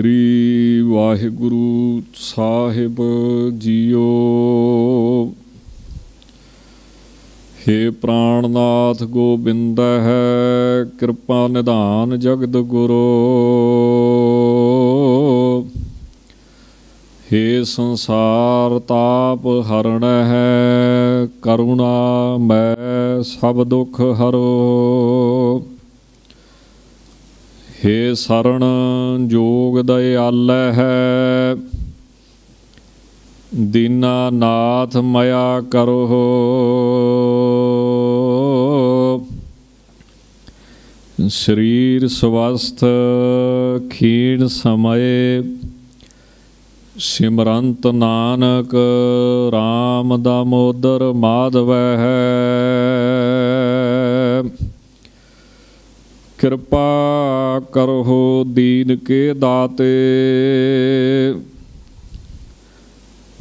ਸ੍ਰੀ ਵਾਹਿਗੁਰੂ ਸਾਹਿਬ ਜੀਓ। ਹੇ ਪ੍ਰਾਣਨਾਥ ਗੋਬਿੰਦ ਹੈ, ਕਿਰਪਾ ਨਿਧਾਨ ਜਗਤ ਗੁਰੂ। ਹੇ ਸੰਸਾਰ ਤਾਪ ਹਰਣ ਹੈ, ਕਰੁਣਾ ਮੈਂ ਸਭ ਦੁੱਖ ਹਰੋ। ਹੇ ਸਰਣ ਜੋਗ ਦਇਆਲ ਹੈ। ਦੀਨਾ ਨਾਥ ਮਇਆ ਕਰੋ ਸਰੀਰ ਸਵਸਥ ਖੀਣ ਸਮਏ। ਸਿਮਰੰਤ ਨਾਨਕ RAM ਦਾਮੋਦਰ ਮਾਧਵ ਹੈ। ਕਿਰਪਾ ਕਰੋ ਦੀਨ ਕੇ ਦਾਤੇ।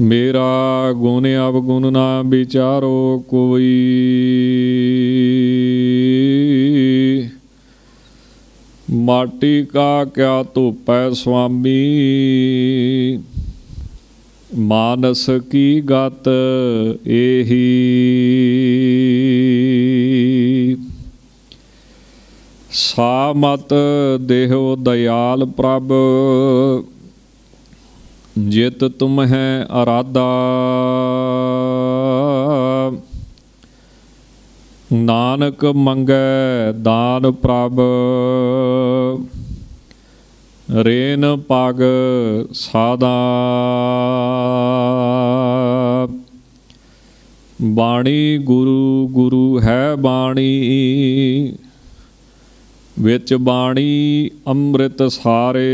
ਮੇਰਾ ਗੁਣ ਅਵਗੁਣ ਨਾ ਵਿਚਾਰੋ ਕੋਈ। ਮਾਟੀ ਕਾ ਕਿਆ ਧੂਪੈ ਸੁਆਮੀ। ਮਾਨਸ ਕੀ ਗਤ ਏਹੀ। ਸਾ ਮਤ ਦੇਹੋ ਦਇਆਲ ਪ੍ਰਭ, ਜਿਤ ਤੁਮ ਹੈ ਅਰਾਦਾ ਨਾਨਕ ਮੰਗੈ ਦਾਨ ਪ੍ਰਭ, ਰੇਨ ਪਗ ਸਾਦਾ ਬਾਣੀ ਗੁਰੂ ਗੁਰੂ ਹੈ ਬਾਣੀ। ਵਿੱਚ ਬਾਣੀ ਅੰਮ੍ਰਿਤ ਸਾਰੇ।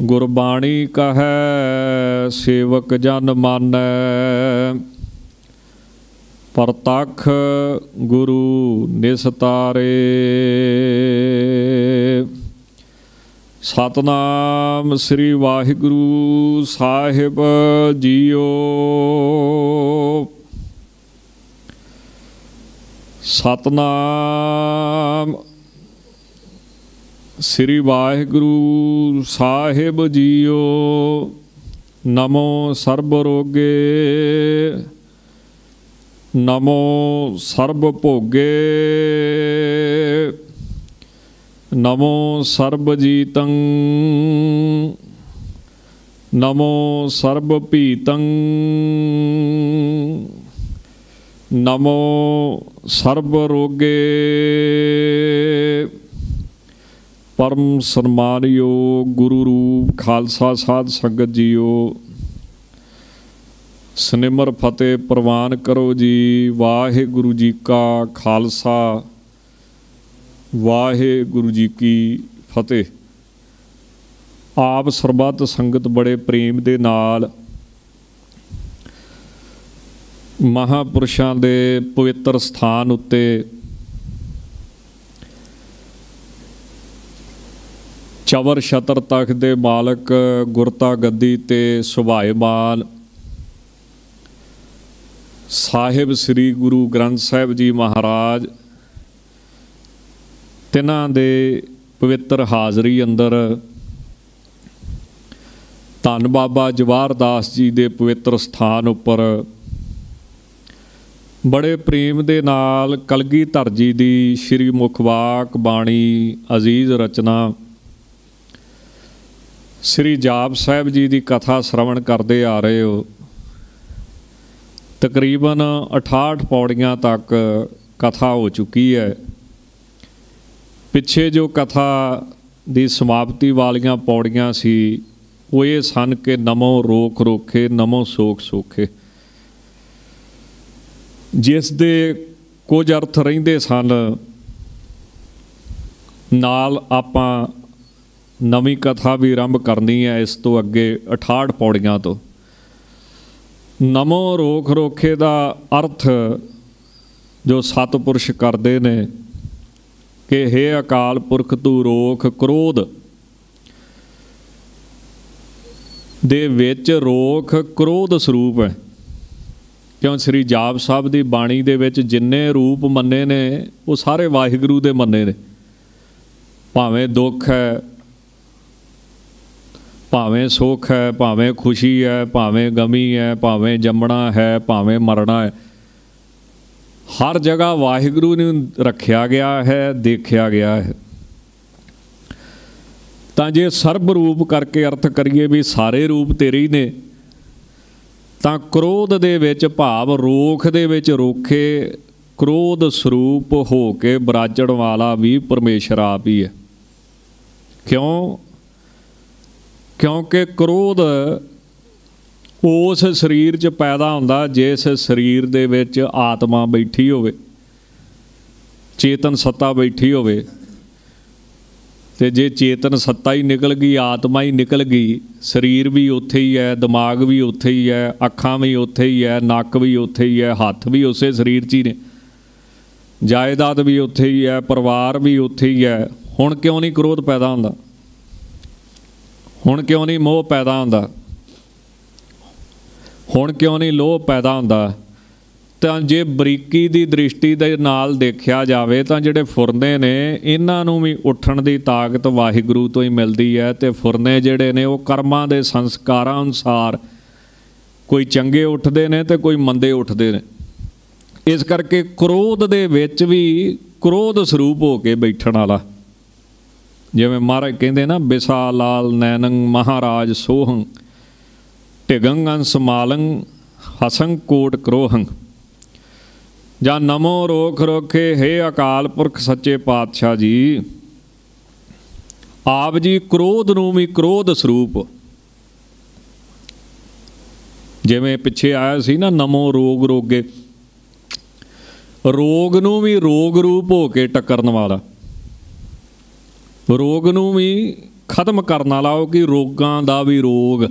ਗੁਰਬਾਣੀ ਕਹੈ, ਸੇਵਕ ਜਨ ਮਾਨੈ। ਪਰਤਖ ਗੁਰੂ ਨਿਸਤਾਰੇ। ਸਤਨਾਮ ਸ੍ਰੀ ਵਾਹਿਗੁਰੂ ਸਾਹਿਬ ਜੀਓ। ਸਤਨਾਮ। ਸ੍ਰੀ ਵਾਹਿਗੁਰੂ ਸਾਹਿਬ ਜੀਓ, ਨਮੋ ਸਰਬ ਰੋਗੇ ਨਮੋ ਸਰਬ ਭੋਗੇ ਨਮੋ ਸਰਬ ਜੀਤੰ ਨਮੋ ਸਰਬ ਭੀਤੰ ਨਮੋ ਸਰਬ ਰੋਗੇ ਪਰਮ ਸਨਮਾਨਯੋਗ ਗੁਰੂ ਰੂਪ ਖਾਲਸਾ ਸਾਧ ਸੰਗਤ ਜੀਓ। ਸਨਿਮਰ ਫਤਿਹ ਪ੍ਰਵਾਨ ਕਰੋ ਜੀ। ਵਾਹਿਗੁਰੂ ਜੀ ਕਾ ਖਾਲਸਾ। ਵਾਹਿਗੁਰੂ ਜੀ ਕੀ ਫਤਿਹ। ਆਪ ਸਰਬੱਤ ਸੰਗਤ ਬੜੇ ਪ੍ਰੇਮ ਦੇ ਨਾਲ ਮਹਾਪੁਰਸ਼ਾਂ ਦੇ ਪਵਿੱਤਰ ਸਥਾਨ ਉੱਤੇ ਚਵਰ ਛਤਰ ਤਖਤ ਦੇ ਮਾਲਕ ਗੁਰਤਾ ਗੱਦੀ ਤੇ ਸੁਭਾਏਮਾਨ ਸਾਹਿਬ ਸ੍ਰੀ ਗੁਰੂ ਗ੍ਰੰਥ ਸਾਹਿਬ ਜੀ ਮਹਾਰਾਜ ਤਿਨਾਂ ਦੇ ਪਵਿੱਤਰ ਹਾਜ਼ਰੀ ਅੰਦਰ ਧੰਨ ਬਾਬਾ ਜਵਾਰ ਦਾਸ ਜੀ ਦੇ ਪਵਿੱਤਰ ਸਥਾਨ ਉੱਪਰ ਬੜੇ ਪ੍ਰੇਮ ਦੇ ਨਾਲ ਕਲਗੀ ਧਰਜੀ ਦੀ ਸ਼੍ਰੀ ਮੁਖਵਾਕ ਬਾਣੀ ਅਜ਼ੀਜ਼ ਰਚਨਾ। ਸ੍ਰੀ ਜਾਪ ਸਾਹਿਬ ਜੀ ਦੀ ਕਥਾ ਸ਼ਰਵਣ ਕਰਦੇ ਆ ਰਹੇ ਹੋ। ਤਕਰੀਬਨ 68 ਪੌੜੀਆਂ ਤੱਕ ਕਥਾ ਹੋ ਚੁੱਕੀ ਹੈ। ਪਿੱਛੇ ਜੋ ਕਥਾ ਦੀ ਸਮਾਪਤੀ ਵਾਲੀਆਂ ਪੌੜੀਆਂ ਸੀ, ਉਹ ਇਹ ਸਨ ਕਿ ਨਮੋ ਰੋਖ ਰੋਖੇ, ਨਮੋ ਸੋਖ ਸੋਖੇ। ਜਿਸ ਦੇ ਕੁਝ ਅਰਥ ਰਹਿੰਦੇ ਸਨ, ਨਾਲ ਆਪਾਂ ਨਵੀਂ ਕਥਾ ਵੀ ਆਰੰਭ ਕਰਨੀ ਹੈ ਇਸ ਤੋਂ ਅੱਗੇ 68 ਪੌੜੀਆਂ ਤੋਂ। ਨਮੋ ਰੋਖ ਰੋਖੇ ਦਾ ਅਰਥ ਜੋ ਸਤਪੁਰਸ਼ ਕਰਦੇ ਨੇ ਕਿ हे ਅਕਾਲ ਪੁਰਖ ਤੂੰ ਰੋਖ ਕ੍ਰੋਧ ਦੇ ਵਿੱਚ ਰੋਖ ਕ੍ਰੋਧ ਸਰੂਪ ਹੈ। ਕਿਉਂ ਸ੍ਰੀ ਜਾਪ ਸਾਹਿਬ ਦੀ ਬਾਣੀ ਦੇ ਵਿੱਚ ਜਿੰਨੇ ਰੂਪ ਮੰਨੇ ਨੇ, ਉਹ ਸਾਰੇ ਵਾਹਿਗੁਰੂ ਦੇ ਮੰਨੇ ਨੇ। ਭਾਵੇਂ ਦੁੱਖ ਹੈ, ਭਾਵੇਂ ਸੁੱਖ ਹੈ, ਭਾਵੇਂ ਖੁਸ਼ੀ ਹੈ, ਭਾਵੇਂ ਗਮੀ ਹੈ, ਭਾਵੇਂ ਜੰਮਣਾ ਹੈ, ਭਾਵੇਂ ਮਰਨਾ ਹੈ। ਹਰ ਜਗ੍ਹਾ ਵਾਹਿਗੁਰੂ ਨੂੰ ਰੱਖਿਆ ਗਿਆ ਹੈ, ਦੇਖਿਆ ਗਿਆ ਹੈ। ਤਾਂ ਜੇ ਸਰਬ ਰੂਪ ਕਰਕੇ ਅਰਥ ਕਰੀਏ ਵੀ ਸਾਰੇ ਰੂਪ ਤੇਰੇ ਹੀ ਨੇ ਤਾਂ ਕ੍ਰੋਧ ਦੇ ਵਿੱਚ ਭਾਵ ਰੋਖ ਦੇ ਵਿੱਚ ਰੋਖੇ ਕ੍ਰੋਧ ਸਰੂਪ ਹੋ ਕੇ ਬਰਾਜਣ ਵਾਲਾ ਵੀ ਪਰਮੇਸ਼ਰ ਆਪ ਹੀ ਹੈ। ਕਿਉਂ? ਕਿਉਂਕਿ ਕ੍ਰੋਧ ਉਸ ਸਰੀਰ 'ਚ ਪੈਦਾ ਹੁੰਦਾ ਜਿਸ ਸਰੀਰ ਦੇ ਵਿੱਚ ਆਤਮਾ ਬੈਠੀ ਹੋਵੇ, ਚੇਤਨ ਸੱਤਾ ਬੈਠੀ ਹੋਵੇ। ਤੇ ਜੇ ਚੇਤਨ ਸੱਤਾ ਹੀ ਨਿਕਲ ਗਈ, ਆਤਮਾ ਹੀ ਨਿਕਲ ਗਈ, ਸਰੀਰ ਵੀ ਉੱਥੇ ਹੀ ਹੈ, ਦਿਮਾਗ ਵੀ ਉੱਥੇ ਹੀ ਹੈ, ਅੱਖਾਂ ਵੀ ਉੱਥੇ ਹੀ ਹੈ, ਨੱਕ ਵੀ ਉੱਥੇ ਹੀ ਹੈ, ਹੱਥ ਵੀ ਉਸੇ ਸਰੀਰ 'ਚ ਹੀ ਨੇ। ਜਾਇਦਾਦ ਵੀ ਉੱਥੇ ਹੀ ਹੈ, ਪਰਿਵਾਰ ਵੀ ਉੱਥੇ ਹੀ ਹੈ। ਹੁਣ ਕਿਉਂ ਨਹੀਂ ਕ੍ਰੋਧ ਪੈਦਾ ਹੁੰਦਾ? ਹੁਣ ਕਿਉਂ ਨਹੀਂ ਮੋਹ ਪੈਦਾ ਹੁੰਦਾ? ਹੁਣ ਕਿਉਂ ਨਹੀਂ ਲੋਭ ਪੈਦਾ ਹੁੰਦਾ? ਤਾਂ ਜੇ ਬਰੀਕੀ ਦੀ ਦ੍ਰਿਸ਼ਟੀ ਦੇ ਨਾਲ ਦੇਖਿਆ ਜਾਵੇ ਤਾਂ ਜਿਹੜੇ ਫੁਰਨੇ ਨੇ, ਇਹਨਾਂ ਨੂੰ ਵੀ ਉੱਠਣ ਦੀ ਤਾਕਤ ਵਾਹਿਗੁਰੂ ਤੋਂ ਹੀ ਮਿਲਦੀ ਹੈ ਤੇ ਫੁਰਨੇ ਜਿਹੜੇ ਨੇ ਉਹ ਕਰਮਾਂ ਦੇ ਸੰਸਕਾਰਾਂ ਅਨੁਸਾਰ ਕੋਈ ਚੰਗੇ ਉੱਠਦੇ ਨੇ ਤੇ ਕੋਈ ਮੰਦੇ ਉੱਠਦੇ ਨੇ। ਇਸ ਕਰਕੇ ਕ੍ਰੋਧ ਦੇ ਵਿੱਚ ਵੀ ਕ੍ਰੋਧ ਸਰੂਪ ਹੋ ਕੇ ਬੈਠਣ ਵਾਲਾ। ਜਿਵੇਂ ਮਹਾਰਾਜ ਕਹਿੰਦੇ ਨਾ ਬਿਸਾ ਲਾਲ ਨੈਨੰ ਮਹਾਰਾਜ ਸੋਹੰ ਢਿਗੰ ਅੰਸ ਮਾਲੰ ਹਸੰ ਕੋਟ ਕ੍ਰੋਹੰ। ਜਾਂ ਨਮੋ ਰੋਖ ਰੋਖੇ, ਹੇ ਅਕਾਲ ਪੁਰਖ ਸੱਚੇ ਪਾਤਸ਼ਾਹ ਜੀ, ਆਪ ਜੀ ਕ੍ਰੋਧ ਨੂੰ ਵੀ ਕ੍ਰੋਧ ਸਰੂਪ। ਜਿਵੇਂ ਪਿੱਛੇ ਆਇਆ ਸੀ ਨਾ ਨਮੋ ਰੋਗ ਰੋਗੇ, ਰੋਗ ਨੂੰ ਵੀ ਰੋਗ ਰੂਪ ਹੋ ਕੇ ਟੱਕਰਨ ਵਾਲਾ, ਰੋਗ ਨੂੰ ਵੀ ਖਤਮ ਕਰਨ ਵਾਲਾ, ਉਹ ਕਿ ਰੋਗਾਂ ਦਾ ਵੀ ਰੋਗ।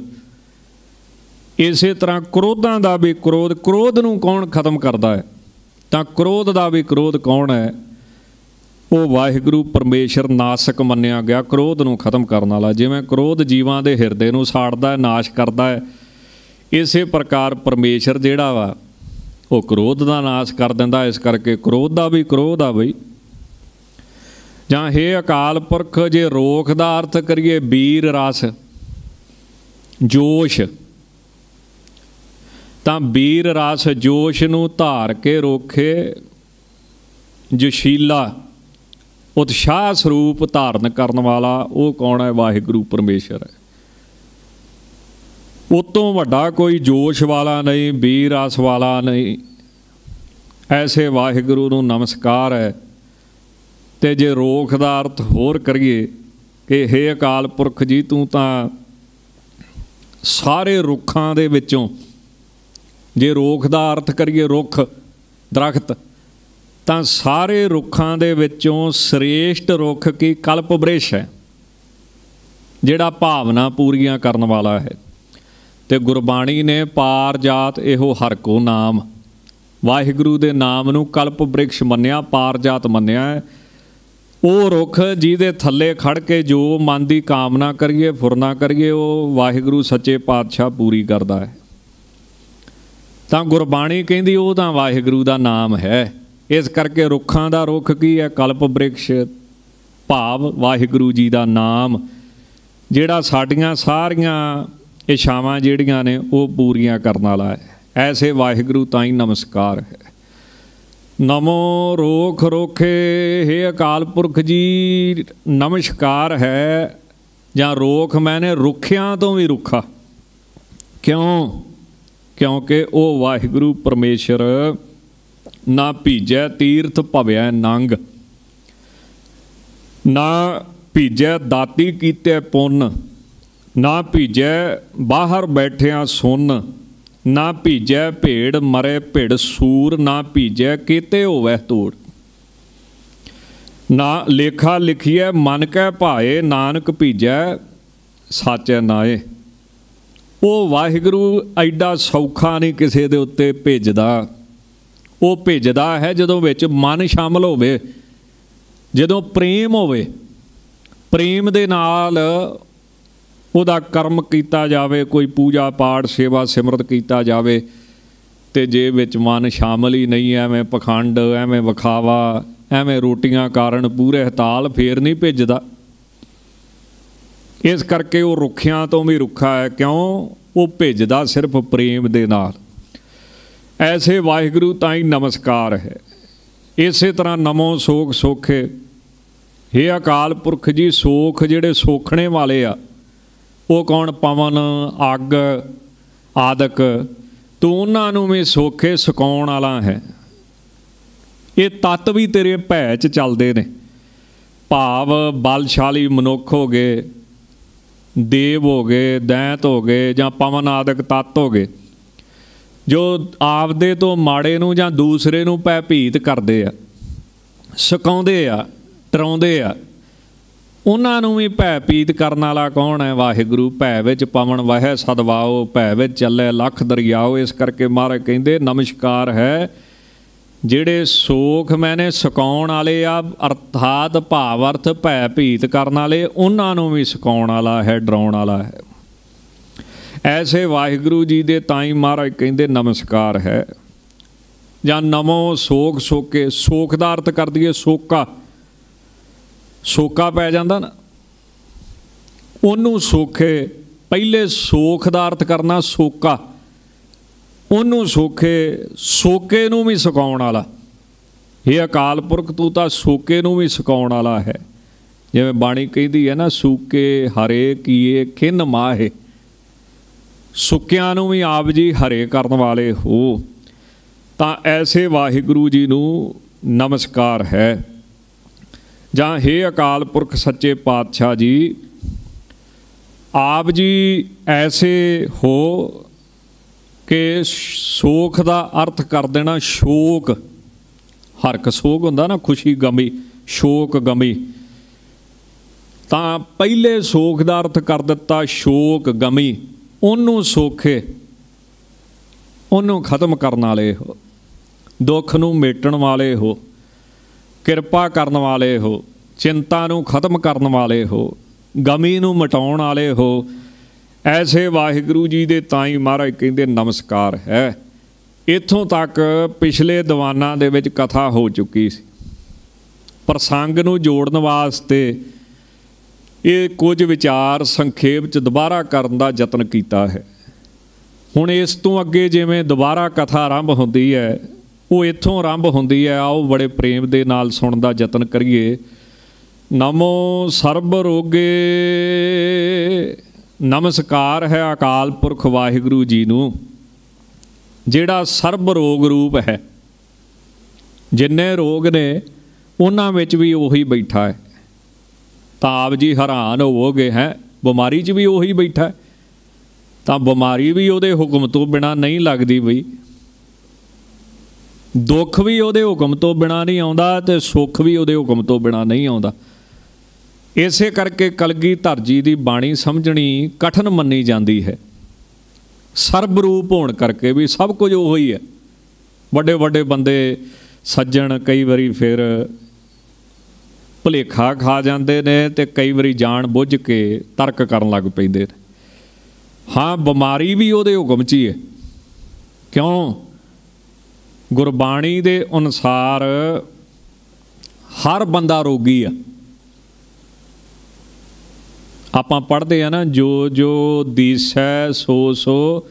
ਇਸੇ ਤਰ੍ਹਾਂ ਕ੍ਰੋਧਾਂ ਦਾ ਵੀ ਕ੍ਰੋਧ ਕ੍ਰੋਧ ਨੂੰ ਕੌਣ ਖਤਮ ਕਰਦਾ ਹੈ? ਤਾਂ ਕ੍ਰੋਧ ਦਾ ਵੀ ਕ੍ਰੋਧ ਕੌਣ ਹੈ? ਉਹ ਵਾਹਿਗੁਰੂ ਪਰਮੇਸ਼ਰ ਨਾਸਕ ਮੰਨਿਆ ਗਿਆ, ਕ੍ਰੋਧ ਨੂੰ ਖਤਮ ਕਰਨ ਵਾਲਾ। ਜਿਵੇਂ ਕ੍ਰੋਧ ਜੀਵਾਂ ਦੇ ਹਿਰਦੇ ਨੂੰ ਸਾੜਦਾ ਹੈ, ਨਾਸ਼ ਕਰਦਾ ਹੈ, ਇਸੇ ਪ੍ਰਕਾਰ ਪਰਮੇਸ਼ਰ ਜਿਹੜਾ ਵਾ, ਉਹ ਕ੍ਰੋਧ ਦਾ ਨਾਸ਼ ਕਰ ਦਿੰਦਾ ਇਸ ਕਰਕੇ ਕ੍ਰੋਧ ਦਾ ਵੀ ਕ੍ਰੋਧ ਆ ਬਈ। ਜਾਂ ਹੈ ਅਕਾਲ ਪੁਰਖ, ਜੇ ਰੋਖ ਦਾ ਅਰਥ ਕਰੀਏ ਵੀਰ ਰਸ, ਜੋਸ਼ ਤਾਂ ਵੀਰ ਰਸ ਜੋਸ਼ ਨੂੰ ਧਾਰ ਕੇ ਰੋਖੇ ਜਸ਼ੀਲਾ। ਉਤਸ਼ਾਹ ਸਰੂਪ ਧਾਰਨ ਕਰਨ ਵਾਲਾ ਉਹ ਕੌਣ ਹੈ? ਵਾਹਿਗੁਰੂ ਪਰਮੇਸ਼ਰ ਹੈ। ਉਤੋਂ ਵੱਡਾ ਕੋਈ ਜੋਸ਼ ਵਾਲਾ ਨਹੀਂ ਵੀਰ ਰਸ ਵਾਲਾ ਨਹੀਂ। ਐਸੇ ਵਾਹਿਗੁਰੂ ਨੂੰ ਨਮਸਕਾਰ ਹੈ। ਤੇ ਜੇ ਰੋਖ ਦਾ ਅਰਥ ਹੋਰ ਕਰੀਏ ਕਿ ਹੇ ਅਕਾਲ ਪੁਰਖ ਜੀ, ਤੂੰ ਤਾਂ ਸਾਰੇ ਰੁੱਖਾਂ ਦੇ ਵਿੱਚੋਂ ਜੇ ਰੋਖ ਦਾ ਅਰਥ ਕਰੀਏ ਰੁੱਖ, ਦਰਖਤ, ਤਾਂ ਸਾਰੇ ਰੁੱਖਾਂ ਦੇ ਵਿੱਚੋਂ ਸ੍ਰੇਸ਼ਟ ਰੁੱਖ ਕੀ ਕਲਪ ਬ੍ਰਿਸ਼ ਹੈ, ਜਿਹੜਾ ਭਾਵਨਾ ਪੂਰੀਆਂ ਕਰਨ ਵਾਲਾ ਹੈ। ਤੇ ਗੁਰਬਾਣੀ ਨੇ ਪਾਰ ਜਾਤ ਇਹੋ ਹਰ ਕੋ ਨਾਮ, ਵਾਹਿਗੁਰੂ ਦੇ ਨਾਮ ਨੂੰ ਕਲਪ ਬ੍ਰਿਕਸ਼ ਮੰਨਿਆ ਪਾਰ ਜਾਤ ਮੰਨਿਆ ਹੈ। ਉਹ ਰੁੱਖ ਜਿਹਦੇ ਥੱਲੇ ਖੜ ਕੇ ਜੋ ਮਨ ਦੀ ਕਾਮਨਾ ਕਰੀਏ, ਫੁਰਨਾ ਕਰੀਏ, ਉਹ ਵਾਹਿਗੁਰੂ ਸੱਚੇ ਪਾਤਸ਼ਾਹ ਪੂਰੀ ਕਰਦਾ ਹੈ। ਤਾਂ ਗੁਰਬਾਣੀ ਕਹਿੰਦੀ, ਉਹ ਤਾਂ ਵਾਹਿਗੁਰੂ ਦਾ ਨਾਮ ਹੈ। ਇਸ ਕਰਕੇ ਰੁੱਖਾਂ ਦਾ ਰੁੱਖ ਕੀ ਹੈ? ਕਲਪ ਬ੍ਰਿਕਸ਼ ਭਾਵ ਵਾਹਿਗੁਰੂ ਜੀ ਦਾ ਨਾਮ। ਜਿਹੜਾ ਸਾਡੀਆਂ ਸਾਰੀਆਂ ਇਛਾਵਾਂ ਜਿਹੜੀਆਂ ਨੇ, ਉਹ ਪੂਰੀਆਂ ਕਰਨ ਵਾਲਾ ਹੈ। ਐਸੇ ਵਾਹਿਗੁਰੂ ਤਾਂ ਹੀ ਨਮਸਕਾਰ ਹੈ। ਨਮੋ ਰੋਖ ਰੋਖੇ हे ਅਕਾਲ ਪੁਰਖ ਜੀ, ਨਮਸਕਾਰ ਹੈ। ਜਾਂ ਰੋਖ ਮੈਨੇ ਰੁੱਖਿਆਂ ਤੋਂ ਵੀ ਰੁੱਖਾ। ਕਿਉਂ? ਕਿਉਂਕਿ ਉਹ ਵਾਹਿਗੁਰੂ ਪਰਮੇਸ਼ਰ ਨਾ ਭੀਜੈ ਤੀਰਥ ਭਵੈ ਨੰਗ, ਨਾ ਭੀਜੈ ਦਾਤੀ ਕੀਤੇ ਪੁੰਨ, ਨਾ ਭੀਜੈ ਬਾਹਰ ਬੈਠਿਆਂ ਸੁਨ, ਨਾ ਭੀਜੈ ਭੇੜ ਮਰੇ ਭਿੜ ਸੂਰ, ਨਾ ਭੀਜੈ ਕੀਤੇ ਹੋਵੇ ਤੋੜ ਨਾ ਲੇਖਾ ਲਿਖੀਐ ਮਨ ਕੈ ਭਾਏ, ਨਾਨਕ ਭੀਜੈ ਸਾਚੈ ਨਾਏ। ਉਹ ਵਾਹਿਗੁਰੂ ਐਡਾ ਸੌਖਾ ਨਹੀਂ ਕਿਸੇ ਦੇ ਉੱਤੇ ਭੇਜਦਾ। ਉਹ ਭੇਜਦਾ ਹੈ ਜਦੋਂ ਵਿੱਚ ਮਨ ਸ਼ਾਮਲ ਹੋਵੇ, ਜਦੋਂ ਪ੍ਰੇਮ ਹੋਵੇ। ਪ੍ਰੇਮ ਦੇ ਨਾਲ ਉਹਦਾ ਕਰਮ ਕੀਤਾ ਜਾਵੇ, ਕੋਈ ਪੂਜਾ ਪਾਠ, ਸੇਵਾ ਸਿਮਰਤ ਕੀਤਾ ਜਾਵੇ, ਤੇ ਜੇ ਵਿੱਚ ਮਨ ਸ਼ਾਮਲ ਹੀ ਨਹੀਂ, ਐਵੇਂ ਪਖੰਡ, ਐਵੇਂ ਵਿਖਾਵਾ, ਐਵੇਂ ਰੋਟੀਆਂ ਕਾਰਨ ਪੂਰੇ ਹਤਾਲ ਫੇਰ ਨਹੀਂ ਭੇਜਦਾ। ਇਸ ਕਰਕੇ ਉਹ ਰੁੱਖਿਆਂ ਤੋਂ ਵੀ ਰੁੱਖਾ ਹੈ, ਕਿਉਂ? ਉਹ ਭਿੱਜਦਾ ਸਿਰਫ ਪ੍ਰੇਮ ਦੇ ਨਾਲ। ਐਸੇ ਵਾਹਿਗੁਰੂ ਤਾਂ ਹੀ ਨਮਸਕਾਰ ਹੈ। ਇਸੇ ਤਰ੍ਹਾਂ ਨਮੋ ਸੋਖ ਸੋਖੇ। हे ਅਕਾਲ ਪੁਰਖ ਜੀ, ਸੋਖ ਜਿਹੜੇ ਸੋਖਣੇ ਵਾਲੇ ਆ, ਉਹ ਕੌਣ? ਪਵਨ, ਅੱਗ, ਆਦਿਕ। ਤੂੰ ਉਹਨਾਂ ਨੂੰ ਵੀ ਸੋਖੇ ਸੁਕਾਉਣ ਵਾਲਾ ਹੈ। ਇਹ ਤਤ ਵੀ ਤੇਰੇ ਭੈ ਚ ਚੱਲਦੇ ਨੇ। ਭਾਵ ਬਲਸ਼ਾਲੀ ਮਨੁੱਖ ਹੋ ਗਏ। ਦੇਵ ਹੋ ਗਏ, ਦੈਂਤ ਹੋ ਗਏ ਜਾਂ ਪਵਨ ਆਦਿਕ ਤਤ ਹੋ ਗਏ, ਜੋ ਆਪਦੇ ਤੋਂ ਮਾੜੇ ਨੂੰ ਜਾਂ ਦੂਸਰੇ ਨੂੰ ਭੈ ਭੀਤ ਕਰਦੇ ਆ, ਸਕਾਉਂਦੇ ਆ ਟਰਾਉਂਦੇ ਆ, ਉਹਨਾਂ ਨੂੰ ਵੀ ਭੈ ਪੀਤ ਕਰਨ ਵਾਲਾ ਕੌਣ ਹੈ? ਵਾਹਿਗੁਰੂ, ਭੈ ਵਿੱਚ ਪਵਨ, ਵਹਿ ਸਦਵਾਓ, ਭੈ ਵਿੱਚ ਚੱਲੇ ਲੱਖ ਦਰਿਆਓ, ਇਸ ਕਰਕੇ ਮਹਾਰਾਜ ਕਹਿੰਦੇ, ਨਮਸਕਾਰ ਹੈ ਜਿਹੜੇ ਸੋਖ ਮੈਨੇ ਸਕਾਉਣ ਵਾਲੇ ਆ, ਅਰਥਾਤ ਭਾਵ ਅਰਥ ਭੈ ਭੀਤ ਕਰਨ ਵਾਲੇ, ਉਹਨਾਂ ਨੂੰ ਵੀ ਸਕਾਉਣ ਵਾਲਾ ਹੈ, ਡਰਾਉਣ ਵਾਲਾ ਹੈ। ਐਸੇ ਵਾਹਿਗੁਰੂ ਜੀ ਦੇ ਤਾਂ ਹੀ ਮਹਾਰਾਜ ਕਹਿੰਦੇ, ਨਮਸਕਾਰ ਹੈ। ਜਾਂ ਨਮੋ ਸੋਖ ਸੋਕੇ, ਸੋਖ ਦਾ ਅਰਥ ਕਰ ਦਈਏ, ਸੋਕਾ। ਸੋਕਾ ਪੈ ਜਾਂਦਾ ਨਾ। ਉਹਨੂੰ ਸੋਖੇ, ਪਹਿਲੇ ਸੋਖ ਦਾ ਅਰਥ ਕਰਨਾ ਸੋਕਾ। ਉਹਨੂੰ ਸੋਖੇ, ਸੋਕੇ ਨੂੰ ਵੀ ਸੁਕਾਉਣ ਵਾਲਾ। ਇਹ ਅਕਾਲ ਪੁਰਖ ਤੂੰ ਤਾਂ ਸੋਕੇ ਨੂੰ ਵੀ ਸੁਕਾਉਣ ਵਾਲਾ ਹੈ। ਜਿਵੇਂ ਬਾਣੀ ਕਹਿੰਦੀ ਹੈ ਨਾ, ਸੂਕੇ ਹਰੇ ਕੀਏ ਖਿੰਨ ਮਾਹੇ। ਸੁੱਕਿਆਂ ਨੂੰ ਵੀ ਆਪ ਜੀ ਹਰੇ ਕਰਨ ਵਾਲੇ ਹੋ। ਤਾਂ ਐਸੇ ਵਾਹਿਗੁਰੂ ਜੀ ਨੂੰ ਨਮਸਕਾਰ ਹੈ। ਜਾਂ हे ਅਕਾਲ ਪੁਰਖ ਸੱਚੇ ਪਾਤਸ਼ਾਹ ਜੀ, ਆਪ ਜੀ ਐਸੇ ਹੋ ਕਿ ਸੋਖ ਦਾ ਅਰਥ ਕਰ ਦੇਣਾ ਸ਼ੋਕ। ਹਰਕ ਸੋਗ ਹੁੰਦਾ ਨਾ ਖੁਸ਼ੀ ਗਮੀ, ਸ਼ੋਕ ਗਮੀ। ਤਾਂ ਪਹਿਲੇ ਸੋਖ ਦਾ ਅਰਥ ਕਰ ਦਿੱਤਾ ਸ਼ੋਕ ਗਮੀ। ਉਹਨੂੰ ਸੋਖੇ, ਉਹਨੂੰ ਖਤਮ ਕਰਨ ਵਾਲੇ ਹੋ। ਦੁੱਖ ਨੂੰ ਮੇਟਣ ਵਾਲੇ ਹੋ, ਕਿਰਪਾ ਕਰਨ ਵਾਲੇ ਹੋ, ਚਿੰਤਾ ਨੂੰ ਖਤਮ ਕਰਨ ਵਾਲੇ ਹੋ, ਗਮੀ ਨੂੰ ਮਟਾਉਣ ਵਾਲੇ ਹੋ। ਐਸੇ ਵਾਹਿਗੁਰੂ ਜੀ ਦੇ ਤਾਂ ਹੀ ਮਹਾਰਾਜ ਕਹਿੰਦੇ ਨਮਸਕਾਰ ਹੈ। ਇਥੋਂ ਤੱਕ ਪਿਛਲੇ ਦੀਵਾਨਾਂ ਦੇ ਵਿੱਚ ਕਥਾ ਹੋ ਚੁੱਕੀ ਸੀ। ਪ੍ਰਸੰਗ ਨੂੰ ਜੋੜਨ ਵਾਸਤੇ ਇਹ ਕੁਝ ਵਿਚਾਰ ਸੰਖੇਪ ਚ ਦੁਬਾਰਾ ਕਰਨ ਦਾ ਯਤਨ ਕੀਤਾ ਹੈ। ਹੁਣ ਇਸ ਤੋਂ ਅੱਗੇ ਜਿਵੇਂ ਦੁਬਾਰਾ ਕਥਾ ਆਰੰਭ ਹੁੰਦੀ ਹੈ, ਉਹ ਇੱਥੋਂ ਆਰੰਭ ਹੁੰਦੀ ਹੈ, ਆਓ ਬੜੇ ਪ੍ਰੇਮ ਦੇ ਨਾਲ ਸੁਣਨ ਦਾ ਯਤਨ ਕਰੀਏ। ਨਮੋ ਸਰਬ ਰੋਗੇ ਨਮਸਕਾਰ ਹੈ ਅਕਾਲ ਪੁਰਖ ਵਾਹਿਗੁਰੂ ਜੀ ਨੂੰ, ਜਿਹੜਾ ਸਰਬ ਰੋਗ ਰੂਪ ਹੈ। ਜਿੰਨੇ ਰੋਗ ਨੇ, ਉਹਨਾਂ ਵਿੱਚ ਵੀ ਉਹੀ ਬੈਠਾ ਹੈ। ਤਾਂ ਆਪ ਜੀ ਹੈਰਾਨ ਹੋਵੋਗੇ, ਹੈ, ਬਿਮਾਰੀ 'ਚ ਵੀ ਉਹੀ ਬੈਠਾ ਹੈ। ਤਾਂ ਬਿਮਾਰੀ ਵੀ ਉਹਦੇ ਹੁਕਮ ਤੋਂ ਬਿਨਾ ਨਹੀਂ ਲੱਗਦੀ ਬਈ। ਦੁੱਖ ਵੀ ਉਹਦੇ ਹੁਕਮ ਤੋਂ ਬਿਨਾ ਨਹੀਂ ਆਉਂਦਾ ਤੇ ਸੁੱਖ ਵੀ ਉਹਦੇ ਹੁਕਮ ਤੋਂ ਬਿਨਾ ਨਹੀਂ ਆਉਂਦਾ। ਇਸੇ ਕਰਕੇ ਕਲਗੀ ਧਰਜੀ ਦੀ ਬਾਣੀ ਸਮਝਣੀ ਕਠਨ ਮੰਨੀ ਜਾਂਦੀ ਹੈ। ਸਰਬ ਰੂਪ ਹੋਣ ਕਰਕੇ ਵੀ ਸਭ ਕੁਝ ਉਹ ਹੀ। ਹੈ ਵੱਡੇ ਵੱਡੇ ਬੰਦੇ ਸੱਜਣ ਕਈ ਵਾਰੀ ਫਿਰ ਭੁਲੇਖਾ ਖਾ ਜਾਂਦੇ ਨੇ ਤੇ ਕਈ ਵਾਰੀ ਜਾਣ ਬੁੱਝ ਕੇ ਤਰਕ ਕਰਨ ਲੱਗ ਪੈਂਦੇ ਨੇ। ਹਾਂ, ਬਿਮਾਰੀ ਵੀ ਉਹਦੇ ਹੁਕਮ 'ਚ ਹੀ ਹੈ। ਕਿਉਂ? ਗੁਰਬਾਣੀ ਦੇ ਅਨੁਸਾਰ ਹਰ ਬੰਦਾ ਰੋਗੀ ਆ। ਆਪਾਂ ਪੜ੍ਹਦੇ ਆ ਨਾ, ਜੋ ਜੋ ਦੀਸੈ ਸੋ ਸੋ,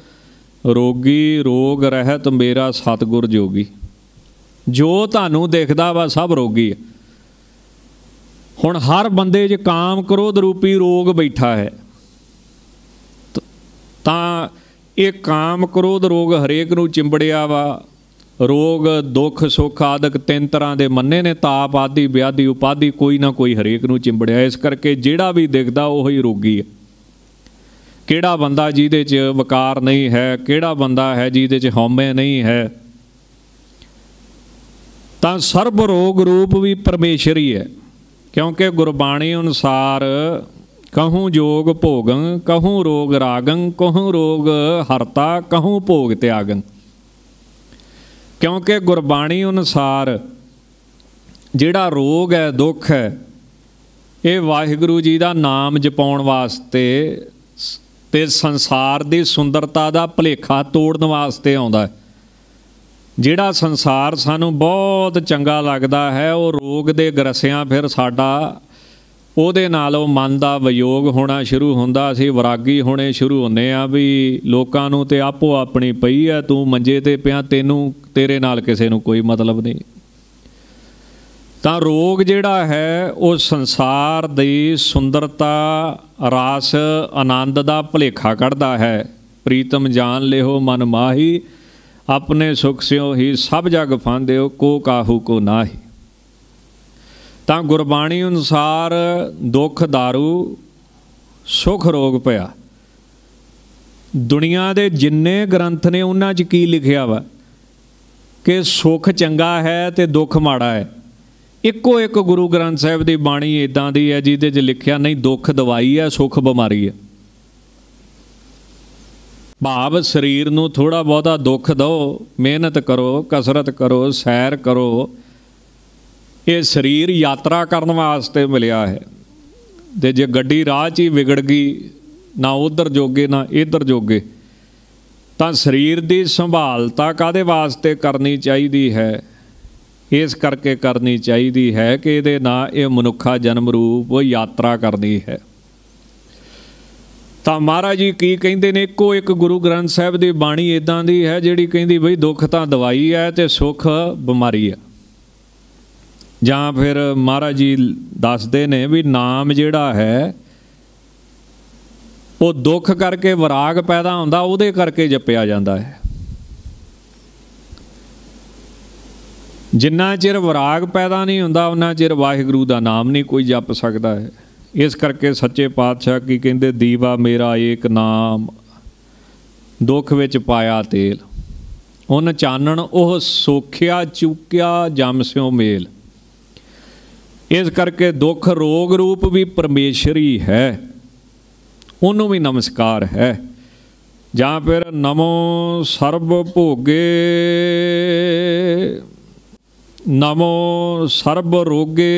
ਰੋਗੀ ਰੋਗ ਰਹਿਤ ਮੇਰਾ ਸਤਗੁਰ ਜੋਗੀ। ਜੋ ਤੁਹਾਨੂੰ ਦਿਖਦਾ ਵਾ ਸਭ ਰੋਗੀ ਆ। ਹੁਣ ਹਰ ਬੰਦੇ 'ਚ ਕਾਮ ਕ੍ਰੋਧ ਰੂਪੀ ਰੋਗ ਬੈਠਾ ਹੈ, ਤਾਂ ਇਹ ਕਾਮ ਕ੍ਰੋਧ ਰੋਗ ਹਰੇਕ ਨੂੰ ਚਿੰਬੜਿਆ ਵਾ ਰੋਗ, ਦੁੱਖ, ਸੁੱਖ ਆਦਿਕ ਤਿੰਨ ਤਰ੍ਹਾਂ ਦੇ ਮੰਨੇ ਨੇ। ਤਾਪ ਆਦਿ, ਵਿਆਧੀ, ਉਪਾਧੀ ਕੋਈ ਨਾ ਕੋਈ ਹਰੇਕ ਨੂੰ ਚਿੰਬੜਿਆ। ਇਸ ਕਰਕੇ ਜਿਹੜਾ ਵੀ ਦਿਖਦਾ ਉਹ ਹੀ ਰੋਗੀ ਹੈ। ਕਿਹੜਾ ਬੰਦਾ ਜਿਹਦੇ 'ਚ ਵਕਾਰ ਨਹੀਂ ਹੈ, ਕਿਹੜਾ ਬੰਦਾ ਹੈ ਜਿਹਦੇ 'ਚ ਹਉਮੈ ਨਹੀਂ ਹੈ, ਤਾਂ ਸਰਬ ਰੋਗ ਰੂਪ ਵੀ ਪਰਮੇਸ਼ਰ ਹੀ ਹੈ। ਕਿਉਂਕਿ ਗੁਰਬਾਣੀ ਅਨੁਸਾਰ ਕਹੂੰ ਜੋਗ ਭੋਗੰ, ਕਹੂੰ ਰੋਗ ਰਾਗੰ, ਕਹੂੰ ਰੋਗ ਹਰਤਾ, ਕਹੂੰ ਭੋਗ ਤਿਆਗੰ। ਕਿਉਂਕਿ ਗੁਰਬਾਣੀ ਅਨੁਸਾਰ ਜਿਹੜਾ ਰੋਗ ਹੈ, ਦੁੱਖ ਹੈ, ਇਹ ਵਾਹਿਗੁਰੂ ਜੀ ਦਾ ਨਾਮ ਜਪਾਉਣ ਵਾਸਤੇ ਤੇ ਸੰਸਾਰ ਦੀ ਸੁੰਦਰਤਾ ਦਾ ਭਲੇਖਾ ਤੋੜਨ ਵਾਸਤੇ ਆਉਂਦਾ ਹੈ। ਜਿਹੜਾ ਸੰਸਾਰ ਸਾਨੂੰ ਬਹੁਤ ਚੰਗਾ ਲੱਗਦਾ ਹੈ, ਉਹ ਰੋਗ ਦੇ ਗਰਸਿਆਂ ਫਿਰ ਸਾਡਾ ਉਹਦੇ ਨਾਲ ਉਹ ਮਨ ਦਾ ਵਿਯੋਗ ਹੋਣਾ ਸ਼ੁਰੂ ਹੁੰਦਾ, ਅਸੀਂ ਵਿਰਾਗੀ ਹੋਣੇ ਸ਼ੁਰੂ ਹੁੰਨੇ ਆ ਵੀ ਲੋਕਾਂ ਨੂੰ ਤੇ ਆਪੋ ਆਪਣੀ ਪਈ ਆ ਤੂੰ ਮੰਜੇ ਤੇ ਪਿਆ, ਤੈਨੂੰ, ਤੇਰੇ ਨਾਲ ਕਿਸੇ ਨੂੰ ਕੋਈ ਮਤਲਬ ਨਹੀਂ। ਤਾਂ ਰੋਗ ਜਿਹੜਾ ਹੈ, ਉਹ ਸੰਸਾਰ ਦੀ ਸੁੰਦਰਤਾ, ਰਾਸ, ਆਨੰਦ ਦਾ ਭਲੇਖਾ ਕੱਢਦਾ ਹੈ। ਪ੍ਰੀਤਮ ਜਾਨ ਲਿਓ ਮਨ ਮਾਹੀ, ਆਪਣੇ ਸੁਖ ਸਿਓ ਹੀ ਸਭ ਜਗ ਫਾਂਦਿਓ, ਕੋ ਕਾਹੂ ਕੋ ਨਾਹੀ। ਤਾਂ ਗੁਰਬਾਣੀ ਅਨੁਸਾਰ ਦੁੱਖ दारू ਸੁਖ ਰੋਗ ਪਿਆ। ਦੁਨੀਆ ਦੇ ਜਿੰਨੇ ਗ੍ਰੰਥ ਨੇ ਉਹਨਾਂ 'ਚ ਕੀ ਲਿਖਿਆ ਵਾ? ਕਿ ਸੁਖ ਚੰਗਾ ਹੈ ਤੇ ਦੁੱਖ ਮਾੜਾ ਹੈ। ਇੱਕੋ ਇੱਕ ਗੁਰੂ ਗ੍ਰੰਥ ਸਾਹਿਬ ਦੀ ਬਾਣੀ ਇਦਾਂ ਦੀ ਹੈ ਜਿਹਦੇ 'ਚ ਲਿਖਿਆ, ਨਹੀਂ, ਦੁੱਖ ਦਵਾਈ ਹੈ, ਸੁਖ ਬਿਮਾਰੀ ਹੈ। ਭਾਵ ਸਰੀਰ ਨੂੰ ਥੋੜਾ ਬਹੁਤਾ ਦੁੱਖ ਦਿਓ, ਮਿਹਨਤ ਕਰੋ, ਕਸਰਤ ਕਰੋ, ਸੈਰ ਕਰੋ ਇਹ ਸਰੀਰ ਯਾਤਰਾ ਕਰਨ ਵਾਸਤੇ ਮਿਲਿਆ ਹੈ। ਤੇ ਜੇ ਗੱਡੀ ਰਾਹ 'ਚ ਹੀ ਵਿਗੜ ਗਈ, ਨਾ ਉਧਰ ਜੋਗੇ, ਨਾ ਇਧਰ ਜੋਗੇ, ਤਾਂ ਸਰੀਰ ਦੀ ਸੰਭਾਲਤਾ ਕਾਦੇ ਵਾਸਤੇ ਕਰਨੀ ਚਾਹੀਦੀ ਹੈ? ਇਸ ਕਰਕੇ ਕਰਨੀ ਚਾਹੀਦੀ ਹੈ ਕਿ ਇਹਦੇ ਨਾਲ ਇਹ ਮਨੁੱਖਾ ਜਨਮ ਰੂਪ ਯਾਤਰਾ ਕਰਨੀ ਹੈ। ਤਾਂ ਮਹਾਰਾਜ ਜੀ ਕੀ ਕਹਿੰਦੇ ਨੇ? ਇੱਕੋ ਇੱਕ ਗੁਰੂ ਗ੍ਰੰਥ ਸਾਹਿਬ ਦੀ ਬਾਣੀ ਇਦਾਂ ਦੀ ਹੈ ਜਿਹੜੀ ਕਹਿੰਦੀ ਬਈ ਦੁੱਖ ਤਾਂ ਦਵਾਈ ਹੈ ਤੇ ਸੁੱਖ ਬਿਮਾਰੀ ਹੈ। ਜਾਂ ਫਿਰ ਮਹਾਰਾਜ ਜੀ ਦੱਸਦੇ ਨੇ ਵੀ ਨਾਮ ਜਿਹੜਾ ਹੈ, ਉਹ ਦੁੱਖ ਕਰਕੇ ਵਿਰਾਗ ਪੈਦਾ ਹੁੰਦਾ, ਉਹਦੇ ਕਰਕੇ ਜਪਿਆ ਜਾਂਦਾ ਹੈ। ਜਿੰਨਾ ਚਿਰ ਵਿਰਾਗ ਪੈਦਾ ਨਹੀਂ ਹੁੰਦਾ, ਉਹਨਾਂ ਚਿਰ ਵਾਹਿਗੁਰੂ ਦਾ ਨਾਮ ਨਹੀਂ ਕੋਈ ਜਪ ਸਕਦਾ ਹੈ। ਇਸ ਕਰਕੇ ਸੱਚੇ ਪਾਤਸ਼ਾਹ ਕੀ ਕਹਿੰਦੇ, ਦੀਵਾ ਮੇਰਾ ਏਕ ਨਾਮ, ਦੁੱਖ ਵਿੱਚ ਪਾਇਆ ਤੇਲ। ਉਹਨ ਚਾਨਣ, ਉਹ ਸੋਖਿਆ ਚੁੱਕਿਆ ਜਮ ਸਿਓ ਮੇਲ। ਇਸ ਕਰਕੇ ਦੁੱਖ ਰੋਗ ਰੂਪ ਵੀ ਪਰਮੇਸ਼ਰੀ ਹੈ। ਉਹਨੂੰ ਵੀ ਨਮਸਕਾਰ ਹੈ। ਜਾਂ ਫਿਰ ਨਮੋ ਸਰਬ ਭੋਗੇ। ਨਮੋ ਸਰਬ ਰੋਗੇ।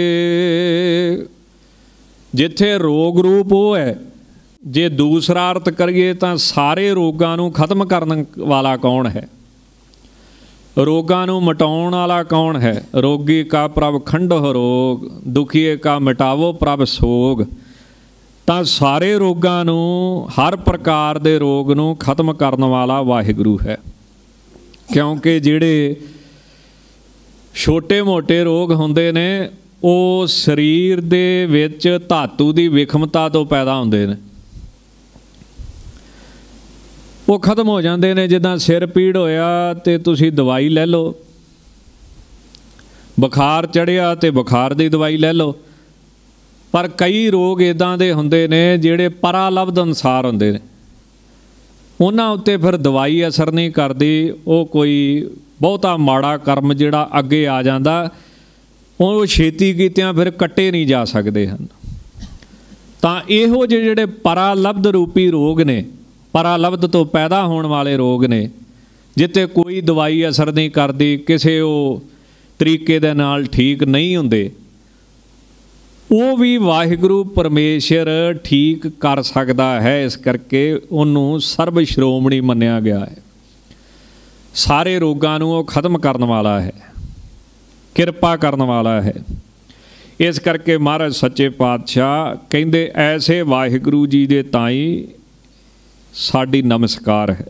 ਜਿੱਥੇ ਰੋਗ ਰੂਪ ਉਹ ਹੈ, ਜੇ ਦੂਸਰਾ ਅਰਥ ਕਰੀਏ ਤਾਂ ਸਾਰੇ ਰੋਗਾਂ ਨੂੰ ਖਤਮ ਕਰਨ ਵਾਲਾ ਕੌਣ ਹੈ? ਰੋਗਾਂ ਨੂੰ ਮਟਾਉਣ ਵਾਲਾ ਕੌਣ ਹੈ? ਰੋਗੀ ਕਾ ਪ੍ਰਭ ਖੰਡੋ ਰੋਗ, ਦੁਖੀਏ ਕਾ ਮਿਟਾਵੋ ਪ੍ਰਭ ਸੋਗ। ਤਾਂ ਸਾਰੇ ਰੋਗਾਂ ਨੂੰ, ਹਰ ਪ੍ਰਕਾਰ ਦੇ ਰੋਗ ਨੂੰ ਖਤਮ ਕਰਨ ਵਾਲਾ ਵਾਹਿਗੁਰੂ ਹੈ। ਕਿਉਂਕਿ ਜਿਹੜੇ ਛੋਟੇ-ਮੋਟੇ ਰੋਗ ਹੁੰਦੇ ਨੇ, ਉਹ ਸਰੀਰ ਦੇ ਵਿੱਚ ਧਾਤੂ ਦੀ ਵਿਖਮਤਾ ਤੋਂ ਪੈਦਾ ਹੁੰਦੇ ਨੇ। ਉਹ ਖਤਮ ਹੋ ਜਾਂਦੇ ਨੇ, ਜਿੱਦਾਂ ਸਿਰ ਪੀੜ ਹੋਇਆ ਤੇ ਤੁਸੀਂ ਦਵਾਈ ਲੈ ਲਓ। ਬੁਖਾਰ ਚੜਿਆ ਤੇ ਬੁਖਾਰ ਦੀ ਦਵਾਈ ਲੈ ਲਓ। ਪਰ ਕਈ ਰੋਗ ਇਦਾਂ ਦੇ ਹੁੰਦੇ ਨੇ ਜਿਹੜੇ ਪਰਾਲਬਧ ਅਨਸਾਰ ਹੁੰਦੇ ਨੇ। ਉਹਨਾਂ ਉੱਤੇ ਫਿਰ ਦਵਾਈ ਅਸਰ ਨਹੀਂ ਕਰਦੀ, ਉਹ ਕੋਈ ਬਹੁਤਾ ਮਾੜਾ ਕਰਮ ਜਿਹੜਾ ਅੱਗੇ ਆ ਜਾਂਦਾ, ਉਹ ਛੇਤੀ ਕੀਤਿਆਂ ਫਿਰ ਕੱਟੇ ਨਹੀਂ ਜਾ ਸਕਦੇ ਹਨ। ਤਾਂ ਇਹੋ ਜਿਹੇ ਜਿਹੜੇ ਪਰਾਲਬਧ ਰੂਪੀ ਰੋਗ ਨੇ ਪਰਾਲਬਧ ਤੋਂ ਪੈਦਾ ਹੋਣ ਵਾਲੇ ਰੋਗ ਨੇ ਜਿੱਤੇ ਕੋਈ ਦਵਾਈ ਅਸਰ ਨਹੀਂ ਕਰਦੀ, ਕਿਸੇ ਉਹ ਤਰੀਕੇ ਦੇ ਨਾਲ ਠੀਕ ਨਹੀਂ ਹੁੰਦੇ। ਉਹ ਵੀ ਵਾਹਿਗੁਰੂ ਪਰਮੇਸ਼ਰ ਠੀਕ ਕਰ ਸਕਦਾ ਹੈ, ਇਸ ਕਰਕੇ ਉਹਨੂੰ ਸਰਬ ਸ਼੍ਰੋਮਣੀ ਮੰਨਿਆ ਗਿਆ ਹੈ। ਸਾਰੇ ਰੋਗਾਂ ਨੂੰ ਉਹ ਖਤਮ ਕਰਨ ਵਾਲਾ ਹੈ, ਕਿਰਪਾ ਕਰਨ ਵਾਲਾ ਹੈ। ਇਸ ਕਰਕੇ ਮਹਾਰਾਜ ਸੱਚੇ ਪਾਤਸ਼ਾਹ ਕਹਿੰਦੇ, ਐਸੇ ਵਾਹਿਗੁਰੂ ਜੀ ਦੇ ਤਾਈ ਸਾਡੀ ਨਮਸਕਾਰ ਹੈ।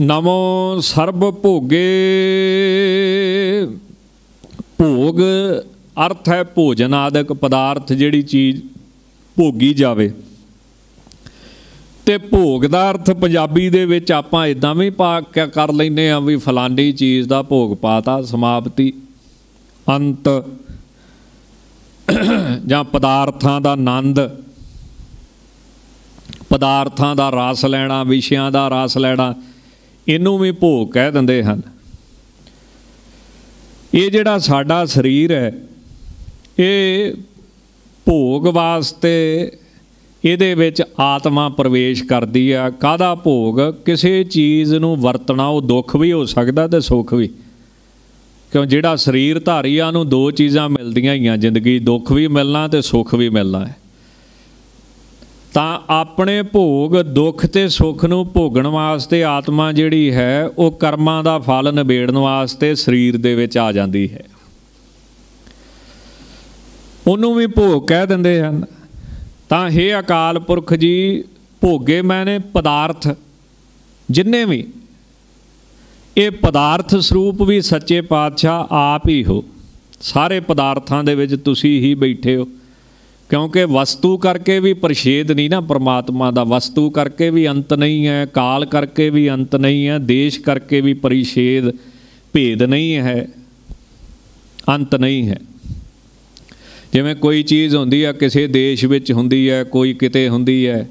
ਨਮੋ ਸਰਬ ਭੋਗੇ। ਭੋਗ ਅਰਥ ਹੈ ਭੋਜਨ ਆਦਿਕ ਪਦਾਰਥ ਜਿਹੜੀ ਚੀਜ਼ ਭੋਗੀ ਜਾਵੇ। ਤੇ ਭੋਗ ਦਾ ਅਰਥ ਪੰਜਾਬੀ ਦੇ ਵਿੱਚ ਆਪਾਂ ਇਦਾਂ ਵੀ ਪਾ ਕੇ ਕਰ ਲੈਨੇ ਆ ਵੀ ਫਲਾਂਡੀ ਚੀਜ਼ ਦਾ ਭੋਗ ਪਾਤਾ, ਸਮਾਪਤੀ, ਅੰਤ, ਜਾਂ ਪਦਾਰਥਾਂ ਦਾ ਆਨੰਦ। ਪਦਾਰਥਾਂ ਦਾ ਰਸ ਲੈਣਾ, ਵਿਸ਼ਿਆਂ ਦਾ ਰਸ ਲੈਣਾ, ਇਹਨੂੰ ਵੀ ਭੋਗ ਕਹਿ ਦਿੰਦੇ ਹਨ। ਇਹ ਜਿਹੜਾ ਸਾਡਾ ਸਰੀਰ ਹੈ, ਇਹ ਭੋਗ ਵਾਸਤੇ ਇਹਦੇ ਵਿੱਚ ਆਤਮਾ ਪ੍ਰਵੇਸ਼ ਕਰਦੀ ਆ। ਕਾਦਾ ਭੋਗ? ਕਿਸੇ ਚੀਜ਼ ਨੂੰ ਵਰਤਣਾ, ਉਹ ਦੁੱਖ ਵੀ ਹੋ ਸਕਦਾ ਤੇ ਸੁੱਖ ਵੀ। ਕਿਉਂ? ਜਿਹੜਾ ਸਰੀਰ ਧਾਰੀਆ ਨੂੰ ਦੋ ਚੀਜ਼ਾਂ ਮਿਲਦੀਆਂ ਹੀ ਆ, ਜ਼ਿੰਦਗੀ ਦੁੱਖ ਵੀ ਮਿਲਣਾ ਤੇ ਸੁੱਖ ਵੀ ਮਿਲਣਾ ਹੈ। ਤਾਂ ਆਪਣੇ ਭੋਗ, ਦੁੱਖ ਤੇ ਸੁੱਖ ਨੂੰ ਭੋਗਣ ਵਾਸਤੇ ਆਤਮਾ ਜਿਹੜੀ ਹੈ, ਉਹ ਕਰਮਾਂ ਦਾ ਫਲ ਨਿਬੇੜਨ ਵਾਸਤੇ ਸਰੀਰ ਦੇ ਵਿੱਚ ਆ ਜਾਂਦੀ ਹੈ। ਉਹਨੂੰ ਵੀ ਭੋਗ ਕਹਿ ਦਿੰਦੇ ਹਨ। ਤਾਂ हे ਅਕਾਲ ਪੁਰਖ ਜੀ, ਭੋਗੇ ਮੈਨੇ ਪਦਾਰਥ, ਜਿੰਨੇ ਵੀ। ਇਹ ਪਦਾਰਥ ਸਰੂਪ ਵੀ ਸੱਚੇ ਪਾਤਸ਼ਾਹ ਆਪ ਹੀ ਹੋ। ਸਾਰੇ ਪਦਾਰਥਾਂ ਦੇ ਵਿੱਚ ਤੁਸੀਂ ਹੀ ਬੈਠੇ ਹੋ। ਕਿਉਂਕਿ ਵਸਤੂ ਕਰਕੇ ਵੀ ਪਰਛੇਦ ਨਹੀਂ ਨਾ ਪ੍ਰਮਾਤਮਾ ਦਾ, ਵਸਤੂ ਕਰਕੇ ਵੀ ਅੰਤ ਨਹੀਂ ਹੈ, ਕਾਲ ਕਰਕੇ ਵੀ ਅੰਤ ਨਹੀਂ ਹੈ, ਦੇਸ਼ ਕਰਕੇ ਵੀ ਪਰਿਛੇਦ ਭੇਦ ਨਹੀਂ ਹੈ, ਅੰਤ ਨਹੀਂ ਹੈ। ਜਿਵੇਂ ਕੋਈ ਚੀਜ਼ ਹੁੰਦੀ ਹੈ ਕਿਸੇ ਦੇਸ਼ ਵਿੱਚ ਹੁੰਦੀ ਹੈ, ਕੋਈ ਕਿਤੇ ਹੁੰਦੀ ਹੈ,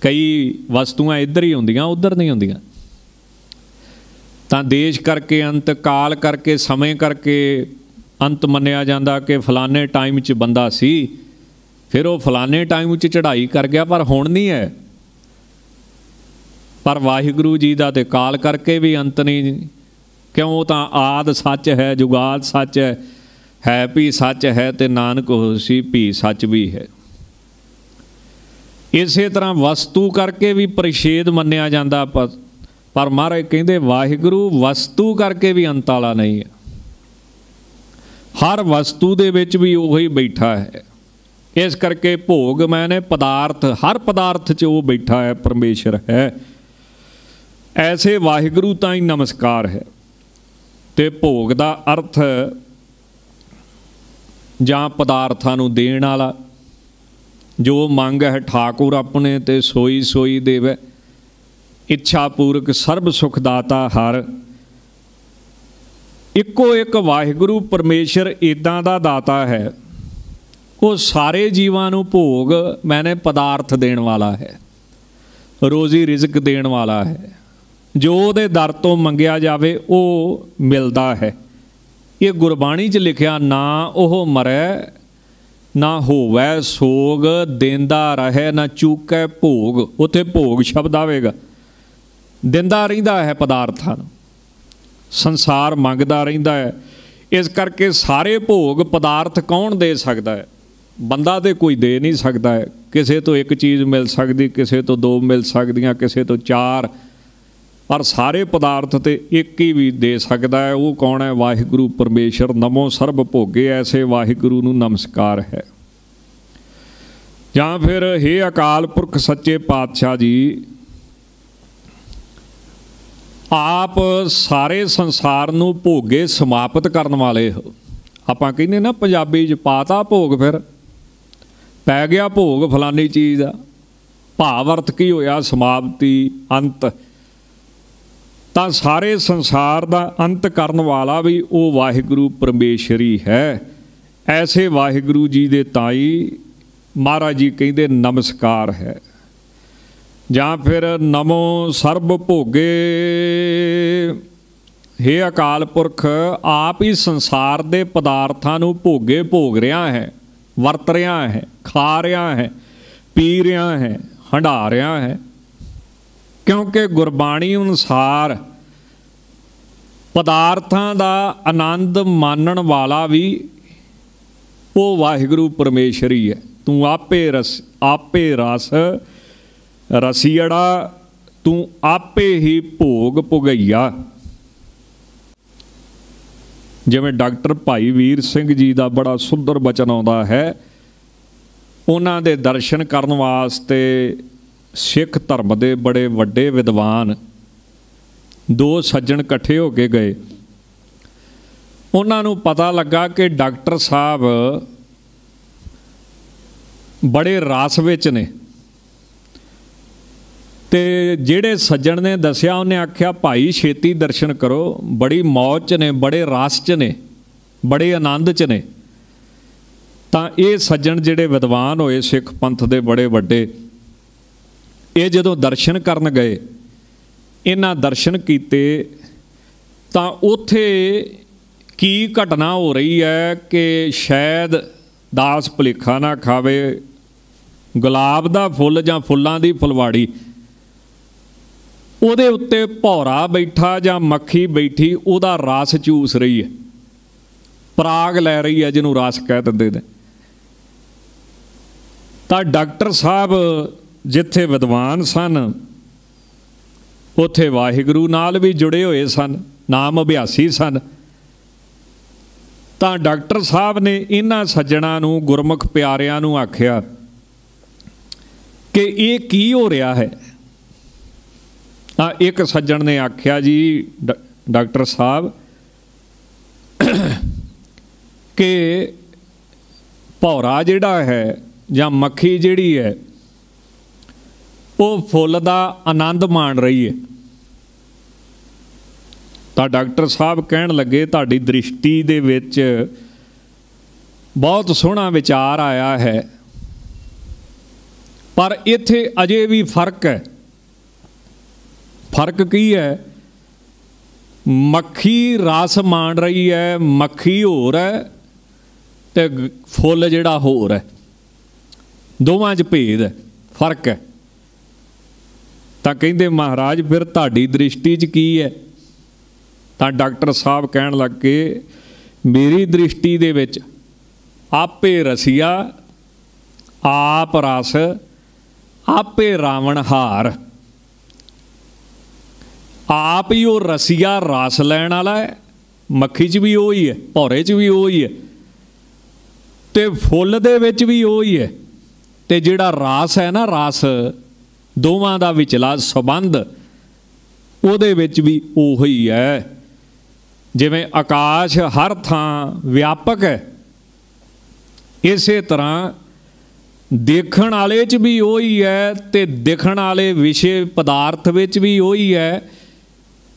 ਕਈ ਵਸਤੂਆਂ ਇੱਧਰ ਹੀ ਹੁੰਦੀਆਂ, ਉੱਧਰ ਨਹੀਂ ਹੁੰਦੀਆਂ। ਤਾਂ ਦੇਸ਼ ਕਰਕੇ ਅੰਤ, ਕਾਲ ਕਰਕੇ, ਸਮੇਂ ਕਰਕੇ ਅੰਤ ਮੰਨਿਆ ਜਾਂਦਾ ਕਿ ਫਲਾਣੇ ਟਾਈਮ 'ਚ ਬੰਦਾ ਸੀ, ਫਿਰ ਉਹ ਫਲਾਣੇ ਟਾਈਮ 'ਚ ਚੜ੍ਹਾਈ ਕਰ ਗਿਆ, ਪਰ ਹੁਣ ਨਹੀਂ ਹੈ। ਪਰ ਵਾਹਿਗੁਰੂ ਜੀ ਦਾ ਤੇ ਕਾਲ ਕਰਕੇ ਵੀ ਅੰਤ ਨਹੀਂ। ਕਿਉਂ? ਤਾਂ ਆਦ ਸੱਚ ਹੈ, ਜੁਗਾਦ ਸੱਚ ਹੈ ਹੈ ਵੀ ਸੱਚ ਹੈ ਤੇ ਨਾਨਕ ਹੋਸੀ ਵੀ ਸੱਚ ਵੀ ਹੈ। ਇਸੇ ਤਰ੍ਹਾਂ ਵਸਤੂ ਕਰਕੇ ਵੀ ਪਰਿਛੇਦ ਮੰਨਿਆ ਜਾਂਦਾ ਪਰ ਮਹਾਰਾਜ ਕਹਿੰਦੇ ਵਾਹਿਗੁਰੂ ਵਸਤੂ ਕਰਕੇ ਵੀ ਅੰਤ ਵਾਲਾ ਨਹੀਂ ਹੈ। ਹਰ ਵਸਤੂ ਦੇ ਵਿੱਚ ਵੀ ਉਹੀ ਬੈਠਾ ਹੈ। ਇਸ ਕਰਕੇ ਭੋਗ ਮੈਨੇ ਪਦਾਰਥ, ਹਰ ਪਦਾਰਥ 'ਚ ਉਹ ਬੈਠਾ ਹੈ, ਪਰਮੇਸ਼ਰ ਹੈ। ਐਸੇ ਵਾਹਿਗੁਰੂ ਤਾਂ ਹੀ ਨਮਸਕਾਰ ਹੈ। ਤੇ ਭੋਗ ਦਾ ਅਰਥ ਜਾਂ ਪਦਾਰਥਾਂ ਨੂੰ ਦੇਣ ਵਾਲਾ, ਜੋ ਮੰਗ ਹੈ ਠਾਕੁਰ ਆਪਣੇ ਤੇ ਸੋਈ ਸੋਈ ਦੇਵੇ। ਇੱਛਾ ਪੂਰਕ ਸਰਬ ਸੁਖ ਦਾਤਾ ਹਰ ਇੱਕੋ ਇੱਕ ਵਾਹਿਗੁਰੂ ਪਰਮੇਸ਼ਰ ਇਦਾਂ ਦਾ ਦਾਤਾ ਹੈ। ਉਹ ਸਾਰੇ ਜੀਵਾਂ ਨੂੰ ਭੋਗ ਮੈਨੇ ਪਦਾਰਥ ਦੇਣ ਵਾਲਾ ਹੈ। ਰੋਜ਼ੀ ਰਿਜ਼ਕ ਦੇਣ ਵਾਲਾ ਹੈ। ਜੋ ਉਹਦੇ ਦਰ ਤੋਂ ਮੰਗਿਆ ਜਾਵੇ, ਉਹ ਮਿਲਦਾ ਹੈ। ਇਹ ਗੁਰਬਾਣੀ 'ਚ ਲਿਖਿਆ, ਨਾ ਉਹ ਮਰੈ, ਨਾ ਹੋਵੈ ਸੋਗ, ਦਿੰਦਾ ਰਹੇ, ਨਾ ਚੂਕੈ ਭੋਗ। ਉਥੇ ਭੋਗ ਸ਼ਬਦ ਆਵੇਗਾ। ਦਿੰਦਾ ਰਹਿੰਦਾ ਹੈ ਪਦਾਰਥਾਂ ਨੂੰ। ਸੰਸਾਰ ਮੰਗਦਾ ਰਹਿੰਦਾ ਹੈ। ਇਸ ਕਰਕੇ ਸਾਰੇ ਭੋਗ ਪਦਾਰਥ ਕੌਣ ਦੇ ਸਕਦਾ ਹੈ? ਬੰਦਾ ਤੇ ਕੋਈ ਦੇ ਨਹੀਂ ਸਕਦਾ ਹੈ। ਕਿਸੇ ਤੋਂ ਇੱਕ ਚੀਜ਼ ਮਿਲ ਸਕਦੀ, ਕਿਸੇ ਤੋਂ ਦੋ ਮਿਲ ਸਕਦੀਆਂ, ਕਿਸੇ ਤੋਂ ਚਾਰ। ਪਰ ਸਾਰੇ ਪਦਾਰਥ ਤੇ ਇੱਕ ਹੀ ਵੀ ਦੇ ਸਕਦਾ ਹੈ, ਉਹ ਕੌਣ ਹੈ? ਵਾਹਿਗੁਰੂ ਪਰਮੇਸ਼ਰ, ਨਮੋ ਸਰਬ ਭੋਗੇ, ਐਸੇ ਵਾਹਿਗੁਰੂ ਨੂੰ ਨਮਸਕਾਰ ਹੈ। ਜਾਂ ਫਿਰ हे ਅਕਾਲ ਪੁਰਖ ਸੱਚੇ ਪਾਤਸ਼ਾਹ ਜੀ ਆਪ ਸਾਰੇ ਸੰਸਾਰ ਨੂੰ ਭੋਗੇ ਸਮਾਪਤ ਕਰਨ ਵਾਲੇ ਹੋ। ਆਪਾਂ ਕਹਿੰਦੇ ਨਾ, ਪੰਜਾਬੀ ਚ ਪਾਤਾ ਭੋਗ ਫਿਰ। ਪੈ ਗਿਆ ਭੋਗ ਫਲਾਨੀ ਚੀਜ਼ ਦਾ। ਭਾਵ ਅਰਥ ਕੀ ਹੋਇਆ? ਸਮਾਪਤੀ, ਅੰਤ। ਤਾਂ ਸਾਰੇ ਸੰਸਾਰ ਦਾ ਅੰਤ ਕਰਨ ਵਾਲਾ ਵੀ ਉਹ ਵਾਹਿਗੁਰੂ ਪਰਮੇਸ਼ਰੀ ਹੈ। ਐਸੇ ਵਾਹਿਗੁਰੂ ਜੀ ਦੇ ਤਾਈ ਮਹਾਰਾਜ ਜੀ ਕਹਿੰਦੇ, ਨਮਸਕਾਰ ਹੈ। ਜਾਂ ਫਿਰ ਨਮੋ ਸਰਬ ਭੋਗੇ। हे ਅਕਾਲ ਪੁਰਖ, ਆਪ ਹੀ ਸੰਸਾਰ ਦੇ ਪਦਾਰਥਾਂ ਨੂੰ ਭੋਗੇ ਭੋਗ ਰਿਹਾ ਹੈ, ਵਰਤ ਰਿਹਾ ਹੈ, ਖਾ ਰਿਹਾ ਹੈ, ਪੀ ਰਿਹਾ ਹੈ, ਹੰਡਾ ਰਿਹਾ ਹੈ। ਕਿਉਂਕਿ ਗੁਰਬਾਣੀ ਅਨੁਸਾਰ ਪਦਾਰਥਾਂ ਦਾ ਆਨੰਦ ਮਾਣਨ ਵਾਲਾ ਵੀ ਉਹ ਵਾਹਿਗੁਰੂ ਪਰਮੇਸ਼ਰੀ ਹੈ। ਤੂੰ ਆਪੇ ਰਸ ਆਪੇ ਰਸ ਰਸੀੜਾ, ਤੂੰ ਆਪੇ ਹੀ ਭੋਗ ਭੁਗਈਆ। ਜਿਵੇਂ ਡਾਕਟਰ ਭਾਈ ਵੀਰ ਸਿੰਘ ਜੀ ਦਾ ਬੜਾ ਸੁੰਦਰ ਬਚਨ ਆਉਂਦਾ ਹੈ, ਉਹਨਾਂ ਦੇ ਦਰਸ਼ਨ ਕਰਨ ਵਾਸਤੇ ਸਿੱਖ ਧਰਮ ਦੇ ਬੜੇ ਵੱਡੇ ਵਿਦਵਾਨ ਦੋ ਸੱਜਣ ਇਕੱਠੇ ਹੋ ਕੇ ਗਏ। ਉਹਨਾਂ ਨੂੰ ਪਤਾ ਲੱਗਾ ਕਿ ਡਾਕਟਰ ਸਾਹਿਬ ਬੜੇ ਰਾਸ ਵਿੱਚ ਨੇ। ਤੇ ਜਿਹੜੇ ਸੱਜਣ ਨੇ ਦੱਸਿਆ, ਉਹਨੇ ਆਖਿਆ, ਭਾਈ, ਛੇਤੀ ਦਰਸ਼ਨ ਕਰੋ। ਬੜੀ ਮੌਜ ਚ ਨੇ, ਬੜੇ ਰਸ ਚ ਨੇ, ਬੜੇ ਆਨੰਦ ਚ ਨੇ। ਤਾਂ ਇਹ ਸੱਜਣ ਜਿਹੜੇ ਵਿਦਵਾਨ ਹੋਏ, ਸਿੱਖ ਪੰਥ ਦੇ ਬੜੇ ਵੱਡੇ, ਇਹ ਜਦੋਂ ਦਰਸ਼ਨ ਕਰਨ ਗਏ, ਇਹਨਾਂ ਦਰਸ਼ਨ ਕੀਤੇ, ਤਾਂ ਉਥੇ ਕੀ ਘਟਨਾ ਹੋ ਰਹੀ ਹੈ ਕਿ ਸ਼ਾਇਦ ਦਾਸ ਭਲੇਖਾ ਨਾ ਖਾਵੇ, ਗੁਲਾਬ ਦਾ ਫੁੱਲ ਜਾਂ ਫੁੱਲਾਂ ਦੀ ਫੁਲਵਾੜੀ ਉਹਦੇ ਉੱਤੇ ਭੌਰਾ ਬੈਠਾ ਜਾਂ ਮੱਖੀ ਬੈਠੀ, ਉਹਦਾ ਰਸ ਚੂਸ ਰਹੀ ਹੈ। ਪਰਾਗ ਲੈ ਰਹੀ ਹੈ ਜਿਹਨੂੰ ਰਸ ਕਹਿ ਦਿੰਦੇ ਨੇ। ਤਾਂ ਡਾਕਟਰ ਸਾਹਿਬ ਜਿੱਥੇ ਵਿਦਵਾਨ ਸਨ, ਉਥੇ ਵਾਹਿਗੁਰੂ ਨਾਲ ਵੀ ਜੁੜੇ ਹੋਏ ਸਨ, ਨਾਮ ਅਭਿਆਸੀ ਸਨ। ਤਾਂ ਡਾਕਟਰ ਸਾਹਿਬ ਨੇ ਇਹਨਾਂ ਸੱਜਣਾ ਨੂੰ, ਗੁਰਮੁਖ ਪਿਆਰਿਆਂ ਨੂੰ ਆਖਿਆ ਕਿ ਇਹ ਕੀ ਹੋ ਰਿਹਾ ਹੈ? ਤਾਂ ਇੱਕ ਸੱਜਣ ਨੇ ਆਖਿਆ ਜੀ ਡਾਕਟਰ ਸਾਹਿਬ, ਕਿ ਭੌਰਾ ਜਿਹੜਾ ਹੈ ਜਾਂ ਮੱਖੀ ਜਿਹੜੀ ਹੈ, ਉਹ ਫੁੱਲ ਦਾ ਆਨੰਦ ਮਾਣ ਰਹੀ ਹੈ। ਤਾਂ ਡਾਕਟਰ ਸਾਹਿਬ ਕਹਿਣ ਲੱਗੇ, ਤੁਹਾਡੀ ਦ੍ਰਿਸ਼ਟੀ ਦੇ ਵਿੱਚ ਬਹੁਤ ਸੋਹਣਾ ਵਿਚਾਰ ਆਇਆ ਹੈ, ਪਰ ਇੱਥੇ ਅਜੇ ਵੀ ਫ਼ਰਕ ਹੈ। ਫ਼ਰਕ ਕੀ ਹੈ? ਮੱਖੀ ਰਸ ਮਾਣ ਰਹੀ ਹੈ, ਮੱਖੀ ਹੋਰ ਹੈ ਤੇ ਫੁੱਲ ਜਿਹੜਾ ਹੋਰ ਹੈ। ਦੋਵਾਂ 'ਚ ਭੇਦ ਹੈ, ਫ਼ਰਕ ਹੈ। ਤਾਂ ਕਹਿੰਦੇ ਮਹਾਰਾਜ, ਫਿਰ ਤੁਹਾਡੀ ਦ੍ਰਿਸ਼ਟੀ 'ਚ ਕੀ ਹੈ? ਤਾਂ ਡਾਕਟਰ ਸਾਹਿਬ ਕਹਿਣ ਲੱਗੇ ਮੇਰੀ ਦ੍ਰਿਸ਼ਟੀ ਦੇ ਵਿੱਚ ਆਪੇ ਰਸੀਆ, ਆਪ ਰਸ, ਆਪੇ ਰਾਵਣ ਹਾਰ ਆਪ ਹੀ ਉਹ ਰਸੀਆ ਰਸ ਲੈਣ ਵਾਲਾ ਹੈ। ਮੱਖੀ 'ਚ ਵੀ ਉਹ ਹੀ ਹੈ ਭੌਰੇ 'ਚ ਵੀ ਉਹ ਹੀ ਹੈ ਤੇ ਫੁੱਲ ਦੇ ਵਿੱਚ ਵੀ ਉਹ ਹੀ। ਹੈ ਤੇ ਜਿਹੜਾ ਰਸ ਹੈ ਨਾ, ਰਸ ਦੋਵਾਂ ਦਾ ਵਿਚਲਾ ਸਬੰਧ, ਉਹਦੇ ਵਿੱਚ ਵੀ ਉਹ ਹੀ ਹੈ। ਜਿਵੇਂ ਆਕਾਸ਼ ਹਰ ਥਾਂ ਵਿਆਪਕ ਹੈ, ਇਸੇ ਤਰ੍ਹਾਂ ਦੇਖਣ ਵਾਲੇ 'ਚ ਵੀ ਉਹੀ ਹੈ ਤੇ ਦਿਖਣ ਵਾਲੇ ਵਿਸ਼ੇ ਪਦਾਰਥ ਵਿੱਚ ਵੀ ਉਹੀ ਹੈ।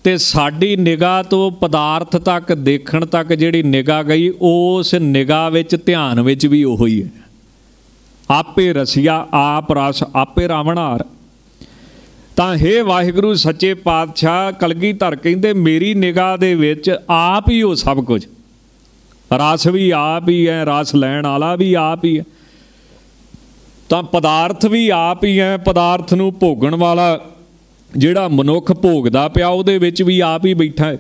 ਤੇ ਸਾਡੀ ਨਿਗਾਹ ਤੋਂ ਪਦਾਰਥ ਤੱਕ, ਦੇਖਣ ਤੱਕ ਜਿਹੜੀ ਨਿਗਾਹ ਗਈ, ਉਸ ਨਿਗਾਹ ਵਿੱਚ ਧਿਆਨ ਵਿੱਚ ਵੀ ਉਹੀ ਹੈ। ਆਪੇ ਰਸੀਆ, ਆਪ ਰਸ, ਆਪੇ ਰਾਵਣਾਰ ਤਾਂ हे ਵਾਹਿਗੁਰੂ, ਸੱਚੇ ਪਾਤਸ਼ਾਹ, ਕਲਗੀਧਰ ਕਹਿੰਦੇ, ਮੇਰੀ ਨਿਗਾਹ ਦੇ ਵਿੱਚ ਆਪ ਹੀ ਉਹ ਸਭ ਕੁਝ। ਰਸ ਵੀ ਆਪ ਹੀ ਹੈ, ਰਸ ਲੈਣ ਵਾਲਾ ਵੀ ਆਪ ਹੀ ਹੈ। ਤਾਂ ਪਦਾਰਥ ਵੀ ਆਪ ਹੀ ਹੈ, ਪਦਾਰਥ ਨੂੰ ਭੋਗਣ ਵਾਲਾ ਜਿਹੜਾ ਮਨੁੱਖ ਭੋਗਦਾ ਪਿਆ, ਉਹਦੇ ਵਿੱਚ ਵੀ ਆਪ ਹੀ ਬੈਠਾ ਹੈ।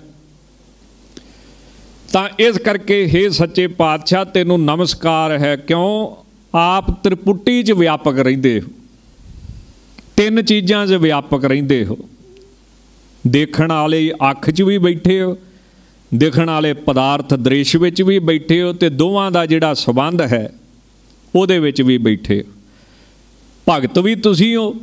ਤਾਂ ਇਸ ਕਰਕੇ हे ਸੱਚੇ ਪਾਤਸ਼ਾਹ, ਤੈਨੂੰ ਨਮਸਕਾਰ ਹੈ। ਕਿਉਂ? ਆਪ ਤ੍ਰਿਪੁੱਟੀ 'ਚ ਵਿਆਪਕ ਰਹਿੰਦੇ ਹੋ। ਤਿੰਨ ਚੀਜ਼ਾਂ 'ਚ ਵਿਆਪਕ ਰਹਿੰਦੇ ਹੋ। ਦੇਖਣ ਵਾਲੇ ਅੱਖ 'ਚ ਵੀ ਬੈਠੇ ਹੋ, ਦੇਖਣ ਵਾਲੇ ਪਦਾਰਥ ਦ੍ਰਿਸ਼ ਵਿੱਚ ਵੀ ਬੈਠੇ ਹੋ ਤੇ ਦੋਵਾਂ ਦਾ ਜਿਹੜਾ ਸਬੰਧ ਹੈ, ਉਹਦੇ ਵਿੱਚ ਵੀ ਬੈਠੇ ਹੋ। ਭਗਤ ਵੀ ਤੁਸੀਂ ਹੋ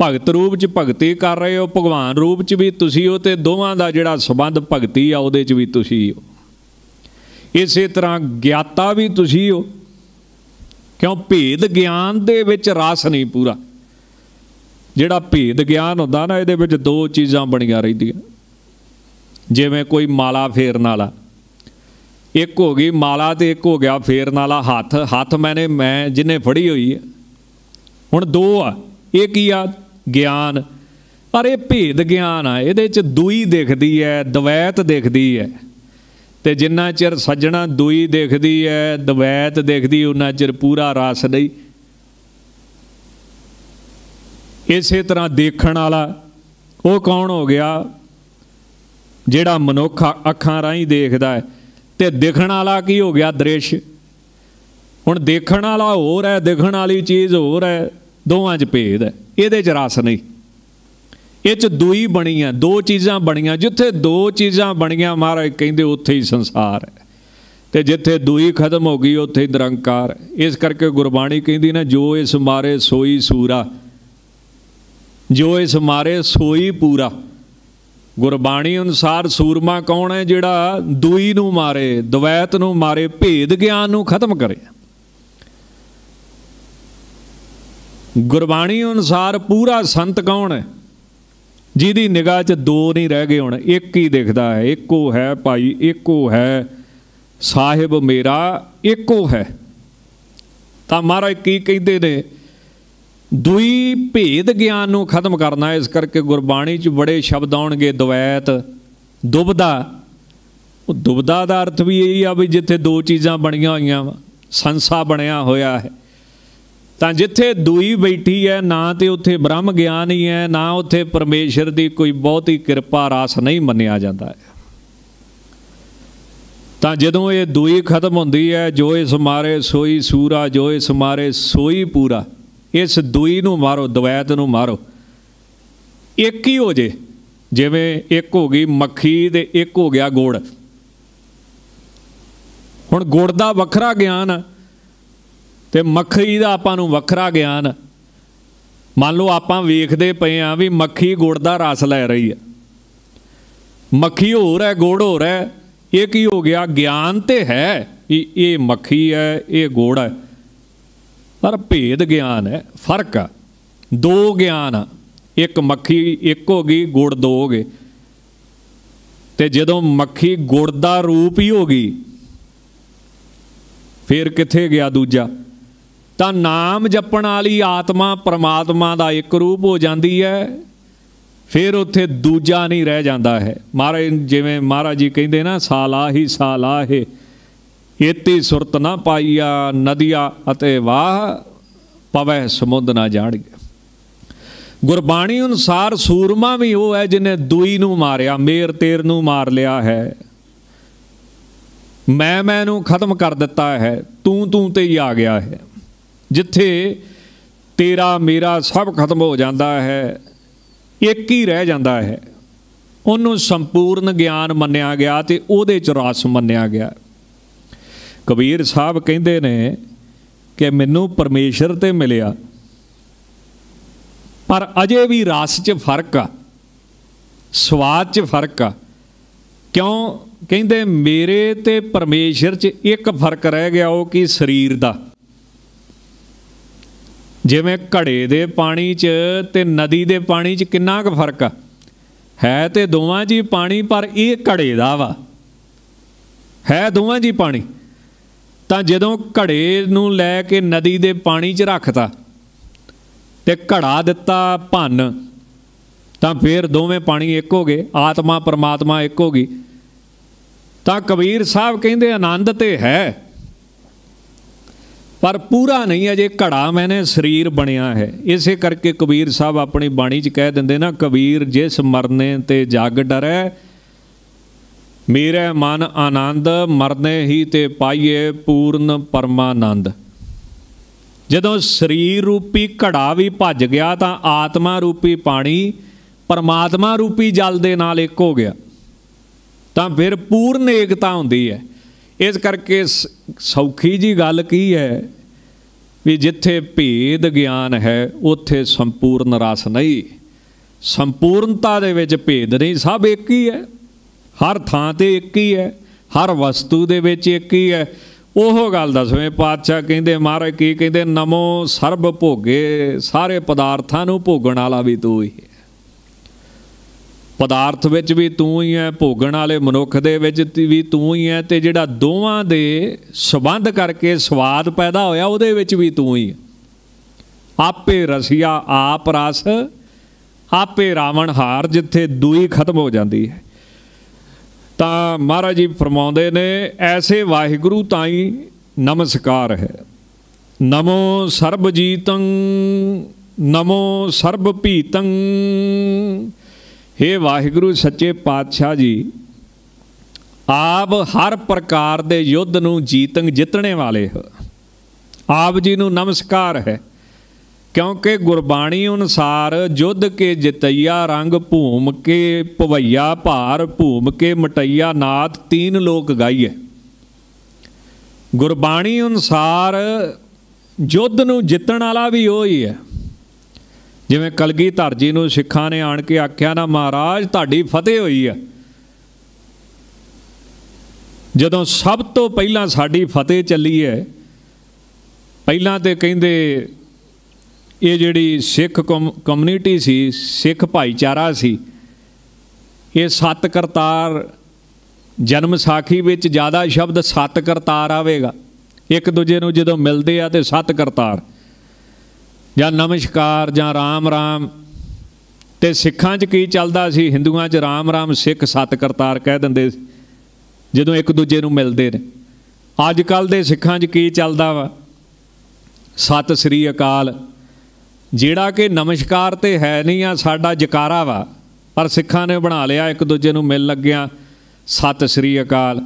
ਭਗਤ ਰੂਪ 'ਚ ਭਗਤੀ ਕਰ ਰਹੇ ਹੋ, ਭਗਵਾਨ ਰੂਪ 'ਚ ਵੀ ਤੁਸੀਂ ਹੋ ਤੇ ਦੋਵਾਂ ਦਾ ਜਿਹੜਾ ਸਬੰਧ ਭਗਤੀ ਆ, ਉਹਦੇ 'ਚ ਵੀ ਤੁਸੀਂ ਹੋ। ਇਸੇ ਤਰ੍ਹਾਂ ਗਿਆਤਾ ਵੀ ਤੁਸੀਂ ਹੋ। ਕਿਉਂ? ਭੇਦ ਗਿਆਨ ਦੇ ਵਿੱਚ ਰਸ ਨਹੀਂ ਪੂਰਾ। ਜਿਹੜਾ ਭੇਦ ਗਿਆਨ ਹੁੰਦਾ ਨਾ, ਇਹਦੇ ਵਿੱਚ ਦੋ ਚੀਜ਼ਾਂ ਬਣੀਆਂ ਰਹਿੰਦੀਆਂ। ਜਿਵੇਂ ਕੋਈ ਮਾਲਾ ਫੇਰਨ ਵਾਲਾ। ਇੱਕ ਹੋ ਗਈ ਮਾਲਾ ਤੇ ਇੱਕ ਹੋ ਗਿਆ ਫੇਰਨ ਵਾਲਾ ਹੱਥ। ਹੱਥ ਮੈਨੇ ਮੈਂ, ਜਿੰਨੇ ਫੜੀ ਹੋਈ ਹੈ ਹੁਣ ਦੋ ਆ। ਇਹ ਕੀ ਆ? ਗਿਆਨ। ਪਰ ਇਹ ਭੇਦ ਗਿਆਨ ਆ, ਇਹਦੇ ਚ ਦੂਈ ਦਿਖਦੀ ਹੈ ਦਵੈਤ ਦਿਖਦੀ ਹੈ ਤੇ ਜਿੰਨਾ ਚਿਰ ਸੱਜਣਾ ਦੂਈ ਦਿਖਦੀ ਹੈ ਦਵੈਤ ਦਿਖਦੀ ਉਹਨਾਂ ਚਿਰ ਪੂਰਾ ਰਸ ਨਹੀਂ। ਇਸੇ ਤਰ੍ਹਾਂ ਦੇਖਣ ਵਾਲਾ, ਉਹ ਕੌਣ ਹੋ ਗਿਆ? ਜਿਹੜਾ ਮਨੁੱਖ ਅੱਖਾਂ ਰਾਹੀਂ ਦੇਖਦਾ ਹੈ ਤੇ ਦਿਖਣ ਵਾਲਾ ਕੀ ਹੋ ਗਿਆ? ਦ੍ਰਿਸ਼। ਹੁਣ ਦੇਖਣ ਵਾਲਾ ਹੋਰ ਹੈ ਦਿਖਣ ਵਾਲੀ ਚੀਜ਼ ਹੋਰ ਹੈ ਦੋਵਾਂ 'ਚ ਭੇਦ ਹੈ ਇਹਦੇ 'ਚ ਰਸ ਨਹੀਂ। ਇਹ 'ਚ ਦੂਈ ਬਣੀ ਆ ਦੋ ਚੀਜ਼ਾਂ ਬਣੀਆਂ, ਜਿੱਥੇ ਦੋ ਚੀਜ਼ਾਂ ਬਣੀਆਂ ਮਹਾਰਾਜ ਕਹਿੰਦੇ ਉੱਥੇ ਹੀ ਸੰਸਾਰ ਹੈ। ਤੇ ਜਿੱਥੇ ਦੂਈ ਖਤਮ ਹੋ ਗਈ, ਉੱਥੇ ਹੀ ਨਿਰੰਕਾਰ ਇਸ ਕਰਕੇ ਗੁਰਬਾਣੀ ਕਹਿੰਦੀ ਨਾ, ਜੋ ਇਸ ਮਾਰੇ ਸੋਈ ਸੂਰਾ। ਜੋ ਇਸ ਮਾਰੇ ਸੋਈ ਪੂਰਾ। ਗੁਰਬਾਣੀ ਅਨੁਸਾਰ ਸੂਰਮਾ ਕੌਣ ਹੈ ਜਿਹੜਾ ਦੂਈ ਨੂੰ ਮਾਰੇ, ਦਵੈਤ ਨੂੰ ਮਾਰੇ, ਭੇਦ ਗਿਆਨ ਨੂੰ ਖਤਮ ਕਰੇ। ਗੁਰਬਾਣੀ ਅਨੁਸਾਰ ਪੂਰਾ ਸੰਤ ਕੌਣ ਹੈ? ਜਿਹਦੀ ਨਿਗਾਹ 'ਚ ਦੋ ਨਹੀਂ ਰਹਿ ਗਏ ਹੁਣ, ਇੱਕ ਹੀ ਦਿਖਦਾ ਹੈ, ਇੱਕੋ ਹੈ ਭਾਈ, ਇੱਕੋ ਹੈ ਸਾਹਿਬ ਮੇਰਾ, ਇੱਕੋ ਹੈ। ਤਾਂ ਮਹਾਰਾਜ ਕੀ ਕਹਿੰਦੇ ਨੇ? ਦੁਈ ਭੇਦ ਗਿਆਨ ਨੂੰ ਖਤਮ ਕਰਨਾ, ਇਸ ਕਰਕੇ ਗੁਰਬਾਣੀ 'ਚ ਬੜੇ ਸ਼ਬਦ ਆਉਣਗੇ, ਦਵੈਤ, ਦੁਬਦਾ। ਉਹ ਦੁਬਦਾ ਦਾ ਅਰਥ ਵੀ ਇਹੀ ਆ ਵੀ ਜਿੱਥੇ ਦੋ ਚੀਜ਼ਾਂ ਬਣੀਆਂ ਹੋਈਆਂ ਵਾ, ਸੰਸਾ ਬਣਿਆ ਹੋਇਆ ਹੈ। ਤਾਂ ਜਿੱਥੇ ਦੂਈ ਬੈਠੀ ਹੈ, ਨਾ ਤੇ ਉੱਥੇ ਬ੍ਰਹਮ ਗਿਆਨ ਹੀ ਹੈ ਨਾ ਉੱਥੇ ਪਰਮੇਸ਼ਰ ਦੀ ਕੋਈ ਬਹੁਤੀ ਕਿਰਪਾ ਰਾਸ ਨਹੀਂ ਮੰਨਿਆ ਜਾਂਦਾ ਹੈ। ਤਾਂ ਜਦੋਂ ਇਹ ਦੂਈ ਖਤਮ ਹੁੰਦੀ ਹੈ, ਜੋ ਇਸ ਮਾਰੇ ਸੋਈ ਸੂਰਾ, ਜੋ ਇਸ ਮਾਰੇ ਸੋਈ ਪੂਰਾ, ਇਸ ਦੂਈ ਨੂੰ ਮਾਰੋ, ਦਵੈਤ ਨੂੰ ਮਾਰੋ। ਇੱਕ ਹੀ ਹੋ ਜੇ, ਜਿਵੇਂ ਇੱਕ ਹੋ ਗਈ ਮੱਖੀ ਤੇ ਇੱਕ ਹੋ ਗਿਆ ਗੁੜ। ਹੁਣ ਗੁੜ ਦਾ ਵੱਖਰਾ ਗਿਆਨ ਤੇ ਮੱਖੀ ਦਾ ਆਪਾਂ ਨੂੰ ਵੱਖਰਾ ਗਿਆਨ। ਮੰਨ ਲਓ ਆਪਾਂ ਵੇਖਦੇ ਪਏ ਆ ਵੀ ਮੱਖੀ ਗੁੜ ਦਾ ਰਸ ਲੈ ਰਹੀ ਹੈ। ਮੱਖੀ ਹੋਰ ਹੈ, ਗੁੜ ਹੋਰ ਹੈ। ਇਹ ਕੀ ਹੋ ਗਿਆ? ਗਿਆਨ ਤੇ ਹੈ ਵੀ ਇਹ ਮੱਖੀ ਹੈ, ਇਹ ਗੁੜ ਹੈ। ਪਰ ਭੇਦ ਗਿਆਨ ਹੈ, ਫ਼ਰਕ ਆ ਦੋ ਗਿਆਨ ਆ। ਇੱਕ ਮੱਖੀ, ਇੱਕ ਹੋ ਗਈ, ਗੁੜ ਦੋ ਹੋ ਗਏ। ਤੇ ਜਦੋਂ ਮੱਖੀ ਗੁੜ ਦਾ ਰੂਪ ਹੀ ਹੋ ਗਈ, ਫਿਰ ਕਿੱਥੇ ਗਿਆ ਦੂਜਾ? ਤਾਂ ਨਾਮ ਜਪਣ ਵਾਲੀ ਆਤਮਾ ਪਰਮਾਤਮਾ ਦਾ ਇੱਕ ਰੂਪ ਹੋ ਜਾਂਦੀ ਹੈ, ਫਿਰ ਉੱਥੇ ਦੂਜਾ ਨਹੀਂ ਰਹਿ ਜਾਂਦਾ ਹੈ। ਮਹਾਰਾਜ, ਜਿਵੇਂ ਮਹਾਰਾਜ ਜੀ ਕਹਿੰਦੇ ਨਾ, ਸਾਲਾਹੀ ਸਾਲਾਹੇ ਇਤੀ ਸੁਰਤ ਨਾ ਪਾਈਆ, ਨਦੀਆ ਅਤੇ ਵਾਹ ਪਵੈ ਸਮੁੰਦ ਨਾ ਜਾਣਗੇ ਗੁਰਬਾਣੀ ਅਨੁਸਾਰ ਸੂਰਮਾ ਵੀ ਉਹ ਹੈ ਜਿਨੇ ਦੂਈ ਨੂੰ ਮਾਰਿਆ, ਮੇਰ ਤੇਰ ਨੂੰ ਮਾਰ ਲਿਆ ਹੈ। ਮੈਂ ਮੈਂ ਨੂੰ ਖਤਮ ਕਰ ਦਿੱਤਾ ਹੈ ਤੂੰ ਤੂੰ ਤੇ ਹੀ ਆ ਗਿਆ ਹੈ। ਜਿੱਥੇ ਤੇਰਾ ਮੇਰਾ ਸਭ ਖਤਮ ਹੋ ਜਾਂਦਾ ਹੈ, ਇੱਕ ਹੀ ਰਹਿ ਜਾਂਦਾ ਹੈ। ਉਹਨੂੰ ਸੰਪੂਰਨ ਗਿਆਨ ਮੰਨਿਆ ਗਿਆ ਤੇ ਉਹਦੇ ਚ ਰਸ ਮੰਨਿਆ ਗਿਆ। ਕਬੀਰ ਸਾਹਿਬ ਕਹਿੰਦੇ ਨੇ ਕਿ ਮੈਨੂੰ ਪਰਮੇਸ਼ਰ ਤੇ ਮਿਲਿਆ, ਪਰ ਅਜੇ ਵੀ ਰਸ 'ਚ ਫ਼ਰਕ ਆ, ਸਵਾਦ 'ਚ ਫ਼ਰਕ ਆ। ਕਿਉਂ? ਕਹਿੰਦੇ ਮੇਰੇ ਤੇ ਪਰਮੇਸ਼ਰ 'ਚ ਇੱਕ ਫ਼ਰਕ ਰਹਿ ਗਿਆ, ਉਹ ਕੀ ਸਰੀਰ ਦਾ। ਜਿਵੇਂ ਘੜੇ ਦੇ ਪਾਣੀ 'ਚ ਤੇ ਨਦੀ ਦੇ ਪਾਣੀ 'ਚ ਕਿੰਨਾ ਕੁ ਫ਼ਰਕ ਆ? ਹੈ ਤੇ ਦੋਵਾਂ ਜੀ ਪਾਣੀ, ਪਰ ਇਹ ਘੜੇ ਦਾ ਵਾ। ਹੈ ਦੋਵਾਂ ਜੀ ਪਾਣੀ। ਤਾਂ ਜਦੋਂ ਘੜੇ ਨੂੰ ਲੈ ਕੇ ਨਦੀ ਦੇ ਪਾਣੀ 'ਚ ਰੱਖਤਾ ਤੇ ਘੜਾ ਦਿੱਤਾ ਭੰਨ, ਤਾਂ ਫਿਰ ਦੋਵੇਂ ਪਾਣੀ ਇੱਕ ਹੋ ਗਏ, ਆਤਮਾ ਪਰਮਾਤਮਾ ਇੱਕ ਹੋ ਗਈ। ਤਾਂ ਕਬੀਰ ਸਾਹਿਬ ਕਹਿੰਦੇ ਆਨੰਦ ਤੇ ਹੈ। ਪਰ ਪੂਰਾ ਨਹੀਂ, ਅਜੇ ਘੜਾ ਮੈਨੇ ਸਰੀਰ ਬਣਿਆ ਹੈ। ਇਸੇ ਕਰਕੇ ਕਬੀਰ ਸਾਹਿਬ ਆਪਣੀ ਬਾਣੀ 'ਚ ਕਹਿ ਦਿੰਦੇ ਨਾ, ਕਬੀਰ ਜਿਸ ਮਰਨੇ ਤੇ ਜਗ ਡਰੈ, ਮੇਰੇ ਮਨ ਆਨੰਦ, ਮਰਨੇ ਹੀ ਤੇ ਪਾਈਏ ਪੂਰਨ ਪਰਮਾਨੰਦ। ਜਦੋਂ ਸਰੀਰ ਰੂਪੀ ਘੜਾ ਵੀ ਭੱਜ ਗਿਆ, ਤਾਂ ਆਤਮਾ ਰੂਪੀ ਪਾਣੀ, ਪਰਮਾਤਮਾ ਰੂਪੀ ਜਲ ਦੇ ਨਾਲ ਇੱਕ ਹੋ ਗਿਆ। ਤਾਂ ਫਿਰ ਪੂਰਨ ਏਕਤਾ ਹੁੰਦੀ ਹੈ। ਇਸ ਕਰਕੇ ਸੌਖੀ ਜੀ ਗੱਲ ਕੀ ਹੈ? ਵੀ ਜਿੱਥੇ ਭੇਦ ਗਿਆਨ ਹੈ, ਉੱਥੇ ਸੰਪੂਰਨ ਰਸ ਨਹੀਂ। ਸੰਪੂਰਨਤਾ ਦੇ ਵਿੱਚ ਭੇਦ ਨਹੀਂ, ਸਭ ਇੱਕ ਹੀ ਹੈ। ਹਰ ਥਾਂ ਤੇ ਇੱਕ ਹੀ ਹੈ, ਹਰ ਵਸਤੂ ਦੇ ਵਿੱਚ ਇੱਕ ਹੀ ਹੈ। ਉਹ ਗੱਲ ਦਸਵੇਂ ਪਾਤਸ਼ਾਹ ਕਹਿੰਦੇ, ਮਹਾਰਾਜ ਕੀ ਕਹਿੰਦੇ, ਨਮੋ ਸਰਬ ਭੋਗੇ, ਸਾਰੇ ਪਦਾਰਥਾਂ ਨੂੰ ਭੋਗਣ ਵਾਲਾ ਵੀ ਤੂੰ ਹੀ। ਪਦਾਰਥ ਵਿੱਚ ਵੀ ਤੂੰ ਹੀ ਹੈ, ਭੋਗਣ ਵਾਲੇ ਮਨੁੱਖ ਦੇ ਵਿੱਚ ਵੀ ਤੂੰ ਹੀ ਹੈ ਤੇ ਜਿਹੜਾ ਦੋਵਾਂ ਦੇ ਸਬੰਧ ਕਰਕੇ ਸਵਾਦ ਪੈਦਾ ਹੋਇਆ, ਉਹਦੇ ਵਿੱਚ ਵੀ ਤੂੰ ਹੀ ਹੈ। ਆਪੇ ਰਸੀਆ, ਆਪ ਰਸ, ਆਪੇ ਰਾਵਣ ਹਾਰ ਜਿੱਥੇ ਦੂਈ ਖਤਮ ਹੋ ਜਾਂਦੀ ਹੈ। ਤਾਂ ਮਹਾਰਾਜ ਜੀ ਫਰਮਾਉਂਦੇ ਨੇ, ਐਸੇ ਵਾਹਿਗੁਰੂ ਤਾਈ ਨਮਸਕਾਰ ਹੈ। ਨਮੋ ਸਰਬ ਜੀਤੰ ਨਮੋ ਸਰਬ ਭੀਤੰ हे ਵਾਹਿਗੁਰੂ, ਸੱਚੇ ਪਾਤਸ਼ਾਹ ਜੀ, ਆਪ ਹਰ ਪ੍ਰਕਾਰ ਦੇ ਯੁੱਧ ਨੂੰ ਜੀਤਨ ਜਿੱਤਣੇ ਵਾਲੇ ਹੋ। ਆਪ ਜੀ ਨੂੰ ਨਮਸਕਾਰ ਹੈ, ਕਿਉਂਕਿ ਗੁਰਬਾਣੀ ਅਨੁਸਾਰ ਜੁੱਧ ਕੇ ਜਿਤਈਆ ਰੰਗ ਭੂਮ ਕੇ ਭਵਈਆ ਭਾਰ, ਭੂਮ ਕੇ ਮਟਈਆ ਨਾਥ ਤੀਨ ਲੋਕ ਗਾਈਏ ਗੁਰਬਾਣੀ ਅਨੁਸਾਰ ਜੁੱਧ ਨੂੰ ਜਿੱਤਣ ਵਾਲਾ ਵੀ ਉਹ ਹੀ ਹੈ। ਜਿਵੇਂ ਕਲਗੀਧਰ ਜੀ ਨੂੰ ਸਿੱਖਾਂ ਨੇ ਆਣ ਕੇ ਆਖਿਆ ਨਾ, ਮਹਾਰਾਜ, ਤੁਹਾਡੀ ਫਤਿਹ ਹੋਈ ਆ। ਜਦੋਂ ਸਭ ਤੋਂ ਪਹਿਲਾਂ ਸਾਡੀ ਫਤਿਹ ਚੱਲੀ ਹੈ, ਪਹਿਲਾਂ ਤੇ ਕਹਿੰਦੇ ਇਹ ਜਿਹੜੀ ਸਿੱਖ ਕਮਿਊਨਿਟੀ ਸੀ, ਸਿੱਖ ਭਾਈਚਾਰਾ ਸੀ, ਇਹ ਸਤ ਕਰਤਾਰ ਜਨਮ ਸਾਖੀ ਵਿੱਚ ਜ਼ਿਆਦਾ ਸ਼ਬਦ ਸਤ ਕਰਤਾਰ ਆਵੇਗਾ। ਇੱਕ ਦੂਜੇ ਨੂੰ ਜਦੋਂ ਮਿਲਦੇ ਆ ਤੇ ਸਤ ਕਰਤਾਰ। ਜਾਂ ਨਮਸਕਾਰ ਜਾਂ ਰਾਮ ਰਾਮ। ਤੇ ਸਿੱਖਾਂ 'ਚ ਕੀ ਚੱਲਦਾ ਸੀ? ਹਿੰਦੂਆਂ 'ਚ ਰਾਮ ਰਾਮ, ਸਿੱਖ ਸਤ ਕਰਤਾਰ ਕਹਿ ਦਿੰਦੇ ਜਦੋਂ ਇੱਕ ਦੂਜੇ ਨੂੰ ਮਿਲਦੇ ਨੇ। ਅੱਜ ਕੱਲ ਦੇ ਸਿੱਖਾਂ 'ਚ ਕੀ ਚੱਲਦਾ ਵਾ? ਸਤਿ ਸ੍ਰੀ ਅਕਾਲ। ਜਿਹੜਾ ਕਿ ਨਮਸਕਾਰ ਤੇ ਹੈ ਨਹੀਂ ਆ, ਸਾਡਾ ਜਕਾਰਾ ਵਾ, ਪਰ ਸਿੱਖਾਂ ਨੇ ਬਣਾ ਲਿਆ, ਇੱਕ ਦੂਜੇ ਨੂੰ ਮਿਲ ਲੱਗਿਆ, ਸਤਿ ਸ੍ਰੀ ਅਕਾਲ।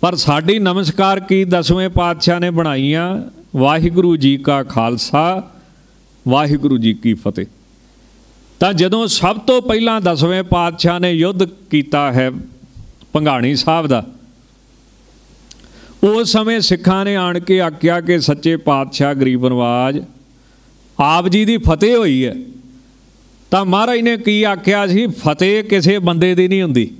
ਪਰ ਸਾਡੀ ਨਮਸਕਾਰ ਕੀ ਦਸਵੇਂ ਪਾਤਸ਼ਾਹ ਨੇ ਬਣਾਈਆਂ ਵਾਹਿਗੁਰੂ ਜੀ ਕਾ ਖਾਲਸਾ ਵਾਹਿਗੁਰੂ ਜੀ ਕੀ ਫਤਿਹ। ਤਾਂ ਜਦੋਂ ਸਭ ਤੋਂ ਪਹਿਲਾਂ ਦਸਵੇਂ ਪਾਤਸ਼ਾਹ ਨੇ ਯੁੱਧ ਕੀਤਾ ਹੈ ਭੰਗਾਣੀ ਸਾਹਿਬ ਦਾ, ਉਸ ਸਮੇਂ ਸਿੱਖਾਂ ਨੇ ਆਣ ਕੇ ਆਖਿਆ ਕਿ ਸੱਚੇ ਪਾਤਸ਼ਾਹ ਗਰੀਬ ਨਵਾਜ, ਆਪ ਜੀ ਦੀ ਫਤਿਹ ਹੋਈ ਹੈ। ਤਾਂ ਮਹਾਰਾਜ ਨੇ ਕੀ ਆਖਿਆ ਸੀ? ਫਤਿਹ ਕਿਸੇ ਬੰਦੇ ਦੀ ਨਹੀਂ ਹੁੰਦੀ।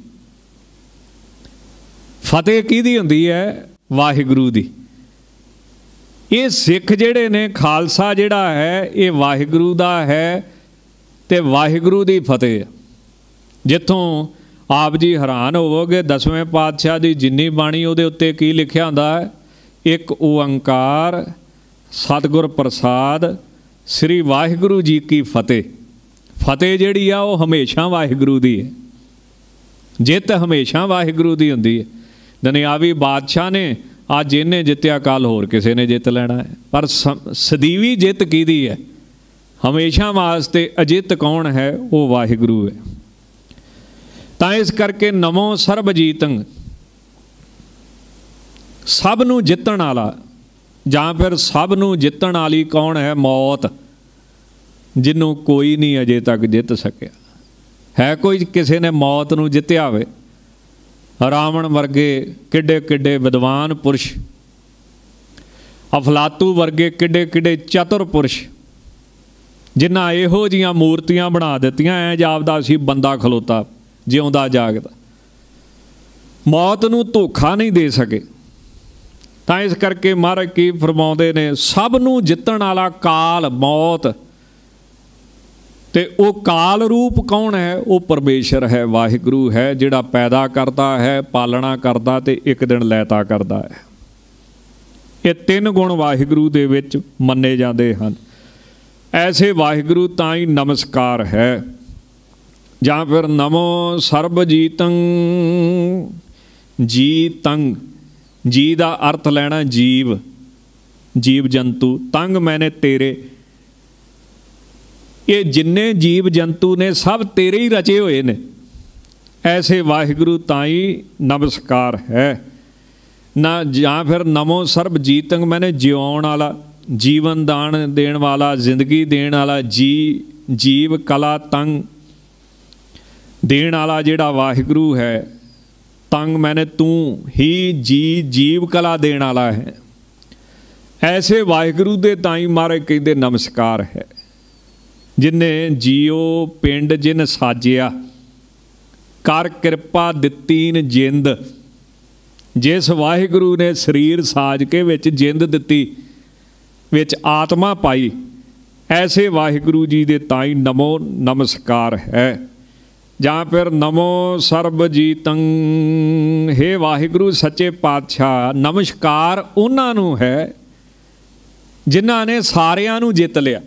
ਫਤਿਹ ਕਿਹਦੀ ਹੁੰਦੀ ਹੈ? ਵਾਹਿਗੁਰੂ ਦੀ। ਇਹ ਸਿੱਖ ਜਿਹੜੇ ਨੇ, ਖਾਲਸਾ ਜਿਹੜਾ ਹੈ, ਇਹ ਵਾਹਿਗੁਰੂ ਦਾ ਹੈ ਤੇ ਵਾਹਿਗੁਰੂ ਦੀ ਫਤਿਹ ਜਿੱਥੋਂ ਆਪ ਜੀ ਹੈਰਾਨ ਹੋਵੋਗੇ, ਦਸਵੇਂ ਪਾਤਸ਼ਾਹ ਦੀ ਜਿੰਨੀ ਬਾਣੀ ਉਹਦੇ ਉੱਤੇ ਕੀ ਲਿਖਿਆ ਹੁੰਦਾ ਹੈ? ਇੱਕ ਓੰਕਾਰ, ਸਤਿਗੁਰ ਪ੍ਰਸਾਦ, ਸ੍ਰੀ ਵਾਹਿਗੁਰੂ ਜੀ ਕੀ ਫਤਿਹ। ਫਤਿਹ ਜਿਹੜੀ ਆ, ਉਹ ਹਮੇਸ਼ਾ ਵਾਹਿਗੁਰੂ ਦੀ ਹੈ। ਜਿੱਤ ਹਮੇਸ਼ਾ ਵਾਹਿਗੁਰੂ ਦੀ ਹੁੰਦੀ ਹੈ। ਦੁਨਿਆਵੀ ਬਾਦਸ਼ਾਹ ਨੇ ਅੱਜ ਇਹਨੇ ਜਿੱਤਿਆ ਕੱਲ ਹੋਰ ਕਿਸੇ ਨੇ ਜਿੱਤ ਲੈਣਾ ਹੈ। ਪਰ ਸਦੀਵੀ ਜਿੱਤ ਕਿਹਦੀ ਹੈ? ਹਮੇਸ਼ਾ ਵਾਸਤੇ ਅਜਿੱਤ ਕੌਣ ਹੈ? ਉਹ ਵਾਹਿਗੁਰੂ ਹੈ। ਤਾਂ ਇਸ ਕਰਕੇ ਨਮੋ ਸਰਬਜੀਤੰ ਸਭ ਨੂੰ ਜਿੱਤਣ ਵਾਲਾ ਜਾਂ ਫਿਰ ਸਭ ਨੂੰ ਜਿੱਤਣ ਵਾਲੀ ਕੌਣ ਹੈ? ਮੌਤ, ਜਿਹਨੂੰ ਕੋਈ ਨਹੀਂ ਅਜੇ ਤੱਕ ਜਿੱਤ ਸਕਿਆ। ਹੈ ਕੋਈ ਕਿਸੇ ਨੇ ਮੌਤ ਨੂੰ ਜਿੱਤਿਆ ਹੋਵੇ? ਰਾਵਣ ਵਰਗੇ ਕਿੱਡੇ ਕਿੱਡੇ ਵਿਦਵਾਨ ਪੁਰਸ਼, ਅਫਲਾਤੂ ਵਰਗੇ ਕਿੱਡੇ ਕਿੱਡੇ ਚਤੁਰ ਪੁਰਸ਼, ਜਿਨ੍ਹਾਂ ਇਹੋ ਜੀਆਂ ਮੂਰਤੀਆਂ ਬਣਾ ਦਿੱਤੀਆਂ, ਐ ਜਾਪਦਾ ਸੀ ਬੰਦਾ ਖਲੋਤਾ, ਜਿਉਂਦਾ ਜਾਗਦਾ। ਮੌਤ ਨੂੰ ਧੋਖਾ ਨਹੀਂ ਦੇ ਸਕੇ। ਤਾਂ ਇਸ ਕਰਕੇ ਮਹਾਰਾਜ ਕੀ ਫਰਮਾਉਂਦੇ ਨੇ, ਸਭ ਨੂੰ ਜਿੱਤਣ ਵਾਲਾ ਕਾਲ ਮੌਤ। ਤੇ ਉਹ ਕਾਲ ਰੂਪ ਕੌਣ ਹੈ? ਉਹ ਪਰਮੇਸ਼ਰ ਹੈ, ਵਾਹਿਗੁਰੂ ਹੈ, ਜਿਹੜਾ ਪੈਦਾ ਕਰਦਾ ਹੈ, ਪਾਲਣਾ ਕਰਦਾ ਤੇ ਇੱਕ ਦਿਨ ਲੈਤਾ ਕਰਦਾ ਹੈ। ਇਹ ਤਿੰਨ ਗੁਣ ਵਾਹਿਗੁਰੂ ਦੇ ਵਿੱਚ ਮੰਨੇ ਜਾਂਦੇ ਹਨ। ਐਸੇ ਵਾਹਿਗੁਰੂ ਤਾਂ ਹੀ ਨਮਸਕਾਰ ਹੈ। ਜਾਂ ਫਿਰ ਨਮੋ ਸਰਬ ਜੀ ਤੰਗ ਜੀ ਦਾ ਅਰਥ ਲੈਣਾ ਜੀਵ। ਜੀਵ ਜੰਤੂ, ਤੰਗ ਮੈਨੇ ਤੇਰੇ। ਇਹ ਜਿੰਨੇ ਜੀਵ ਜੰਤੂ ਨੇ, ਸਭ ਤੇਰੇ ਹੀ ਰਚੇ ਹੋਏ ਨੇ। ਐਸੇ ਵਾਹਿਗੁਰੂ ਤਾਈ ਨਮਸਕਾਰ ਹੈ। ਨਾ ਜਾਂ ਫਿਰ ਨਮੋ ਸਰਬ ਜੀਤੰਗ ਮੈਨੇ ਜਿਉਣ ਵਾਲਾ, ਜੀਵਨ ਦਾਨ ਦੇਣ ਵਾਲਾ, ਜ਼ਿੰਦਗੀ ਦੇਣ ਵਾਲਾ, ਜੀ, ਜੀਵ, ਕਲਾ, ਤੰਗ ਦੇਣ ਵਾਲਾ ਜਿਹੜਾ ਵਾਹਿਗੁਰੂ ਹੈ, ਤੰਗ ਮੈਨੇ ਤੂੰ ਹੀ ਜੀ, ਜੀਵ, ਕਲਾ ਦੇਣ ਵਾਲਾ ਹੈ। ਐਸੇ ਵਾਹਿਗੁਰੂ ਦੇ ਤਾਈ ਮਾਰੇ ਕਹਿੰਦੇ ਨਮਸਕਾਰ ਹੈ। ਜਿਨੇ ਜੀਓ ਪਿੰਡ ਜਿਨ ਸਾਜਿਆ, ਕਰ ਕਿਰਪਾ ਦਿੱਤੀਨ ਜਿੰਦ। ਜਿਸ ਵਾਹਿਗੁਰੂ ਨੇ ਸਰੀਰ ਸਾਜ ਕੇ ਵਿੱਚ ਜਿੰਦ ਦਿੱਤੀ, ਵਿੱਚ ਆਤਮਾ ਪਾਈ, ਐਸੇ ਵਾਹਿਗੁਰੂ ਜੀ ਦੇ ਤਾਈ ਨਮੋ ਨਮਸਕਾਰ ਹੈ। ਜਾਂ ਫਿਰ ਨਮੋ ਸਰਬ ਜੀਤੰ ਹੈ ਵਾਹਿਗੁਰੂ ਸੱਚੇ ਪਾਤਸ਼ਾਹ, ਨਮਸਕਾਰ ਉਹਨਾਂ ਨੂੰ ਹੈ, ਜਿਨ੍ਹਾਂ ਨੇ ਸਾਰਿਆਂ ਨੂੰ ਜਿੱਤ ਲਿਆ।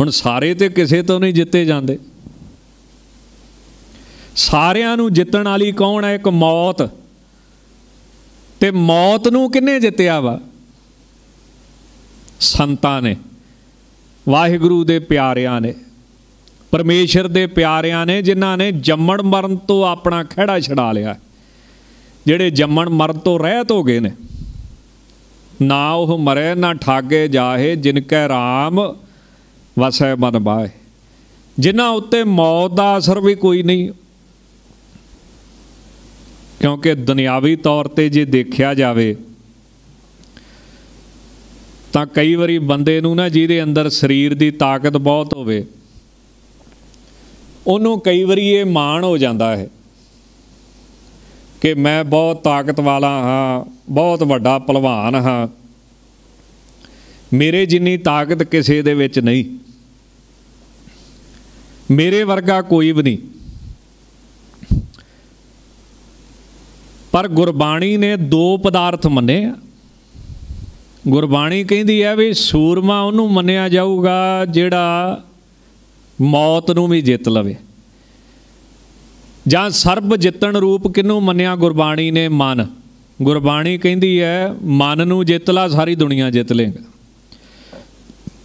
ਹੁਣ ਸਾਰੇ ਤੇ ਕਿਸੇ ਤੋਂ ਨਹੀਂ ਜਿੱਤੇ ਜਾਂਦੇ। ਸਾਰਿਆਂ ਨੂੰ ਜਿੱਤਣ ਵਾਲੀ ਕੌਣ ਹੈ? ਇੱਕ ਮੌਤ। ਤੇ ਮੌਤ ਨੂੰ ਕਿੰਨੇ ਜਿੱਤਿਆ ਵਾ? ਸੰਤਾਂ ਨੇ। ਵਾਹਿਗੁਰੂ ਦੇ ਪਿਆਰਿਆਂ ਨੇ। ਪਰਮੇਸ਼ਰ ਦੇ ਪਿਆਰਿਆਂ ਨੇ ਜਿਨ੍ਹਾਂ ਨੇ ਜੰਮਣ ਮਰਨ ਤੋਂ ਆਪਣਾ ਖਿਹੜਾ ਛਡਾ ਲਿਆ। ਜਿਹੜੇ ਜੰਮਣ ਮਰਨ ਤੋਂ ਰਹਿਤ ਹੋ ਗਏ ਨੇ। ਨਾ ਉਹ ਮਰੇ, ਨਾ ਠਾਗੇ ਜਾਹੇ, ਜਿਨ ਕੈ ਰਾਮ ਵਸੈ ਮਨ ਬਾਏ ਜਿਨ੍ਹਾਂ ਉੱਤੇ ਮੌਤ ਦਾ ਅਸਰ ਵੀ ਕੋਈ ਨਹੀਂ, ਕਿਉਂਕਿ ਦੁਨਿਆਵੀ ਤੌਰ ਤੇ ਜੇ ਦੇਖਿਆ ਜਾਵੇ, ਤਾਂ ਕਈ ਵਾਰੀ ਬੰਦੇ ਨੂੰ ਨਾ ਜਿਹਦੇ ਅੰਦਰ ਸਰੀਰ ਦੀ ਤਾਕਤ ਬਹੁਤ ਹੋਵੇ, ਉਹਨੂੰ ਕਈ ਵਾਰੀ ਇਹ ਮਾਣ ਹੋ ਜਾਂਦਾ ਹੈ ਕਿ ਮੈਂ ਬਹੁਤ ਤਾਕਤ ਵਾਲਾ ਹਾਂ, ਬਹੁਤ ਵੱਡਾ ਪਹਿਲਵਾਨ ਹਾਂ। ਮੇਰੇ ਜਿੰਨੀ ਤਾਕਤ ਕਿਸੇ ਦੇ ਵਿੱਚ ਨਹੀਂ। ਮੇਰੇ ਵਰਗਾ ਕੋਈ ਵੀ ਨਹੀਂ। ਪਰ ਗੁਰਬਾਣੀ ਨੇ ਦੋ ਪਦਾਰਥ ਮੰਨੇ ਆ। ਗੁਰਬਾਣੀ ਕਹਿੰਦੀ ਹੈ ਵੀ ਸੂਰਮਾ ਉਹਨੂੰ ਮੰਨਿਆ ਜਾਊਗਾ ਜਿਹੜਾ ਮੌਤ ਨੂੰ ਵੀ ਜਿੱਤ ਲਵੇ। ਜਾਂ ਸਰਬ ਜਿੱਤਣ ਰੂਪ ਕਿਨੂੰ ਮੰਨਿਆ ਗੁਰਬਾਣੀ ਨੇ? ਮਨ। ਗੁਰਬਾਣੀ ਕਹਿੰਦੀ ਹੈ, ਮਨ ਨੂੰ ਜਿੱਤ ਲਾ, ਸਾਰੀ ਦੁਨੀਆ ਜਿੱਤ ਲੇਗਾ।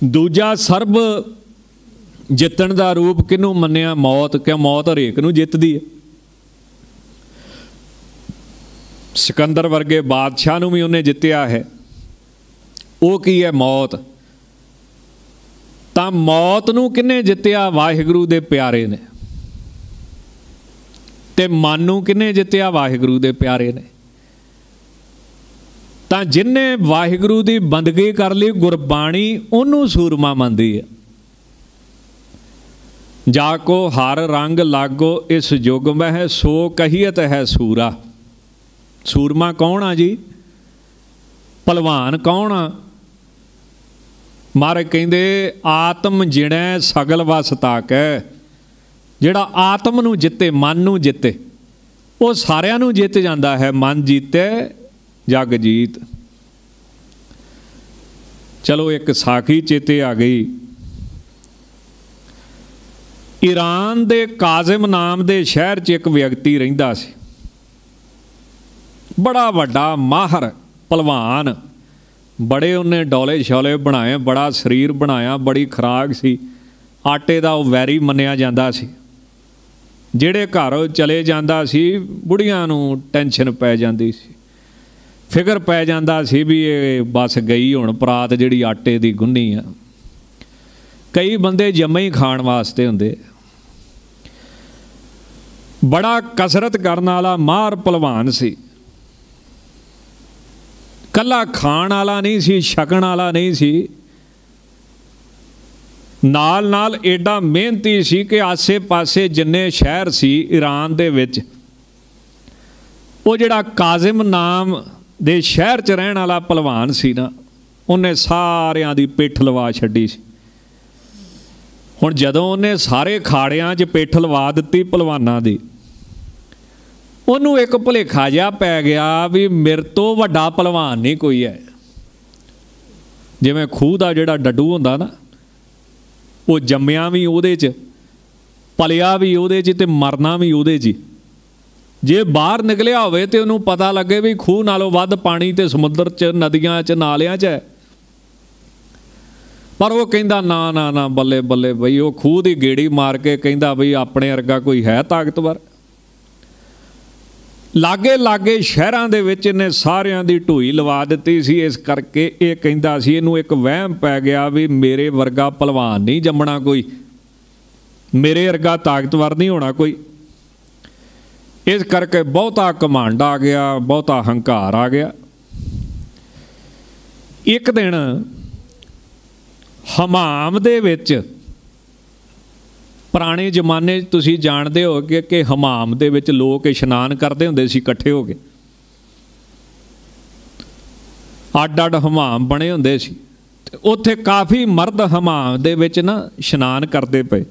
ਦੂਜਾ ਸਰਬ ਜਿੱਤਣ ਦਾ ਰੂਪ ਕਿਨੂੰ ਮੰਨਿਆ? ਮੌਤ, ਕਿਉਂ ਮੌਤ ਹਰੇਕ ਨੂੰ ਜਿੱਤਦੀ ਹੈ। ਸਿਕੰਦਰ ਵਰਗੇ ਬਾਦਸ਼ਾਹ ਨੂੰ ਵੀ ਉਹਨੇ ਜਿੱਤਿਆ ਹੈ। ਉਹ ਕੀ ਹੈ? ਮੌਤ। ਤਾਂ ਮੌਤ ਨੂੰ ਕਿੰਨੇ ਜਿੱਤਿਆ? ਵਾਹਿਗੁਰੂ ਦੇ ਪਿਆਰੇ ਨੇ। ਤੇ ਮਨ ਨੂੰ ਕਿੰਨੇ ਜਿੱਤਿਆ? ਵਾਹਿਗੁਰੂ ਦੇ ਪਿਆਰੇ ਨੇ। ਤਾਂ ਜਿਨਨੇ ਵਾਹਿਗੁਰੂ ਦੀ ਬੰਦਗੀ ਕਰ ਲਈ, ਗੁਰਬਾਣੀ ਉਹਨੂੰ ਸੂਰਮਾ ਮੰਨਦੀ ਹੈ। ਜਾ ਕੋ ਹਰ ਰੰਗ ਲਾਗੋ, ਇਸ ਯੁਗ ਮਹਿ ਸੋ ਕਹੀਤ ਹੈ ਸੂਰਾ। ਸੂਰਮਾ ਕੌਣ ਆ ਜੀ? ਭਲਵਾਨ ਕੌਣ ਆ? ਮਹਾਰਾਜ ਕਹਿੰਦੇ, ਆਤਮ ਜਿਣੈ ਸਗਲ ਵਸ ਤਾਕੈ। ਜਿਹੜਾ ਆਤਮ ਨੂੰ ਜਿੱਤੇ, ਮਨ ਨੂੰ ਜਿੱਤੇ, ਉਹ ਸਾਰਿਆਂ ਨੂੰ ਜਿੱਤ ਜਾਂਦਾ ਹੈ। ਮਨ ਜੀਤੇ ਜਗਜੀਤ ਚਲੋ ਇੱਕ ਸਾਖੀ ਚੇਤੇ ਆ ਗਈ। ਈਰਾਨ ਦੇ ਕਾਜ਼ਮ ਨਾਮ ਦੇ ਸ਼ਹਿਰ 'ਚ ਇੱਕ ਵਿਅਕਤੀ ਰਹਿੰਦਾ ਸੀ। ਬੜਾ ਵੱਡਾ ਮਾਹਰ ਪਹਿਲਵਾਨ। ਬੜੇ ਉਹਨੇ ਡੋਲੇ ਛੋਲੇ ਬਣਾਏ, ਬੜਾ ਸਰੀਰ ਬਣਾਇਆ, ਬੜੀ ਖਰਾਕ ਸੀ। ਆਟੇ ਦਾ ਉਹ ਵੈਰੀ ਮੰਨਿਆ ਜਾਂਦਾ ਸੀ। ਜਿਹੜੇ ਘਰ ਚਲੇ ਜਾਂਦਾ ਸੀ, ਬੁੜੀਆਂ ਨੂੰ ਟੈਨਸ਼ਨ ਪੈ ਜਾਂਦੀ ਸੀ। ਫਿਕਰ ਪੈ ਜਾਂਦਾ ਸੀ ਵੀ ਇਹ ਬਸ ਗਈ ਹੁਣ, ਪਰਾਤ ਜਿਹੜੀ ਆਟੇ ਦੀ ਗੁੰਨੀ ਆ। ਕਈ ਬੰਦੇ ਜੰਮੇ ਹੀ ਖਾਣ ਵਾਸਤੇ ਹੁੰਦੇ ਬੜਾ ਕਸਰਤ ਕਰਨ ਵਾਲਾ ਮਾਰ ਪਹਿਲਵਾਨ ਸੀ। ਕੱਲਾ ਖਾਣ ਵਾਲਾ ਨਹੀਂ ਸੀ, ਛਕਣ ਵਾਲਾ ਨਹੀਂ ਸੀ। ਨਾਲ ਨਾਲ ਐਡਾ ਮਿਹਨਤੀ ਸੀ ਕਿ ਆਸੇ-ਪਾਸੇ ਜਿੰਨੇ ਸ਼ਹਿਰ ਸੀ ਈਰਾਨ ਦੇ ਵਿੱਚ, ਉਹ ਜਿਹੜਾ ਕਾਜ਼ਮ ਨਾਮ ਦੇ ਸ਼ਹਿਰ 'ਚ ਰਹਿਣ ਵਾਲਾ ਪਹਿਲਵਾਨ ਸੀ ਨਾ, ਉਹਨੇ ਸਾਰਿਆਂ ਦੀ ਪਿੱਠ ਲਵਾ ਛੱਡੀ ਸੀ। ਹੁਣ ਜਦੋਂ ਉਹਨੇ ਸਾਰੇ ਖਾੜਿਆਂ 'ਚ ਪਿੱਠ ਲਵਾ ਦਿੱਤੀ ਪਹਿਲਵਾਨਾਂ ਦੀ, ਉਹਨੂੰ ਇੱਕ ਭੁਲੇਖਾ ਜਿਹਾ ਪੈ ਗਿਆ ਵੀ ਮੇਰੇ ਤੋਂ ਵੱਡਾ ਪਹਿਲਵਾਨ ਨਹੀਂ ਕੋਈ ਹੈ। ਜਿਵੇਂ ਖੂਹ ਦਾ ਜਿਹੜਾ ਡੱਡੂ ਹੁੰਦਾ ਨਾ, ਉਹ ਜੰਮਿਆ ਵੀ ਉਹਦੇ 'ਚ, ਪਲਿਆ ਵੀ ਉਹਦੇ 'ਚ ਤੇ ਮਰਨਾ ਵੀ ਉਹਦੇ 'ਚ ਜੇ ਬਾਹਰ ਨਿਕਲਿਆ ਹੋਵੇ ਤੇ ਉਹਨੂੰ ਪਤਾ ਲੱਗੇ ਵੀ ਖੂਹ ਨਾਲੋਂ ਵੱਧ ਪਾਣੀ ਤੇ ਸਮੁੰਦਰ 'ਚ, ਨਦੀਆਂ 'ਚ, ਨਾਲਿਆਂ 'ਚ ਹੈ। ਪਰ ਉਹ ਕਹਿੰਦਾ, ਨਾ ਨਾ ਨਾ, ਬੱਲੇ ਬੱਲੇ ਬਈ, ਉਹ ਖੂਹ ਦੀ ਗੇੜੀ ਮਾਰ ਕੇ ਕਹਿੰਦਾ ਬਈ ਆਪਣੇ ਵਰਗਾ ਕੋਈ ਹੈ ਤਾਕਤਵਰ। ਲਾਗੇ ਲਾਗੇ ਸ਼ਹਿਰਾਂ ਦੇ ਵਿੱਚ ਇਹਨੇ ਸਾਰਿਆਂ ਦੀ ਢੋਈ ਲਵਾ ਦਿੱਤੀ ਸੀ। ਇਸ ਕਰਕੇ ਇਹ ਕਹਿੰਦਾ ਸੀ, ਇਹਨੂੰ ਇੱਕ ਵਹਿਮ ਪੈ ਗਿਆ ਵੀ ਮੇਰੇ ਵਰਗਾ ਪਹਿਲਵਾਨ ਨਹੀਂ ਜੰਮਣਾ ਕੋਈ। ਮੇਰੇ ਵਰਗਾ ਤਾਕਤਵਰ ਨਹੀਂ ਹੋਣਾ ਕੋਈ। ਇਸ ਕਰਕੇ ਬਹੁਤਾ ਕਮਾਂਡ ਆ ਗਿਆ, ਬਹੁਤਾ ਹੰਕਾਰ ਆ ਗਿਆ। ਇੱਕ ਦਿਨ ਹਮਾਮ ਦੇ ਵਿੱਚ ਪੁਰਾਣੇ ਜ਼ਮਾਨੇ 'ਚ ਤੁਸੀਂ ਜਾਣਦੇ ਹੋਗੇ ਕਿ ਹਮਾਮ ਦੇ ਵਿੱਚ ਲੋਕ ਇਸ਼ਨਾਨ ਕਰਦੇ ਹੁੰਦੇ ਸੀ, ਇਕੱਠੇ ਹੋ ਕੇ। ਅੱਡ ਅੱਡ ਹਮਾਮ ਬਣੇ ਹੁੰਦੇ ਸੀ। ਤੇ ਉੱਥੇ ਕਾਫੀ ਮਰਦ ਹਮਾਮ ਦੇ ਵਿੱਚ ਨਾ ਇਸ਼ਨਾਨ ਕਰਦੇ ਪਏ।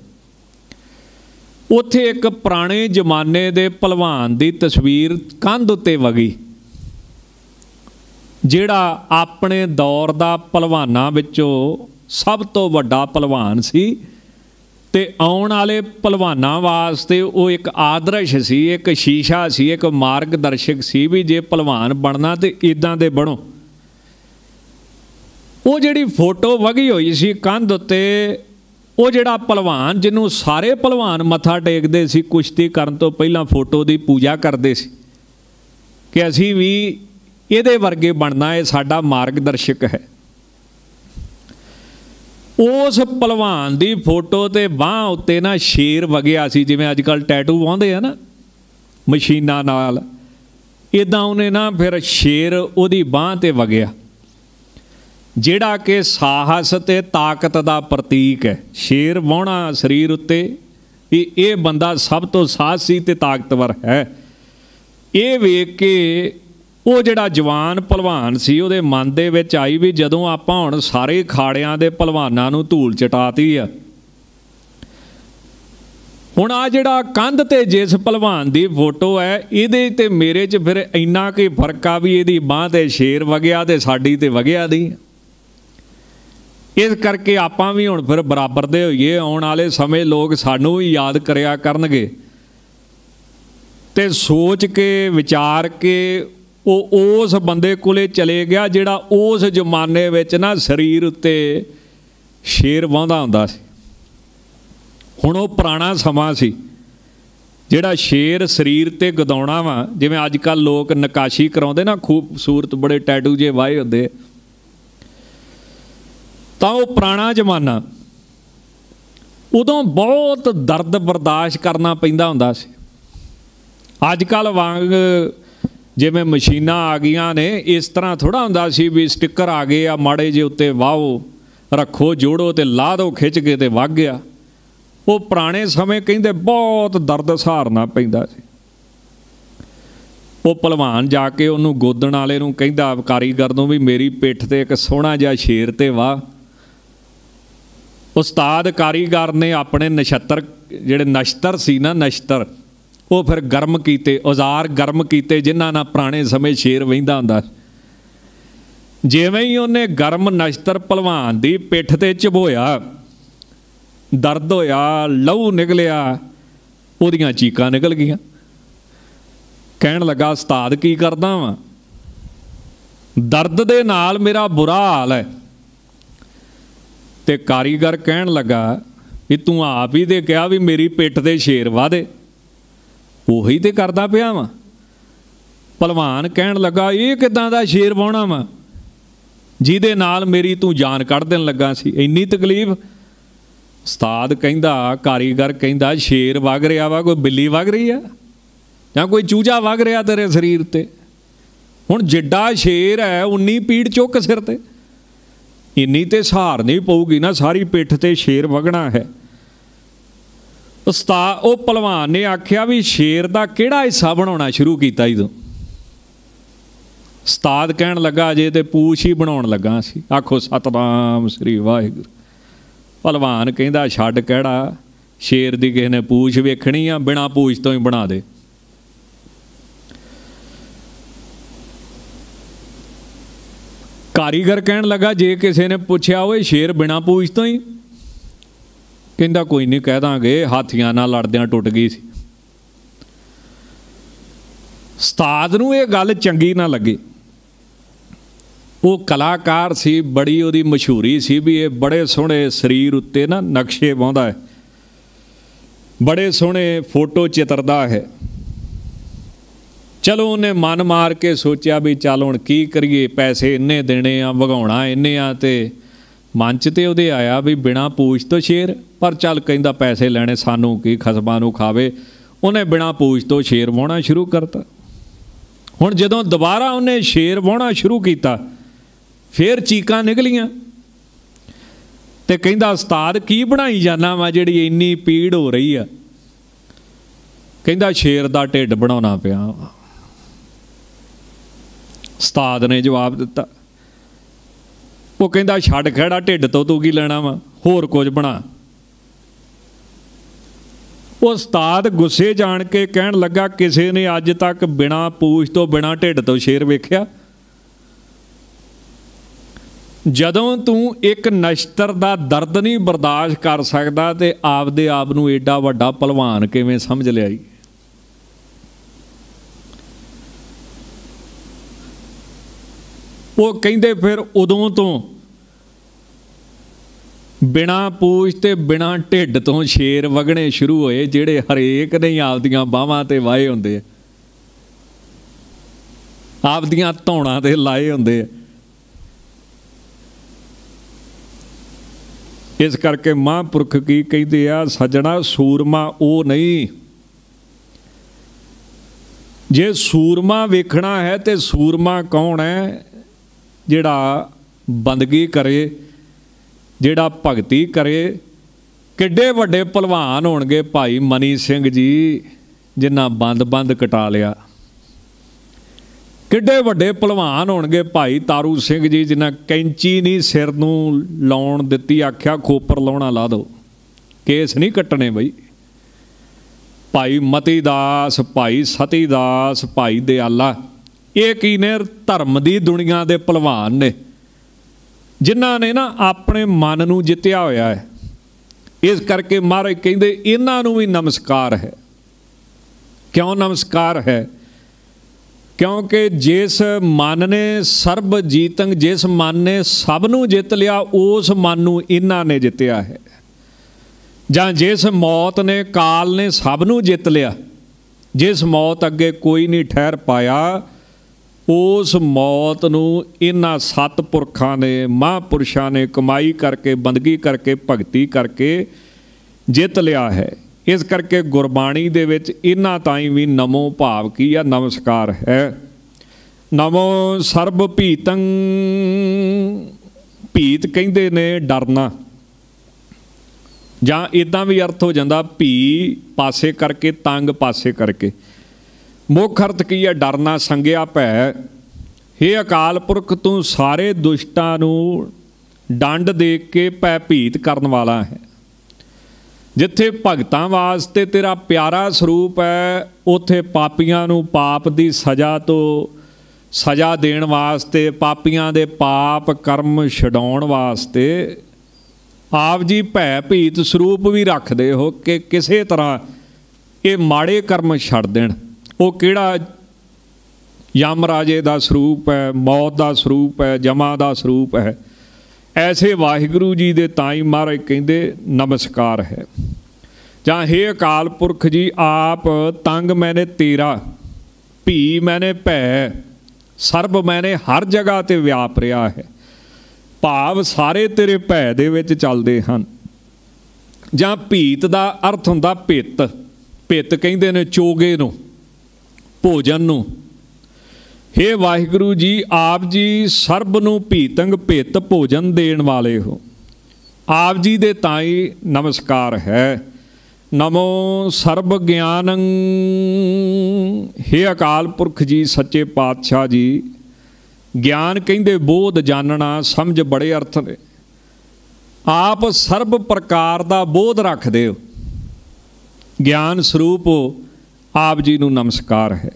ਉੱਥੇ ਇੱਕ ਪੁਰਾਣੇ ਜ਼ਮਾਨੇ ਦੇ ਪਹਿਲਵਾਨ ਦੀ ਤਸਵੀਰ ਕੰਧ ਉੱਤੇ ਵਗੀ, ਜਿਹੜਾ ਆਪਣੇ ਦੌਰ ਦਾ ਪਹਿਲਵਾਨਾਂ ਵਿੱਚੋਂ ਸਭ ਤੋਂ ਵੱਡਾ ਪਹਿਲਵਾਨ ਸੀ ਤੇ ਆਉਣ ਵਾਲੇ ਪਹਿਲਵਾਨਾਂ ਵਾਸਤੇ ਉਹ ਇੱਕ ਆਦਰਸ਼ ਸੀ, ਇੱਕ ਸ਼ੀਸ਼ਾ ਸੀ, ਇੱਕ ਮਾਰਗਦਰਸ਼ਕ ਸੀ ਵੀ ਜੇ ਪਹਿਲਵਾਨ ਬਣਨਾ ਤੇ ਇਦਾਂ ਦੇ ਬਣੋ। ਉਹ ਜਿਹੜੀ ਫੋਟੋ ਵਗੀ ਹੋਈ ਸੀ ਕੰਧ ਉੱਤੇ ਉਹ ਜਿਹੜਾ ਪਹਿਲਵਾਨ ਜਿਹਨੂੰ ਸਾਰੇ ਪਹਿਲਵਾਨ ਮੱਥਾ ਟੇਕਦੇ ਸੀ, ਕੁਸ਼ਤੀ ਕਰਨ ਤੋਂ ਪਹਿਲਾਂ ਫੋਟੋ ਦੀ ਪੂਜਾ ਕਰਦੇ ਸੀ ਕਿ ਅਸੀਂ ਵੀ ਇਹਦੇ ਵਰਗੇ ਬਣਨਾ, ਇਹ ਸਾਡਾ ਮਾਰਗਦਰਸ਼ਕ ਹੈ। ਉਸ ਪਹਿਲਵਾਨ ਦੀ ਫੋਟੋ ਤੇ ਬਾਹ ਉੱਤੇ ਨਾ ਸ਼ੇਰ ਵਗਿਆ ਸੀ, ਜਿਵੇਂ ਅੱਜ ਕੱਲ ਟੈਟੂ ਪਾਉਂਦੇ ਆ ਨਾ, ਮਸ਼ੀਨਾਂ ਨਾਲ। ਇਦਾਂ ਉਹਨੇ ਨਾ ਫਿਰ ਸ਼ੇਰ ਉਹਦੀ ਬਾਹ ਤੇ ਵਗਿਆ। ਜਿਹੜਾ ਕਿ ਸਾਹਸ ਤੇ ਤਾਕਤ ਦਾ ਪ੍ਰਤੀਕ ਹੈ। ਸ਼ੇਰ ਵਾਹਣਾ ਸਰੀਰ ਉੱਤੇ ਇਹ ਇਹ ਬੰਦਾ ਸਭ ਤੋਂ ਸਾਹਸੀ ਤੇ ਤਾਕਤਵਰ ਹੈ। ਇਹ ਵੇਖ ਕੇ ਉਹ ਜਿਹੜਾ ਜਵਾਨ ਭਲਵਾਨ ਸੀ, ਉਹਦੇ ਮਨ ਦੇ ਵਿੱਚ ਆਈ ਵੀ ਜਦੋਂ ਆਪਾਂ ਹੁਣ ਸਾਰੇ ਖਾੜਿਆਂ ਦੇ ਭਲਵਾਨਾਂ ਨੂੰ ਧੂਲ ਚਟਾਤੀ ਆ। ਹੁਣ ਆ ਜਿਹੜਾ ਕੰਧ ਤੇ ਜਿਸ ਭਲਵਾਨ ਦੀ ਫੋਟੋ ਹੈ, ਇਹਦੇ ਤੇ ਮੇਰੇ 'ਚ ਫਿਰ ਇੰਨਾ ਕੀ ਫ਼ਰਕ ਆ ਵੀ ਇਹਦੀ ਬਾਹ ਤੇ ਸ਼ੇਰ ਵਗਿਆ ਤੇ ਸਾਡੀ ਤੇ ਵਗਿਆ ਨਹੀਂ ਇਸ ਕਰਕੇ ਆਪਾਂ ਵੀ ਹੁਣ ਫਿਰ ਬਰਾਬਰ ਦੇ ਹੋਈਏ, ਆਉਣ ਵਾਲੇ ਸਮੇਂ ਲੋਕ ਸਾਨੂੰ ਵੀ ਯਾਦ ਕਰਿਆ ਕਰਨਗੇ। ਤੇ ਸੋਚ ਕੇ, ਵਿਚਾਰ ਕੇ, ਉਹ ਉਸ ਬੰਦੇ ਕੋਲੇ ਚਲੇ ਗਿਆ ਜਿਹੜਾ ਉਸ ਜ਼ਮਾਨੇ ਵਿੱਚ ਨਾ ਸਰੀਰ ਉੱਤੇ ਸ਼ੇਰ ਵਾਂਦਾ ਹੁੰਦਾ ਸੀ। ਹੁਣ ਉਹ ਪੁਰਾਣਾ ਸਮਾਂ ਸੀ, ਜਿਹੜਾ ਸ਼ੇਰ ਸਰੀਰ ਤੇ ਗਦਾਉਣਾ ਵਾ। ਜਿਵੇਂ ਅੱਜ ਕੱਲ ਲੋਕ ਨਕਾਸ਼ੀ ਕਰਾਉਂਦੇ ਨਾ, ਖੂਬਸੂਰਤ ਬੜੇ ਟੈਟੂ ਜੇ ਵਾਏ ਹੁੰਦੇ ਤਾਂ ਉਹ ਪੁਰਾਣਾ ਜ਼ਮਾਨਾ। ਉਦੋਂ ਬਹੁਤ ਦਰਦ ਬਰਦਾਸ਼ਤ ਕਰਨਾ ਪੈਂਦਾ ਹੁੰਦਾ ਸੀ। ਅੱਜ ਕੱਲ ਵਾਂਗ ਜਿਵੇਂ ਮਸ਼ੀਨਾਂ ਆ ਗਈਆਂ ਨੇ, ਇਸ ਤਰ੍ਹਾਂ ਥੋੜਾ ਹੁੰਦਾ ਸੀ ਵੀ ਸਟicker ਆ ਗਏ ਆ, ਮਾੜੇ ਜੇ ਉੱਤੇ ਵਾਹੋ ਰੱਖੋ, ਜੋੜੋ ਤੇ ਲਾ ਦਿਓ ਖਿੱਚ ਕੇ ਤੇ ਵਗ ਗਿਆ। ਉਹ ਪੁਰਾਣੇ ਸਮੇਂ ਕਹਿੰਦੇ ਬਹੁਤ ਦਰਦ ਸਹਾਰਨਾ ਪੈਂਦਾ ਸੀ। ਉਹ ਪਹਿਲਵਾਨ ਜਾ ਕੇ ਉਹਨੂੰ ਗੋਦਣ ਵਾਲੇ ਨੂੰ ਕਹਿੰਦਾ, ਕਾਰੀਗਰ ਨੂੰ ਵੀ ਮੇਰੀ ਪਿੱਠ ਤੇ ਇੱਕ ਸੋਹਣਾ ਜਿਹਾ ਸ਼ੇਰ ਤੇ ਵਾਹ। ਉਸਤਾਦ ਕਾਰੀਗਰ ਨੇ ਆਪਣੇ ਨਛੱਤਰ, ਜਿਹੜੇ ਨਸ਼ਤਰ ਸੀ ਨਾ ਨਸ਼ਤਰ ਉਹ ਫਿਰ ਗਰਮ ਕੀਤੇ, ਔਜ਼ਾਰ ਗਰਮ ਕੀਤੇ, ਜਿਨ੍ਹਾਂ ਨਾਲ ਪੁਰਾਣੇ ਸਮੇਂ ਸ਼ੇਰ ਵਹਿੰਦਾ ਹੁੰਦਾ ਜਿਵੇਂ ਹੀ ਉਹਨੇ ਗਰਮ ਨਸ਼ਤਰ ਭਲਵਾਨ ਦੀ ਪਿੱਠ ਤੇ ਚਬੋਇਆ, ਦਰਦ ਹੋਇਆ, ਲਹੂ ਨਿਕਲਿਆ, ਉਹਦੀਆਂ ਚੀਕਾਂ ਨਿਕਲ ਗਈਆਂ। ਕਹਿਣ ਲੱਗਾ, ਉਸਤਾਦ, ਕੀ ਕਰਦਾ ਵਾਂ? ਦਰਦ ਦੇ ਨਾਲ ਮੇਰਾ ਬੁਰਾ ਹਾਲ ਹੈ। ਤੇ ਕਾਰੀਗਰ ਕਹਿਣ ਲੱਗਾ ਵੀ ਤੂੰ ਆਪ ਹੀ ਤੇ ਕਿਹਾ ਵੀ ਮੇਰੀ ਪਿੱਠ ਤੇ ਸ਼ੇਰ ਵਾਦੇ। ਉਹੀ ਤੇ ਕਰਦਾ ਪਿਆ ਵਾਂ। ਪਹਿਲਵਾਨ ਕਹਿਣ ਲੱਗਾ, ਇਹ ਕਿਦਾਂ ਦਾ ਸ਼ੇਰ ਵਾਉਣਾ ਵਾ? ਜਿਹਦੇ ਨਾਲ ਮੇਰੀ ਤੂੰ ਜਾਨ ਕੱਢ ਦੇਣ ਲੱਗਾ ਸੀ। ਇੰਨੀ ਤਕਲੀਫ। ਉਸਤਾਦ ਕਹਿੰਦਾ, ਕਾਰੀਗਰ ਕਹਿੰਦਾ, ਸ਼ੇਰ ਵਗ ਰਿਹਾ ਵਾ, ਕੋਈ ਬਿੱਲੀ ਵਗ ਰਹੀ ਆ? ਜਾਂ ਕੋਈ ਚੂਜਾ ਵਗ ਰਿਹਾ ਤੇਰੇ ਸਰੀਰ ਤੇ? ਹੁਣ ਜਿੱਡਾ ਸ਼ੇਰ ਹੈ, ਉਨੀ ਪੀੜ ਚੁੱਕ ਸਿਰ ਤੇ। ਇੰਨੀ ਤੇ ਸਹਾਰ ਨਹੀਂ ਪਊਗੀ ਨਾ, ਸਾਰੀ ਪਿੱਠ ਤੇ ਸ਼ੇਰ ਵਗਣਾ ਹੈ। ਉਸਤਾ, ਉਹ ਪਹਿਲਵਾਨ ਨੇ ਆਖਿਆ ਵੀ ਸ਼ੇਰ ਦਾ ਕਿਹੜਾ ਹਿੱਸਾ ਬਣਾਉਣਾ ਸ਼ੁਰੂ ਕੀਤਾ ਹੀ ਤੂੰ? ਉਸਤਾਦ ਕਹਿਣ ਲੱਗਾ ਜੇ ਤੇ ਪੂਛ ਹੀ ਬਣਾਉਣ ਲੱਗਾ ਸੀ। ਆਖੋ, ਸਤਨਾਮ ਸ੍ਰੀ ਵਾਹਿਗੁਰੂ। ਪਹਿਲਵਾਨ ਕਹਿੰਦਾ, ਛੱਡ ਕਿਹੜਾ? ਸ਼ੇਰ ਦੀ ਕਿਸੇ ਨੇ ਪੂਛ ਵੇਖਣੀ ਆ, ਬਿਨਾ ਪੂਛ ਤੋਂ ਹੀ ਬਣਾ ਦੇ। ਕਾਰੀਗਰ ਕਹਿਣ ਲੱਗਾ, ਜੇ ਕਿਸੇ ਨੇ ਪੁੱਛਿਆ ਓਏ ਸ਼ੇਰ ਬਿਨਾ ਪੂਛ ਤੋਂ ਹੀ। ਕਹਿੰਦਾ, ਕੋਈ ਨਹੀਂ, ਕਹਿ ਦਾਂਗੇ, ਹਾਥੀਆਂ ਨਾਲ ਲੜਦਿਆਂ ਟੁੱਟ ਗਈ ਸੀ। ਉਸਤਾਦ ਨੂੰ ਇਹ ਗੱਲ ਚੰਗੀ ਨਾ ਲੱਗੀ। ਉਹ ਕਲਾਕਾਰ ਸੀ, ਬੜੀ ਉਹਦੀ ਮਸ਼ਹੂਰੀ ਸੀ ਵੀ ਇਹ ਬੜੇ ਸੋਹਣੇ ਸਰੀਰ ਉੱਤੇ ਨਾ ਨਕਸ਼ੇ ਪਾਉਂਦਾ ਹੈ। ਬੜੇ ਸੋਹਣੇ ਫੋਟੋ ਚਿਤਰਦਾ ਹੈ। ਚਲੋ ਉਹਨੇ ਮਨ ਮਾਰ ਕੇ ਸੋਚਿਆ ਵੀ ਚੱਲ ਹੁਣ ਕੀ ਕਰੀਏ, ਪੈਸੇ ਇੰਨੇ ਦੇਣੇ ਆ, ਵਗਾਉਣਾ ਇੰਨੇ ਆ ਤੇ ਮਨ 'ਚ ਤੇ ਉਹਦੇ ਆਇਆ ਵੀ ਬਿਨਾ ਪੂਛ ਤੋਂ ਸ਼ੇਰ, ਪਰ ਚੱਲ ਕਹਿੰਦਾ ਪੈਸੇ ਲੈਣੇ, ਸਾਨੂੰ ਕੀ ਖਸਬਾਂ ਨੂੰ ਖਾਵੇ। ਉਹਨੇ ਬਿਨਾ ਪੂਛ ਤੋਂ ਸ਼ੇਰ ਵਾਉਣਾ ਸ਼ੁਰੂ ਕਰਤਾ। ਹੁਣ ਜਦੋਂ ਦੁਬਾਰਾ ਉਹਨੇ ਸ਼ੇਰ ਵਾਉਣਾ ਸ਼ੁਰੂ ਕੀਤਾ, ਫੇਰ ਚੀਕਾਂ ਨਿਕਲੀਆਂ। ਤੇ ਕਹਿੰਦਾ, ਉਸਤਾਦ, ਕੀ ਬਣਾਈ ਜਾਣਾ ਵਾ ਜਿਹੜੀ ਇੰਨੀ ਪੀੜ ਹੋ ਰਹੀ ਆ? ਕਹਿੰਦਾ, ਸ਼ੇਰ ਦਾ ਢਿੱਡ ਬਣਾਉਣਾ ਪਿਆ ਉਸਤਾਦ ਨੇ ਜਵਾਬ ਦਿੱਤਾ। ਉਹ ਕਹਿੰਦਾ, ਛੱਡ ਖੜਾ ਢਿੱਡ ਤੋਂ ਤੂੰ ਕੀ ਲੈਣਾ ਵਾ? ਹੋਰ ਕੁਝ ਬਣਾ। ਉਹ ਉਸਤਾਦ ਗੁੱਸੇ ਜਾਣ ਕੇ ਕਹਿਣ ਲੱਗਾ, ਕਿਸੇ ਨੇ ਅੱਜ ਤੱਕ ਬਿਨਾ ਪੂਛ ਤੋਂ ਬਿਨਾ ਢਿੱਡ ਤੋਂ ਸ਼ੇਰ ਵੇਖਿਆ। ਜਦੋਂ ਤੂੰ ਇੱਕ ਨਸ਼ਤਰ ਦਾ ਦਰਦ ਨਹੀਂ ਬਰਦਾਸ਼ਤ ਕਰ ਸਕਦਾ ਤੇ ਆਪਦੇ ਆਪ ਨੂੰ ਏਡਾ ਵੱਡਾ ਪਹਿਲਵਾਨ ਕਿਵੇਂ ਸਮਝ ਲਿਆ ਲਿਆਈ? ਉਹ ਕਹਿੰਦੇ ਫਿਰ ਉਦੋਂ ਤੋਂ ਬਿਨਾ ਪੂਛ ਤੇ ਬਿਨਾ ਢਿੱਡ ਤੋਂ ਸ਼ੇਰ ਵਗਣੇ ਸ਼ੁਰੂ ਹੋਏ, ਜਿਹੜੇ ਹਰੇਕ ਨੇ ਆਪਦੀਆਂ ਬਾਹਾਂ ਤੇ ਵਾਏ ਹੁੰਦੇ ਆ। ਆਪਦੀਆਂ ਧੌਣਾ ਤੇ ਲਾਏ ਹੁੰਦੇ ਆ। ਇਸ ਕਰਕੇ ਮਹਾਂਪੁਰਖ ਕੀ ਕਹਿੰਦੇ ਆ, ਸਜਣਾ ਸੂਰਮਾ ਉਹ ਨਹੀਂ। ਜੇ ਸੂਰਮਾ ਵੇਖਣਾ ਹੈ ਤੇ ਸੂਰਮਾ ਕੌਣ ਹੈ? ਜਿਹੜਾ ਬੰਦਗੀ ਕਰੇ, ਜਿਹੜਾ ਭਗਤੀ ਕਰੇ, ਕਿੱਡੇ ਵੱਡੇ ਪਹਿਲਵਾਨ ਹੋਣਗੇ ਭਾਈ ਮਨੀ ਸਿੰਘ ਜੀ, ਜਿਨ੍ਹਾਂ ਬੰਦ-ਬੰਦ ਕਟਾ ਲਿਆ। ਕਿੱਡੇ ਵੱਡੇ ਪਹਿਲਵਾਨ ਹੋਣਗੇ ਭਾਈ ਤਾਰੂ ਸਿੰਘ ਜੀ, ਜਿਨ੍ਹਾਂ ਕੈਂਚੀ ਨਹੀਂ ਸਿਰ ਨੂੰ ਲਾਉਣ ਦਿੱਤੀ, ਆਖਿਆ ਖੋਪਰ ਲਾਉਣਾ ਲਾ ਦੋ ਕੇਸ ਨਹੀਂ ਕੱਟਣੇ ਬਈ। ਭਾਈ ਮਤੀ ਦਾਸ ਭਾਈ ਸਤੀ ਦਾਸ ਭਾਈ ਦਿਆਲਾ। ਇਹ ਕੀ ਨੇ? ਧਰਮ ਦੀ ਦੁਨੀਆ ਦੇ ਪਹਿਲਵਾਨ ਨੇ। ਜਿਨ੍ਹਾਂ ਨੇ ਨਾ ਆਪਣੇ ਮਨ ਨੂੰ ਜਿੱਤਿਆ ਹੋਇਆ ਹੈ। ਇਸ ਕਰਕੇ ਮਹਾਰਾਜ ਕਹਿੰਦੇ, ਇਹਨਾਂ ਨੂੰ ਵੀ ਨਮਸਕਾਰ ਹੈ। ਕਿਉਂ ਨਮਸਕਾਰ ਹੈ? ਕਿਉਂਕਿ ਜਿਸ ਮਨ ਨੇ ਸਰਬ ਜੀਤੰਗ, ਜਿਸ ਮਨ ਨੇ ਸਭ ਨੂੰ ਜਿੱਤ ਲਿਆ, ਉਸ ਮਨ ਨੂੰ ਇਹਨਾਂ ਨੇ ਜਿੱਤਿਆ ਹੈ। ਜਾਂ ਜਿਸ ਮੌਤ ਨੇ, ਕਾਲ ਨੇ ਸਭ ਨੂੰ ਜਿੱਤ ਲਿਆ, ਜਿਸ ਮੌਤ ਅੱਗੇ ਕੋਈ ਨਹੀਂ ਠਹਿਰ ਪਾਇਆ ਉਸ ਮੌਤ ਨੂੰ ਇਹਨਾਂ ਸੱਤ ਪੁਰਖਾਂ ਨੇ, ਮਹਾਂਪੁਰਸ਼ਾਂ ਨੇ ਕਮਾਈ ਕਰਕੇ, ਬੰਦਗੀ ਕਰਕੇ, ਭਗਤੀ ਕਰਕੇ ਜਿੱਤ ਲਿਆ ਹੈ। ਇਸ ਕਰਕੇ ਗੁਰਬਾਣੀ ਦੇ ਵਿੱਚ ਇਹਨਾਂ ਤਾਈਂ ਵੀ ਨਮੋ ਭਾਵ ਕੀ ਆ, ਨਮਸਕਾਰ ਹੈ। ਨਮੋ ਸਰਬ ਭੀਤੰ, ਭੀਤ ਕਹਿੰਦੇ ਨੇ ਡਰਨਾ। ਜਾਂ ਇਦਾਂ ਵੀ ਅਰਥ ਹੋ ਜਾਂਦਾ, ਭੀ ਪਾਸੇ ਕਰਕੇ, ਤੰਗ ਪਾਸੇ ਕਰਕੇ। ਮੁੱਖ ਅਰਥ ਕੀ ਹੈ? ਡਰਨਾ ਸੰਗਿਆ ਭੈ। हे ਅਕਾਲ ਪੁਰਖ, ਤੂੰ ਸਾਰੇ ਦੁਸ਼ਟਾਂ ਨੂੰ ਡੰਡ ਦੇ ਕੇ ਭੈ ਭੀਤ ਕਰਨ ਵਾਲਾ ਹੈ। ਜਿੱਥੇ ਭਗਤਾਂ ਵਾਸਤੇ ਤੇਰਾ ਪਿਆਰਾ ਸਰੂਪ ਹੈ, ਉਥੇ ਪਾਪੀਆਂ ਨੂੰ ਪਾਪ ਦੀ ਸਜ਼ਾ ਤੋਂ ਸਜ਼ਾ ਦੇਣ ਵਾਸਤੇ, ਪਾਪੀਆਂ ਦੇ ਪਾਪ ਕਰਮ ਛਡਾਉਣ ਵਾਸਤੇ ਆਪ ਜੀ ਭੈ ਭੀਤ ਸਰੂਪ ਵੀ ਰੱਖਦੇ ਹੋ ਕਿ ਕਿਸੇ ਤਰ੍ਹਾਂ ਇਹ ਮਾੜੇ ਕਰਮ ਛੱਡ ਦੇਣ। ਉਹ ਕਿਹੜਾ ਯਮ ਰਾਜੇ ਦਾ ਸਰੂਪ ਹੈ, ਮੌਤ ਦਾ ਸਰੂਪ ਹੈ, ਜਮਾ ਦਾ ਸਰੂਪ ਹੈ? ਐਸੇ ਵਾਹਿਗੁਰੂ ਜੀ ਦੇ ਤਾਂ ਹੀ ਮਹਾਰਾਜ ਕਹਿੰਦੇ, ਨਮਸਕਾਰ ਹੈ। ਜਾਂ हे ਅਕਾਲ ਪੁਰਖ ਜੀ, ਆਪ ਤੰਗ ਮੈਨੇ ਤੇਰਾ, ਭੀ ਮੈਨੇ ਭੈ, ਸਰਬ ਮੈਨੇ ਹਰ ਜਗ੍ਹਾ ਤੇ ਵਿਆਪ ਰਿਹਾ ਹੈ। ਭਾਵ ਸਾਰੇ ਤੇਰੇ ਭੈ ਦੇ ਵਿੱਚ ਚੱਲਦੇ ਹਨ। ਜਾਂ, ਭੀਤ ਦਾ ਅਰਥ ਹੁੰਦਾ ਭਿੱਤ। ਭਿੱਤ ਕਹਿੰਦੇ ਨੇ ਚੋਗੇ ਨੂੰ। ਭੋਜਨ ਨੂੰ। हे ਵਾਹਿਗੁਰੂ ਜੀ, ਆਪ ਜੀ ਸਰਬ ਨੂੰ ਭੀਤੰਗ ਭਿੱਤ ਭੋਜਨ ਦੇਣ ਵਾਲੇ ਹੋ। ਆਪ ਜੀ ਦੇ ਤਾਈ ਨਮਸਕਾਰ ਹੈ। ਨਮੋ ਸਰਬ ਗਿਆਨੰ। हे ਅਕਾਲ ਪੁਰਖ ਜੀ, ਸੱਚੇ ਪਾਤਸ਼ਾਹ ਜੀ, ਗਿਆਨ ਕਹਿੰਦੇ ਬੋਧ ਜਾਣਨਾ ਸਮਝ ਬੜੇ ਅਰਥ ਨੇ। ਆਪ ਸਰਬ ਪ੍ਰਕਾਰ ਦਾ ਬੋਧ ਰੱਖਦੇ ਹੋ। ਗਿਆਨ ਸਰੂਪ ਆਪ ਜੀ ਨੂੰ ਨਮਸਕਾਰ ਹੈ।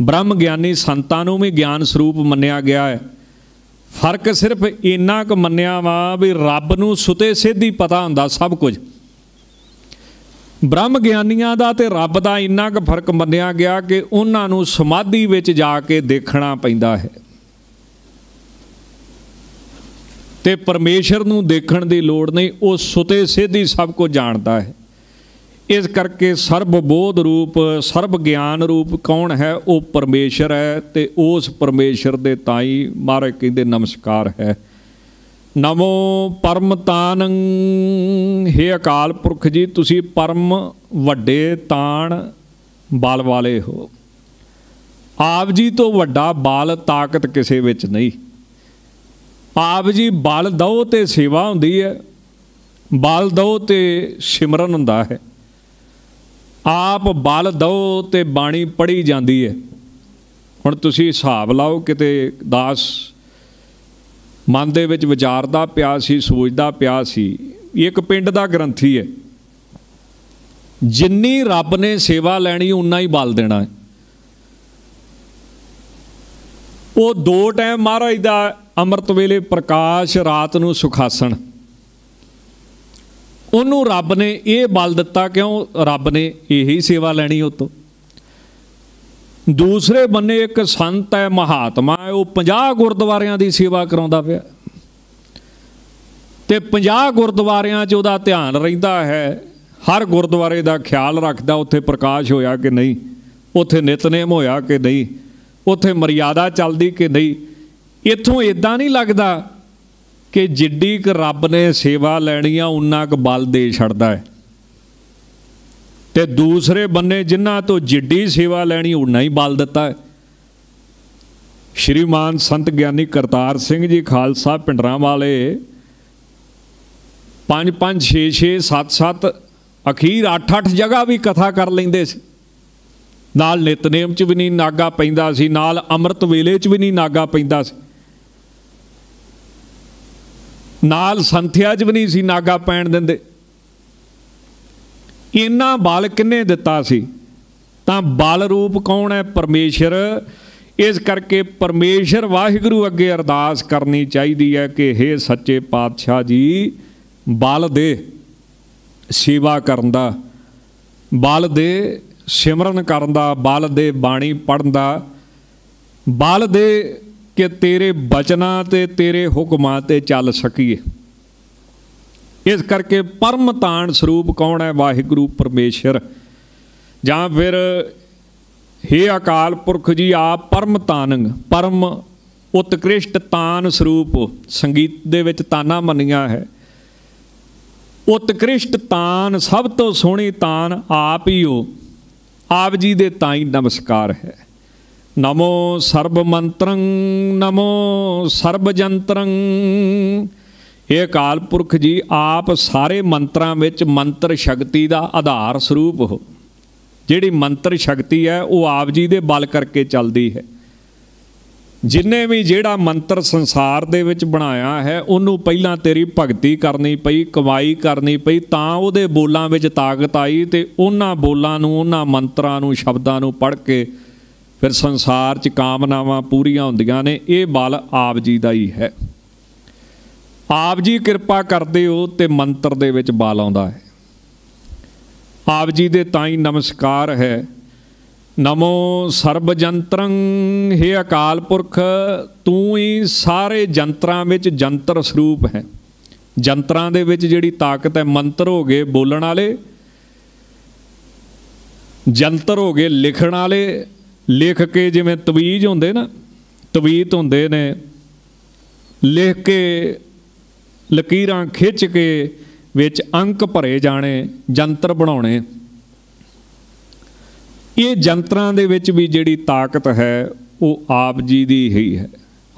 ਬ੍ਰਹਮ ਗਿਆਨੀ ਸੰਤਾਂ ਨੂੰ ਵੀ ਗਿਆਨ ਸਰੂਪ ਮੰਨਿਆ ਗਿਆ ਹੈ। ਫ਼ਰਕ ਸਿਰਫ ਇੰਨਾ ਕੁ ਮੰਨਿਆ ਵਾ ਵੀ ਰੱਬ ਨੂੰ ਸੁਤੇ ਸਿੱਧੀ ਪਤਾ ਹੁੰਦਾ ਸਭ ਕੁਝ। ਬ੍ਰਹਮ ਗਿਆਨੀਆਂ ਦਾ ਤੇ ਰੱਬ ਦਾ ਇੰਨਾ ਕੁ ਫ਼ਰਕ ਮੰਨਿਆ ਗਿਆ ਕਿ ਉਹਨਾਂ ਨੂੰ ਸਮਾਧੀ ਵਿੱਚ ਜਾ ਕੇ ਦੇਖਣਾ ਪੈਂਦਾ ਹੈ। ਤੇ ਪਰਮੇਸ਼ਰ ਨੂੰ ਦੇਖਣ ਦੀ ਲੋੜ ਨਹੀਂ, ਉਹ ਸੁਤੇ ਸਿੱਧੀ ਸਭ ਕੁਝ ਜਾਣਦਾ ਹੈ। ਇਸ ਕਰਕੇ ਸਰਬ ਬੋਧ ਰੂਪ, ਸਰਬ ਗਿਆਨ ਰੂਪ ਕੌਣ ਹੈ? ਉਹ ਪਰਮੇਸ਼ਰ ਹੈ ਤੇ ਉਸ ਪਰਮੇਸ਼ਰ ਦੇ ਤਾਈ ਮਹਾਰਾਜ ਕਹਿੰਦੇ ਨਮਸਕਾਰ ਹੈ। ਨਮੋ ਪਰਮ ਤਾਨੰ हे ਅਕਾਲ ਪੁਰਖ ਜੀ, ਤੁਸੀਂ ਪਰਮ ਵੱਡੇ ਤਾਣ ਬਲ ਵਾਲੇ ਹੋ। ਆਪ ਜੀ ਤੋਂ ਵੱਡਾ ਬਲ ਤਾਕਤ ਕਿਸੇ ਵਿੱਚ ਨਹੀਂ। ਆਪ ਜੀ ਬਲ ਦਓ ਤੇ ਸੇਵਾ ਹੁੰਦੀ ਹੈ, ਬਲ ਦਓ ਤੇ ਸਿਮਰਨ ਹੁੰਦਾ ਹੈ। ਆਪ ਬਲ ਦੋ ਤੇ ਬਾਣੀ ਪੜ੍ਹੀ ਜਾਂਦੀ ਹੈ ਹੁਣ ਤੁਸੀਂ ਹਿਸਾਬ ਲਾਓ, ਕਿਤੇ ਦਾਸ ਮਨ ਦੇ ਵਿੱਚ ਵਿਚਾਰਦਾ ਪਿਆ ਸੀ, ਸੋਚਦਾ ਪਿਆ ਸੀ ਇੱਕ ਪਿੰਡ ਦਾ ਗ੍ਰੰਥੀ ਹੈ ਜਿੰਨੀ ਰੱਬ ਨੇ ਸੇਵਾ ਲੈਣੀ ਉਨਾ ਹੀ ਬਲ ਦੇਣਾ ਹੈ ਉਹ ਦੋ ਟਾਈਮ ਮਹਾਰਾਜ ਦਾ ਅੰਮ੍ਰਿਤ ਵੇਲੇ ਪ੍ਰਕਾਸ਼ ਰਾਤ ਨੂੰ ਸੁਖਾਸਣ। ਉਹਨੂੰ ਰੱਬ ਨੇ ਇਹ ਬਲ ਦਿੱਤਾ ਕਿਉਂ? ਰੱਬ ਨੇ ਇਹੀ ਸੇਵਾ ਲੈਣੀ ਉਤੋਂ ਦੂਸਰੇ ਬੰਨੇ ਇੱਕ ਸੰਤ ਹੈ, ਮਹਾਤਮਾ ਹੈ, ਉਹ 50 ਗੁਰਦੁਆਰਿਆਂ ਦੀ ਸੇਵਾ ਕਰਾਉਂਦਾ ਪਿਆ। ਤੇ 50 ਗੁਰਦੁਆਰਿਆਂ 'ਚ ਉਹਦਾ ਧਿਆਨ ਰਹਿੰਦਾ ਹੈ, ਹਰ ਗੁਰਦੁਆਰੇ ਦਾ ਖਿਆਲ ਰੱਖਦਾ, ਉੱਥੇ ਪ੍ਰਕਾਸ਼ ਹੋਇਆ ਕਿ ਨਹੀਂ, ਉੱਥੇ ਨਿਤਨੇਮ ਹੋਇਆ ਕਿ ਨਹੀਂ, ਉੱਥੇ ਮਰਿਆਦਾ ਚੱਲਦੀ ਕਿ ਨਹੀਂ। ਇੱਥੋਂ ਇਦਾਂ ਨਹੀਂ ਲੱਗਦਾ ਕਿ ਜਿੱਡੀ ਕ ਰੱਬ ਨੇ ਸੇਵਾ ਲੈਣੀ ਆ, ਉਨਾ ਕ ਬਲ ਦੇ ਛੱਡਦਾ ਹੈ। ਤੇ ਦੂਸਰੇ ਬੰਨੇ ਜਿਨ੍ਹਾਂ ਤੋਂ ਜਿੱਡੀ ਸੇਵਾ ਲੈਣੀ, ਉਨਾ ਹੀ ਬਲ ਦਿੱਤਾ ਹੈ। ਸ਼੍ਰੀਮਾਨ ਸੰਤ ਗਿਆਨੀ ਕਰਤਾਰ ਸਿੰਘ ਜੀ ਖਾਲਸਾ ਪਿੰਡਰਾਂ ਵਾਲੇ 5 5 6 6 7 7 ਅਖੀਰ 8 8 ਜਗ੍ਹਾ ਵੀ ਕਥਾ ਕਰ ਲੈਂਦੇ ਸੀ। ਨਾਲ ਨਿਤਨੇਮ ਚ ਵੀ ਨਹੀਂ ਨਾਗਾ ਪੈਂਦਾ ਸੀ, ਨਾਲ ਅੰਮ੍ਰਿਤ ਵੇਲੇ ਚ ਵੀ ਨਹੀਂ ਨਾਗਾ ਪੈਂਦਾ ਸੀ। ਨਾਲ ਸੰਥਿਆ ਚ ਵੀ ਨਹੀਂ ਸੀ, ਨਾਗਾ ਪੈਣ ਦਿੰਦੇ। ਇੰਨਾ ਬਲ ਕਿੰਨੇ ਦਿੱਤਾ ਸੀ? ਤਾਂ ਬਲ ਰੂਪ ਕੌਣ ਹੈ? ਪਰਮੇਸ਼ਰ। ਇਸ ਕਰਕੇ ਪਰਮੇਸ਼ਰ ਵਾਹਿਗੁਰੂ ਅੱਗੇ ਅਰਦਾਸ ਕਰਨੀ ਚਾਹੀਦੀ ਹੈ ਕਿ हे ਸੱਚੇ ਪਾਤਸ਼ਾਹ ਜੀ, ਬਲ ਦੇ ਸੇਵਾ ਕਰਨ ਦਾ, ਬਲ ਦੇ ਸਿਮਰਨ ਕਰਨ ਦਾ, ਬਲ ਦੇ ਬਾਣੀ ਪੜਨ ਦਾ, ਬਲ ਦੇ ਕਿ ਤੇਰੇ ਬਚਨਾਂ ਤੇ ਤੇਰੇ ਹੁਕਮਾਂ ਤੇ ਚੱਲ ਸਕੀਏ। ਇਸ ਕਰਕੇ ਪਰਮ ਤਾਣ ਸਰੂਪ ਕੌਣ ਹੈ? ਵਾਹਿਗੁਰੂ ਪਰਮੇਸ਼ਰ। ਜਾਂ ਫਿਰ हे ਅਕਾਲ ਪੁਰਖ ਜੀ, ਆਪ ਪਰਮ ਤਾਨੰਗ ਪਰਮ ਉਤਕ੍ਰਿਸ਼ਟ ਤਾਨ ਸਰੂਪ, ਸੰਗੀਤ ਦੇ ਵਿੱਚ ਤਾਨਾ ਮੰਨਿਆ ਹੈ। ਉਤਕ੍ਰਿਸ਼ਟ ਤਾਨ, ਸਭ ਤੋਂ ਸੋਹਣੀ ਤਾਨ ਆਪ ਹੀ ਹੋ ਆਪ ਜੀ ਦੇ ਤਾਂ ਹੀ ਨਮਸਕਾਰ ਹੈ। ਨਮੋ ਸਰਬ ਮੰਤਰੰ ਨਮੋ ਸਰਬ ਜੰਤਰੰ ਇਹ ਅਕਾਲ ਪੁਰਖ ਜੀ ਆਪ ਸਾਰੇ ਮੰਤਰਾਂ ਵਿੱਚ ਮੰਤਰ ਸ਼ਕਤੀ ਦਾ ਆਧਾਰ ਸਰੂਪ ਹੋ ਜਿਹੜੀ ਮੰਤਰ ਸ਼ਕਤੀ ਹੈ ਉਹ ਆਪ ਜੀ ਦੇ ਬਲ ਕਰਕੇ ਚੱਲਦੀ ਹੈ ਜਿੰਨੇ ਵੀ ਜਿਹੜਾ ਮੰਤਰ ਸੰਸਾਰ ਦੇ ਵਿੱਚ ਬਣਾਇਆ ਹੈ ਉਹਨੂੰ ਪਹਿਲਾਂ ਤੇਰੀ ਭਗਤੀ ਕਰਨੀ ਪਈ ਕਮਾਈ ਕਰਨੀ ਪਈ ਤਾਂ ਉਹਦੇ ਬੋਲਾਂ ਵਿੱਚ ਤਾਕਤ ਆਈ ਤੇ ਉਹਨਾਂ ਬੋਲਾਂ ਨੂੰ ਉਹਨਾਂ ਮੰਤਰਾਂ ਨੂੰ ਸ਼ਬਦਾਂ ਨੂੰ ਪੜ੍ਹ ਕੇ ਫਿਰ ਸੰਸਾਰ 'ਚ ਕਾਮਨਾਵਾਂ ਪੂਰੀਆਂ ਹੁੰਦੀਆਂ ਨੇ, ਇਹ ਬਲ ਆਪ ਜੀ ਦਾ ਹੀ ਹੈ। ਆਪ ਜੀ ਕਿਰਪਾ ਕਰਦੇ ਹੋ ਤੇ ਮੰਤਰ ਦੇ ਵਿੱਚ ਬਲ ਆਉਂਦਾ ਹੈ। ਆਪ ਜੀ ਦੇ ਤਾਂ ਹੀ ਨਮਸਕਾਰ ਹੈ। ਨਮੋ ਸਰਬ ਜੰਤਰੰ ਹੈ ਅਕਾਲ ਪੁਰਖ, ਤੂੰ ਹੀ ਸਾਰੇ ਜੰਤਰਾਂ ਵਿੱਚ ਜੰਤਰ ਸਰੂਪ ਹੈ। ਜੰਤਰਾਂ ਦੇ ਵਿੱਚ ਜਿਹੜੀ ਤਾਕਤ ਹੈ, ਮੰਤਰ ਹੋ ਗਏ ਬੋਲਣ ਵਾਲੇ, ਜੰਤਰ ਹੋ ਗਏ ਲਿਖਣ ਵਾਲੇ ਲਿਖ ਕੇ ਜਿਵੇਂ ਤਵੀਜ ਹੁੰਦੇ ਨਾ, ਤਵੀਤ ਹੁੰਦੇ ਨੇ, ਲਿਖ ਕੇ ਲਕੀਰਾਂ ਖਿੱਚ ਕੇ ਵਿੱਚ ਅੰਕ ਭਰੇ ਜਾਣੇ, ਜੰਤਰ ਬਣਾਉਣੇ। ਇਹ ਜੰਤਰਾਂ ਦੇ ਵਿੱਚ ਵੀ ਜਿਹੜੀ ਤਾਕਤ ਹੈ, ਉਹ ਆਪ ਜੀ ਦੀ ਹੀ ਹੈ।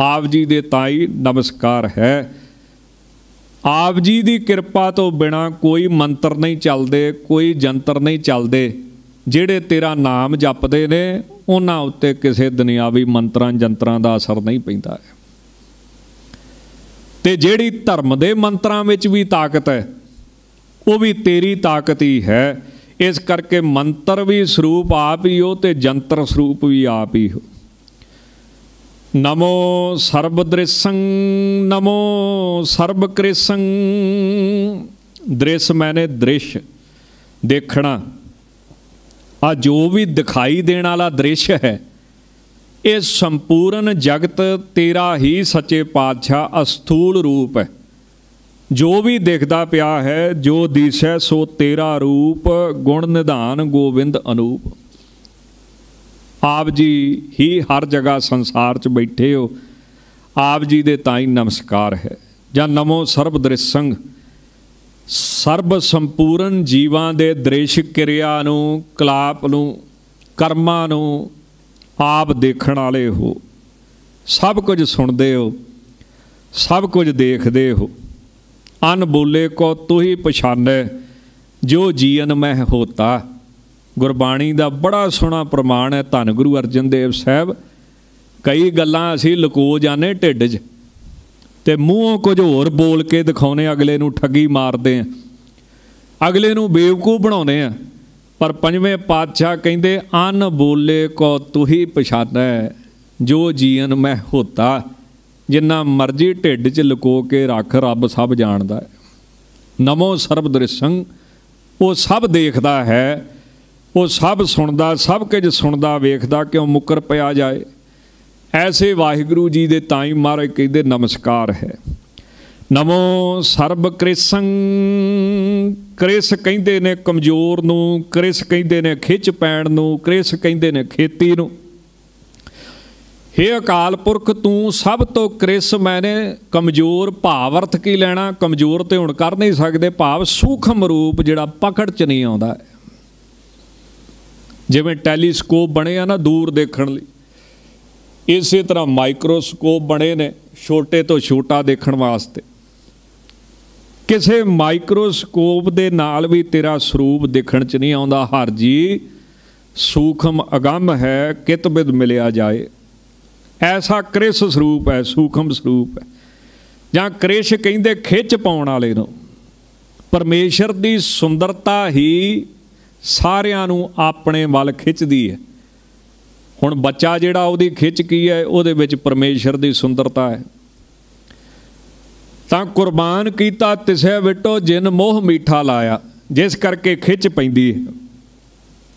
ਆਪ ਜੀ ਦੇ ਤਾਈ ਨਮਸਕਾਰ ਹੈ। ਆਪ ਜੀ ਦੀ ਕਿਰਪਾ ਤੋਂ ਬਿਨਾ ਕੋਈ ਮੰਤਰ ਨਹੀਂ ਚੱਲਦੇ, ਕੋਈ ਜੰਤਰ ਨਹੀਂ ਚੱਲਦੇ। ਜਿਹੜੇ ਤੇਰਾ ਨਾਮ ਜਪਦੇ ਨੇ ਉਹਨਾਂ ਉੱਤੇ ਕਿਸੇ ਦੁਨਿਆਵੀ ਮੰਤਰਾਂ, ਜੰਤਰਾਂ ਦਾ ਅਸਰ ਨਹੀਂ ਪੈਂਦਾ ਹੈ। ਤੇ ਜਿਹੜੀ ਧਰਮ ਦੇ ਮੰਤਰਾਂ ਵਿੱਚ ਵੀ ਤਾਕਤ ਹੈ, ਉਹ ਵੀ ਤੇਰੀ ਤਾਕਤ ਹੀ ਹੈ। ਇਸ ਕਰਕੇ ਮੰਤਰ ਵੀ ਸਰੂਪ ਆਪ ਹੀ ਹੋ ਤੇ ਜੰਤਰ ਸਰੂਪ ਵੀ ਆਪ ਹੀ ਹੋ। ਨਮੋ ਸਰਬਦ੍ਰਿਸੰ, ਨਮੋ ਸਰਬ ਦ੍ਰਿਸ਼ ਮੈਨੇ ਦ੍ਰਿਸ਼ ਦੇਖਣਾ। ਆ ਜੋ ਵੀ ਦਿਖਾਈ ਦੇਣ ਵਾਲਾ ਦ੍ਰਿਸ਼ ਹੈ। ਇਹ ਸੰਪੂਰਨ ਜਗਤ ਤੇਰਾ ਹੀ ਸੱਚੇ ਪਾਤਸ਼ਾਹ ਅਸਥੂਲ ਰੂਪ ਹੈ। ਜੋ ਵੀ ਦਿਖਦਾ ਪਿਆ ਹੈ, ਜੋ ਦਿਸੈ ਸੋ ਤੇਰਾ ਰੂਪ ਗੁਣ ਨਿਧਾਨ ਗੋਬਿੰਦ ਅਨੂਪ। ਆਪ ਜੀ ਹੀ ਹਰ ਜਗ੍ਹਾ ਸੰਸਾਰ 'ਚ ਬੈਠੇ ਹੋ। ਆਪ ਜੀ ਦੇ ਤਾਂ ਹੀ ਨਮਸਕਾਰ ਹੈ। ਜਾਂ ਨਮੋ ਸਰਬ ਦ੍ਰਿਸ਼ੰਗ ਸਰਬ ਸੰਪੂਰਨ ਜੀਵਾਂ ਦੇ ਦ੍ਰਿਸ਼ ਕਿਰਿਆ ਨੂੰ, ਕਲਾਪ ਨੂੰ, ਕਰਮਾਂ ਨੂੰ ਆਪ ਦੇਖਣ ਵਾਲੇ ਹੋ। ਸਭ ਕੁਝ ਸੁਣਦੇ ਹੋ, ਸਭ ਕੁਝ ਦੇਖਦੇ ਹੋ। ਅਨ ਬੋਲੇ ਕੋ ਤੂੰ ਹੀ ਪਛਾਨੈ, ਜੋ ਜੀਵਨ ਮਹਿ ਹੋਤਾ। ਗੁਰਬਾਣੀ ਦਾ ਬੜਾ ਸੋਹਣਾ ਪ੍ਰਮਾਣ ਹੈ ਧੰਨ ਗੁਰੂ ਅਰਜਨ ਦੇਵ ਸਾਹਿਬ। ਕਈ ਗੱਲਾਂ ਅਸੀਂ ਲੁਕੋ ਜਾਣੇ ਢਿੱਡ 'ਚ। ਤੇ ਮੂੰਹੋਂ ਕੁਝ ਹੋਰ ਬੋਲ ਕੇ ਦਿਖਾਉਨੇ ਅਗਲੇ ਨੂੰ ਠੱਗੀ ਮਾਰਦੇ ਆ। ਅਗਲੇ ਨੂੰ ਬੇਵਕੂਫ ਬਣਾਉਨੇ ਆ। ਪਰ ਪੰਜਵੇਂ ਪਾਤਸ਼ਾਹ ਕਹਿੰਦੇ, ਅਨ ਬੋਲੇ ਕੋ ਤੂੰ ਹੀ ਪਛਾਨੈ, ਜੋ ਜੀਵਨ ਮੈਂ ਹੋਤਾ, ਜਿੰਨਾ ਮਰਜ਼ੀ ਢਿੱਡ 'ਚ ਲੁਕੋ ਕੇ ਰੱਖ ਰੱਬ ਸਭ ਜਾਣਦਾ ਹੈ। ਨਮੋ ਸਰਬ ਦ੍ਰਿਸ਼ੰ, ਉਹ ਸਭ ਦੇਖਦਾ ਹੈ, ਉਹ ਸਭ ਸੁਣਦਾ, ਸਭ ਕੁਝ ਸੁਣਦਾ, ਵੇਖਦਾ ਕਿਉਂ ਮੁਕਰ ਪਿਆ ਜਾਏ? ਐਸੇ ਵਾਹਿਗੁਰੂ ਜੀ ਦੇ ਤਾਈ ਮਹਾਰਾਜ ਕਹਿੰਦੇ ਨਮਸਕਾਰ ਹੈ। ਨਮੋ ਸਰਬ ਕ੍ਰਿਸੰ ਕ੍ਰਿਸ ਕਹਿੰਦੇ ਨੇ ਕਮਜ਼ੋਰ ਨੂੰ, ਕ੍ਰਿਸ ਕਹਿੰਦੇ ਨੇ ਖਿੱਚ ਪੈਣ ਨੂੰ, ਕ੍ਰਿਸ ਕਹਿੰਦੇ ਨੇ ਖੇਤੀ ਨੂੰ। ਹੇ ਅਕਾਲ ਪੁਰਖ, ਤੂੰ ਸਭ ਤੋਂ ਕ੍ਰਿਸ ਮੈਨੇ ਕਮਜ਼ੋਰ ਭਾਵ ਅਰਥ ਕੀ ਲੈਣਾ? ਕਮਜ਼ੋਰ ਤੇ ਹੁਣ ਕਰ ਨਹੀਂ ਸਕਦੇ, ਭਾਵ ਸੂਖਮ ਰੂਪ ਜਿਹੜਾ ਪਕੜ ਚ ਨਹੀਂ ਆਉਂਦਾ। ਜਿਵੇਂ ਟੈਲੀਸਕੋਪ ਬਣੇ ਆ ਨਾ ਦੂਰ ਦੇਖਣ ਲਈ। ਇਸੇ ਤਰ੍ਹਾਂ ਮਾਈਕਰੋਸਕੋਪ ਬਣੇ ਨੇ ਛੋਟੇ ਤੋਂ ਛੋਟਾ ਦੇਖਣ ਵਾਸਤੇ। ਕਿਸੇ ਮਾਈਕਰੋਸਕੋਪ ਦੇ ਨਾਲ ਵੀ ਤੇਰਾ ਸਰੂਪ ਦੇਖਣ ਚ ਨਹੀਂ ਆਉਂਦਾ। ਹਰ ਜੀ, ਸੂਖਮ ਅਗੰਮ ਹੈ ਕਿਤਬਿਦ ਮਿਲਿਆ ਜਾਏ। ਐਸਾ ਕ੍ਰਿਸ ਸਰੂਪ ਹੈ, ਸੂਖਮ ਸਰੂਪ ਹੈ। ਜਾਂ ਕ੍ਰਿਸ਼ ਕਹਿੰਦੇ ਖਿੱਚ ਪਾਉਣ ਵਾਲੇ ਨੂੰ। ਪਰਮੇਸ਼ਰ ਦੀ ਸੁੰਦਰਤਾ ਹੀ ਸਾਰਿਆਂ ਨੂੰ ਆਪਣੇ ਵੱਲ ਖਿੱਚਦੀ ਹੈ। ਹੁਣ ਬੱਚਾ ਜਿਹੜਾ ਉਹਦੀ ਖਿੱਚ ਕੀ ਹੈ, ਉਹਦੇ ਵਿੱਚ ਪਰਮੇਸ਼ਰ ਦੀ ਸੁੰਦਰਤਾ ਹੈ। ਤਾਂ ਕੁਰਬਾਨ ਕੀਤਾ ਤਿਸੈ ਵਿਟੋ ਜਿਨ ਮੋਹ ਮੀਠਾ ਲਾਇਆ, ਜਿਸ ਕਰਕੇ ਖਿੱਚ ਪੈਂਦੀ ਹੈ।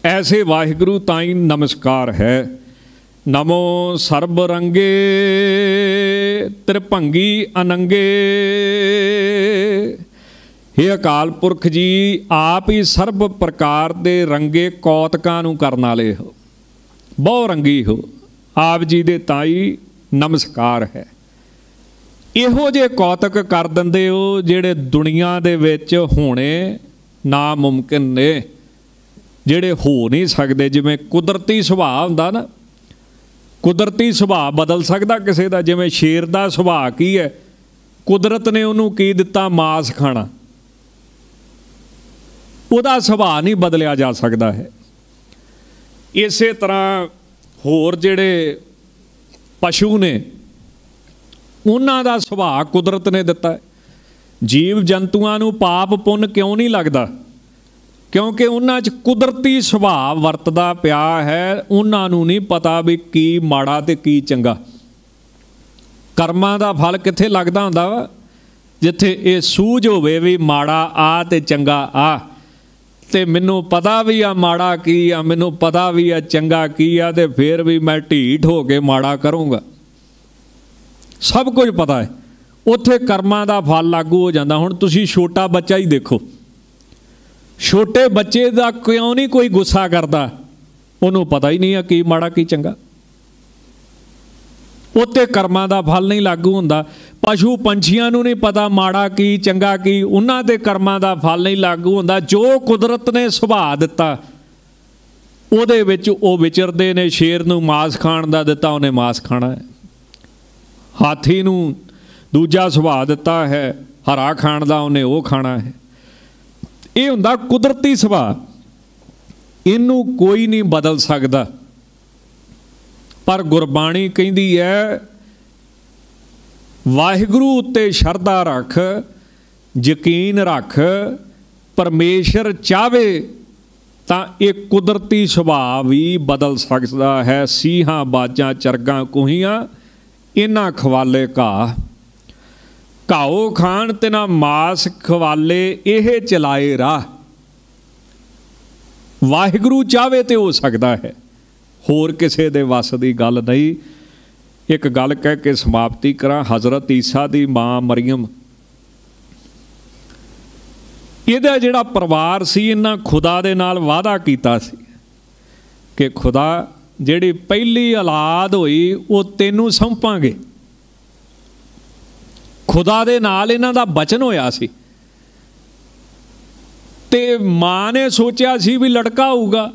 ਐਸੇ ਵਾਹਿਗੁਰੂ ਤਾਈ ਨਮਸਕਾਰ ਹੈ। ਨਮੋ ਸਰਬ ਰੰਗੇ ਤ੍ਰਿਭੰਗੀ ਅਨੰਗੇ। ਇਹ ਅਕਾਲ ਪੁਰਖ ਜੀ, ਆਪ ਹੀ ਸਰਬ ਪ੍ਰਕਾਰ ਦੇ ਰੰਗੇ ਕੌਤਕਾਂ ਨੂੰ ਕਰਨ ਵਾਲੇ ਹੋ। ਬਹੁ ਰੰਗੀ ਹੋ, ਆਪ ਜੀ ਦੇ ਤਾਈ ਨਮਸਕਾਰ ਹੈ। ਇਹੋ ਜੇ ਕੌਤਕ ਕਰ ਦਿੰਦੇ ਹੋ ਜਿਹੜੇ ਦੁਨੀਆ ਦੇ ਵਿੱਚ ਹੋਣੇ ਨਾ ਮੁਮਕਿਨ ਨੇ, ਜਿਹੜੇ ਹੋ ਨਹੀਂ ਸਕਦੇ। ਜਿਵੇਂ ਕੁਦਰਤੀ ਸੁਭਾਅ ਹੁੰਦਾ ਨਾ, ਕੁਦਰਤੀ ਸੁਭਾਅ ਬਦਲ ਸਕਦਾ ਕਿਸੇ ਦਾ, ਜਿਵੇਂ ਸ਼ੇਰ ਦਾ ਸੁਭਾਅ ਕੀ ਹੈ? ਕੁਦਰਤ ਨੇ ਉਹਨੂੰ ਕੀ ਦਿੱਤਾ? ਮਾਸ ਖਾਣਾ। ਉਹਦਾ ਸੁਭਾਅ ਨਹੀਂ ਬਦਲਿਆ ਜਾ ਸਕਦਾ ਹੈ। ਇਸੇ ਤਰ੍ਹਾਂ ਹੋਰ ਜਿਹੜੇ ਪਸ਼ੂ ਨੇ, ਉਹਨਾਂ ਦਾ ਸੁਭਾਅ ਕੁਦਰਤ ਨੇ ਦਿੱਤਾ। ਜੀਵ ਜੰਤੂਆਂ ਨੂੰ ਪਾਪ ਪੁੰਨ ਕਿਉਂ ਨਹੀਂ ਲੱਗਦਾ? ਕਿਉਂਕਿ ਉਹਨਾਂ 'ਚ ਕੁਦਰਤੀ ਸੁਭਾਅ ਵਰਤਦਾ ਪਿਆ ਹੈ, ਉਹਨਾਂ ਨੂੰ ਨਹੀਂ ਪਤਾ ਵੀ ਕੀ ਮਾੜਾ ਤੇ ਕੀ ਚੰਗਾ। ਕਰਮਾਂ ਦਾ ਫਲ ਕਿੱਥੇ ਲੱਗਦਾ ਹੁੰਦਾ ਵਾ? ਜਿੱਥੇ ਇਹ ਸੂਝ ਹੋਵੇ ਵੀ ਮਾੜਾ ਆ ਤੇ ਚੰਗਾ ਆ। ਤੇ ਮੈਨੂੰ ਪਤਾ ਵੀ ਆ ਮਾੜਾ ਕੀ ਆ, ਮੈਨੂੰ ਪਤਾ ਵੀ ਆ ਚੰਗਾ ਕੀ ਆ ਤੇ ਫੇਰ ਵੀ ਮੈਂ ਢੀਠ ਹੋ ਕੇ ਮਾੜਾ ਕਰੂੰਗਾ। ਸਭ ਕੁਝ ਪਤਾ ਹੈ। ਉੱਥੇ ਕਰਮਾਂ ਦਾ ਫਲ ਲਾਗੂ ਹੋ ਜਾਂਦਾ। ਹੁਣ ਤੁਸੀਂ ਛੋਟਾ ਬੱਚਾ ਹੀ ਦੇਖੋ। ਛੋਟੇ ਬੱਚੇ ਦਾ ਕਿਉਂ ਨਹੀਂ ਕੋਈ ਗੁੱਸਾ ਕਰਦਾ? ਉਹਨੂੰ ਪਤਾ ਹੀ ਨਹੀਂ ਆ ਕੀ ਮਾੜਾ ਕੀ ਚੰਗਾ। ਉੱਤੇ ਕਰਮਾਂ ਦਾ ਫਲ ਨਹੀਂ ਲਾਗੂ ਹੁੰਦਾ। ਪਸ਼ੂ ਪੰਛੀਆਂ ਨੂੰ ਨਹੀਂ ਪਤਾ ਮਾੜਾ ਕੀ, ਚੰਗਾ ਕੀ, ਉਹਨਾਂ ਦੇ ਕਰਮਾਂ ਦਾ ਫਲ ਨਹੀਂ ਲਾਗੂ ਹੁੰਦਾ। ਜੋ ਕੁਦਰਤ ਨੇ ਸੁਭਾਅ ਦਿੱਤਾ, ਉਹਦੇ ਵਿੱਚ ਉਹ ਵਿਚਰਦੇ ਨੇ, ਸ਼ੇਰ ਨੂੰ ਮਾਸ ਖਾਣ ਦਾ ਦਿੱਤਾ, ਉਹਨੇ ਮਾਸ ਖਾਣਾ ਹੈ। ਹਾਥੀ ਨੂੰ ਦੂਜਾ ਸੁਭਾਅ ਦਿੱਤਾ ਹੈ, ਹਰਾ ਖਾਣ ਦਾ ਉਹਨੇ ਉਹ ਖਾਣਾ ਹੈ। ਇਹ ਹੁੰਦਾ ਕੁਦਰਤੀ ਸੁਭਾਅ। ਇਹਨੂੰ ਕੋਈ ਨਹੀਂ ਬਦਲ ਸਕਦਾ। ਪਰ ਗੁਰਬਾਣੀ ਕਹਿੰਦੀ ਹੈ ਵਾਹਿਗੁਰੂ ਉੱਤੇ ਸ਼ਰਧਾ ਰੱਖ, ਯਕੀਨ ਰੱਖ, ਪਰਮੇਸ਼ਰ ਚਾਵੇ ਤਾਂ ਇਹ ਕੁਦਰਤੀ ਸੁਭਾਅ ਵੀ ਬਦਲ ਸਕਦਾ ਹੈ। ਸੀਹਾਂ, ਬਾਜਾਂ, ਚਰਗਾਂ, ਕੋਹੀਆਂ ਇਹਨਾਂ ਖਵਾਲੇ ਘਾ ਘਾਓ ਖਾਣ ਤੇ ਨਾ ਮਾਸ ਖਵਾਲੇ, ਇਹ ਚਲਾਏ ਰਾਹ। ਵਾਹਿਗੁਰੂ ਚਾਵੇ ਤੇ ਹੋ ਸਕਦਾ ਹੈ। ਹੋਰ ਕਿਸੇ ਦੇ ਵੱਸ ਦੀ ਗੱਲ ਨਹੀਂ। ਇੱਕ ਗੱਲ ਕਹਿ ਕੇ ਸਮਾਪਤੀ ਕਰਾਂ, ਹਜ਼ਰਤ ਈਸਾ ਦੀ ਮਾਂ ਮਰੀਮ। ਇਹਦਾ ਜਿਹੜਾ ਪਰਿਵਾਰ ਸੀ, ਇਹਨਾਂ ਖੁਦਾ ਦੇ ਨਾਲ ਵਾਅਦਾ ਕੀਤਾ ਸੀ ਕਿ ਖੁਦਾ, ਜਿਹੜੀ ਪਹਿਲੀ ਔਲਾਦ ਹੋਈ, ਉਹ ਤੈਨੂੰ ਸੌਂਪਾਂਗੇ। ਖੁਦਾ ਦੇ ਨਾਲ ਇਹਨਾਂ ਦਾ ਬਚਨ ਹੋਇਆ ਸੀ। ਤੇ ਮਾਂ ਨੇ ਸੋਚਿਆ ਸੀ ਵੀ ਲੜਕਾ ਹੋਊਗਾ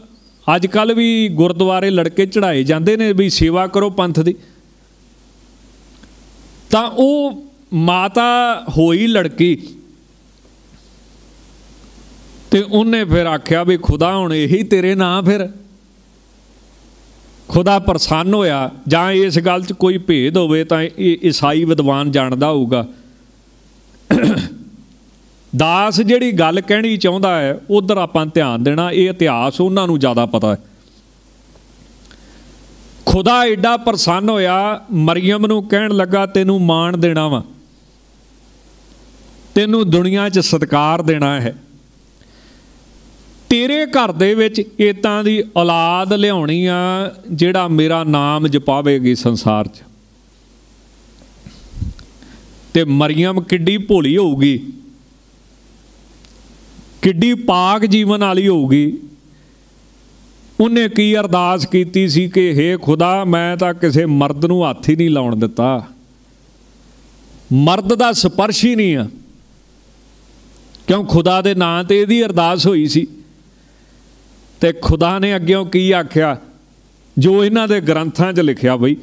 ਅੱਜ ਕੱਲ ਵੀ ਗੁਰਦੁਆਰੇ ਲੜਕੇ ਚੜਾਏ ਜਾਂਦੇ ਨੇ ਵੀ ਸੇਵਾ ਕਰੋ ਪੰਥ ਦੀ। ਤਾਂ ਉਹ ਮਾਤਾ ਹੋਈ ਲੜਕੀ ਤੇ ਉਹਨੇ ਫਿਰ ਆਖਿਆ ਵੀ ਖੁਦਾ ਹੁਣ ਇਹੀ ਤੇਰੇ ਨਾਂ ਫਿਰ। ਖੁਦਾ ਪ੍ਰਸੰਨ ਹੋਇਆ ਜਾਂ ਇਸ ਗੱਲ 'ਚ ਕੋਈ ਭੇਦ ਹੋਵੇ ਤਾਂ ਇਹ ਈਸਾਈ ਵਿਦਵਾਨ ਜਾਣਦਾ ਹੋਊਗਾ। ਦਾਸ ਜਿਹੜੀ ਗੱਲ ਕਹਿਣੀ ਚਾਹੁੰਦਾ ਹੈ, ਉਧਰ ਆਪਾਂ ਧਿਆਨ ਦੇਣਾ, ਇਹ ਇਤਿਹਾਸ ਉਹਨਾਂ ਨੂੰ ਜ਼ਿਆਦਾ ਪਤਾ ਹੈ। ਖੁਦਾ ਐਡਾ ਪ੍ਰਸੰਨ ਹੋਇਆ, ਮਰੀਮ ਨੂੰ ਕਹਿਣ ਲੱਗਾ, ਤੈਨੂੰ ਮਾਣ ਦੇਣਾ ਵਾ। ਤੈਨੂੰ ਦੁਨੀਆ 'ਚ ਸਤਕਾਰ ਦੇਣਾ ਹੈ। ਤੇਰੇ ਘਰ ਦੇ ਵਿੱਚ ਇਤਾਂ ਦੀ ਔਲਾਦ ਲਿਆਉਣੀ ਆ, ਜਿਹੜਾ ਮੇਰਾ ਨਾਮ ਜਪਾਵੇਗੀ ਸੰਸਾਰ 'ਚ। ਤੇ ਮਰੀਮ ਕਿੱਡੀ ਭੋਲੀ ਹੋਊਗੀ। ਕਿੱਡੀ ਪਾਕ ਜੀਵਨ ਵਾਲੀ ਹੋਊਗੀ। ਉਹਨੇ ਕੀ ਅਰਦਾਸ ਕੀਤੀ ਸੀ ਕਿ हे ਖੁਦਾ, ਮੈਂ ਤਾਂ ਕਿਸੇ ਮਰਦ ਨੂੰ ਹੱਥ ਹੀ ਨਹੀਂ ਲਾਉਣ ਦਿੱਤਾ। ਮਰਦ ਦਾ ਸਪਰਸ਼ ਹੀ ਨਹੀਂ ਆ। ਕਿਉਂ? ਖੁਦਾ ਦੇ ਨਾਂ ਤੇ ਇਹਦੀ ਅਰਦਾਸ ਹੋਈ ਸੀ। ਤੇ ਖੁਦਾ ਨੇ ਅੱਗਿਓਂ ਕੀ ਆਖਿਆ? ਜੋ ਇਹਨਾਂ ਦੇ ਗ੍ਰੰਥਾਂ 'ਚ ਲਿਖਿਆ ਬਈ,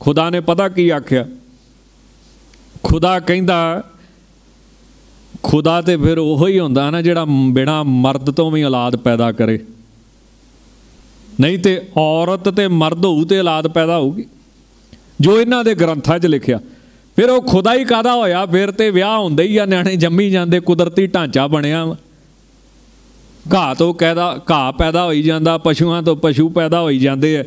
ਖੁਦਾ ਨੇ ਪਤਾ ਕੀ ਆਖਿਆ? ਖੁਦਾ ਕਹਿੰਦਾ ਖੁਦਾ ਤੇ ਫਿਰ ਉਹੋ ਹੀ ਹੁੰਦਾ ਨਾ ਜਿਹੜਾ ਬਿਨਾ ਮਰਦ ਤੋਂ ਵੀ ਔਲਾਦ ਪੈਦਾ ਕਰੇ। ਨਹੀਂ ਤੇ ਔਰਤ ਤੇ ਮਰਦ ਹੋਊ ਤੇ ਔਲਾਦ ਪੈਦਾ ਹੋਊਗੀ। ਜੋ ਇਹਨਾਂ ਦੇ ਗ੍ਰੰਥਾਂ 'ਚ ਲਿਖਿਆ, ਫਿਰ ਉਹ ਖੁਦਾ ਹੀ ਕਾਦਾ ਹੋਇਆ? ਫਿਰ ਤੇ ਵਿਆਹ ਹੁੰਦੇ ਹੀ ਆ, ਨਿਆਣੇ ਜੰਮੀ ਜਾਂਦੇ, ਕੁਦਰਤੀ ਢਾਂਚਾ ਬਣਿਆ ਵਾ। ਘਾਹ ਤੋਂ ਕਹਿਦਾ ਘਾਹ ਪੈਦਾ ਹੋਈ ਜਾਂਦਾ, ਪਸ਼ੂਆਂ ਤੋਂ ਪਸ਼ੂ ਪੈਦਾ ਹੋਈ ਜਾਂਦੇ ਆ,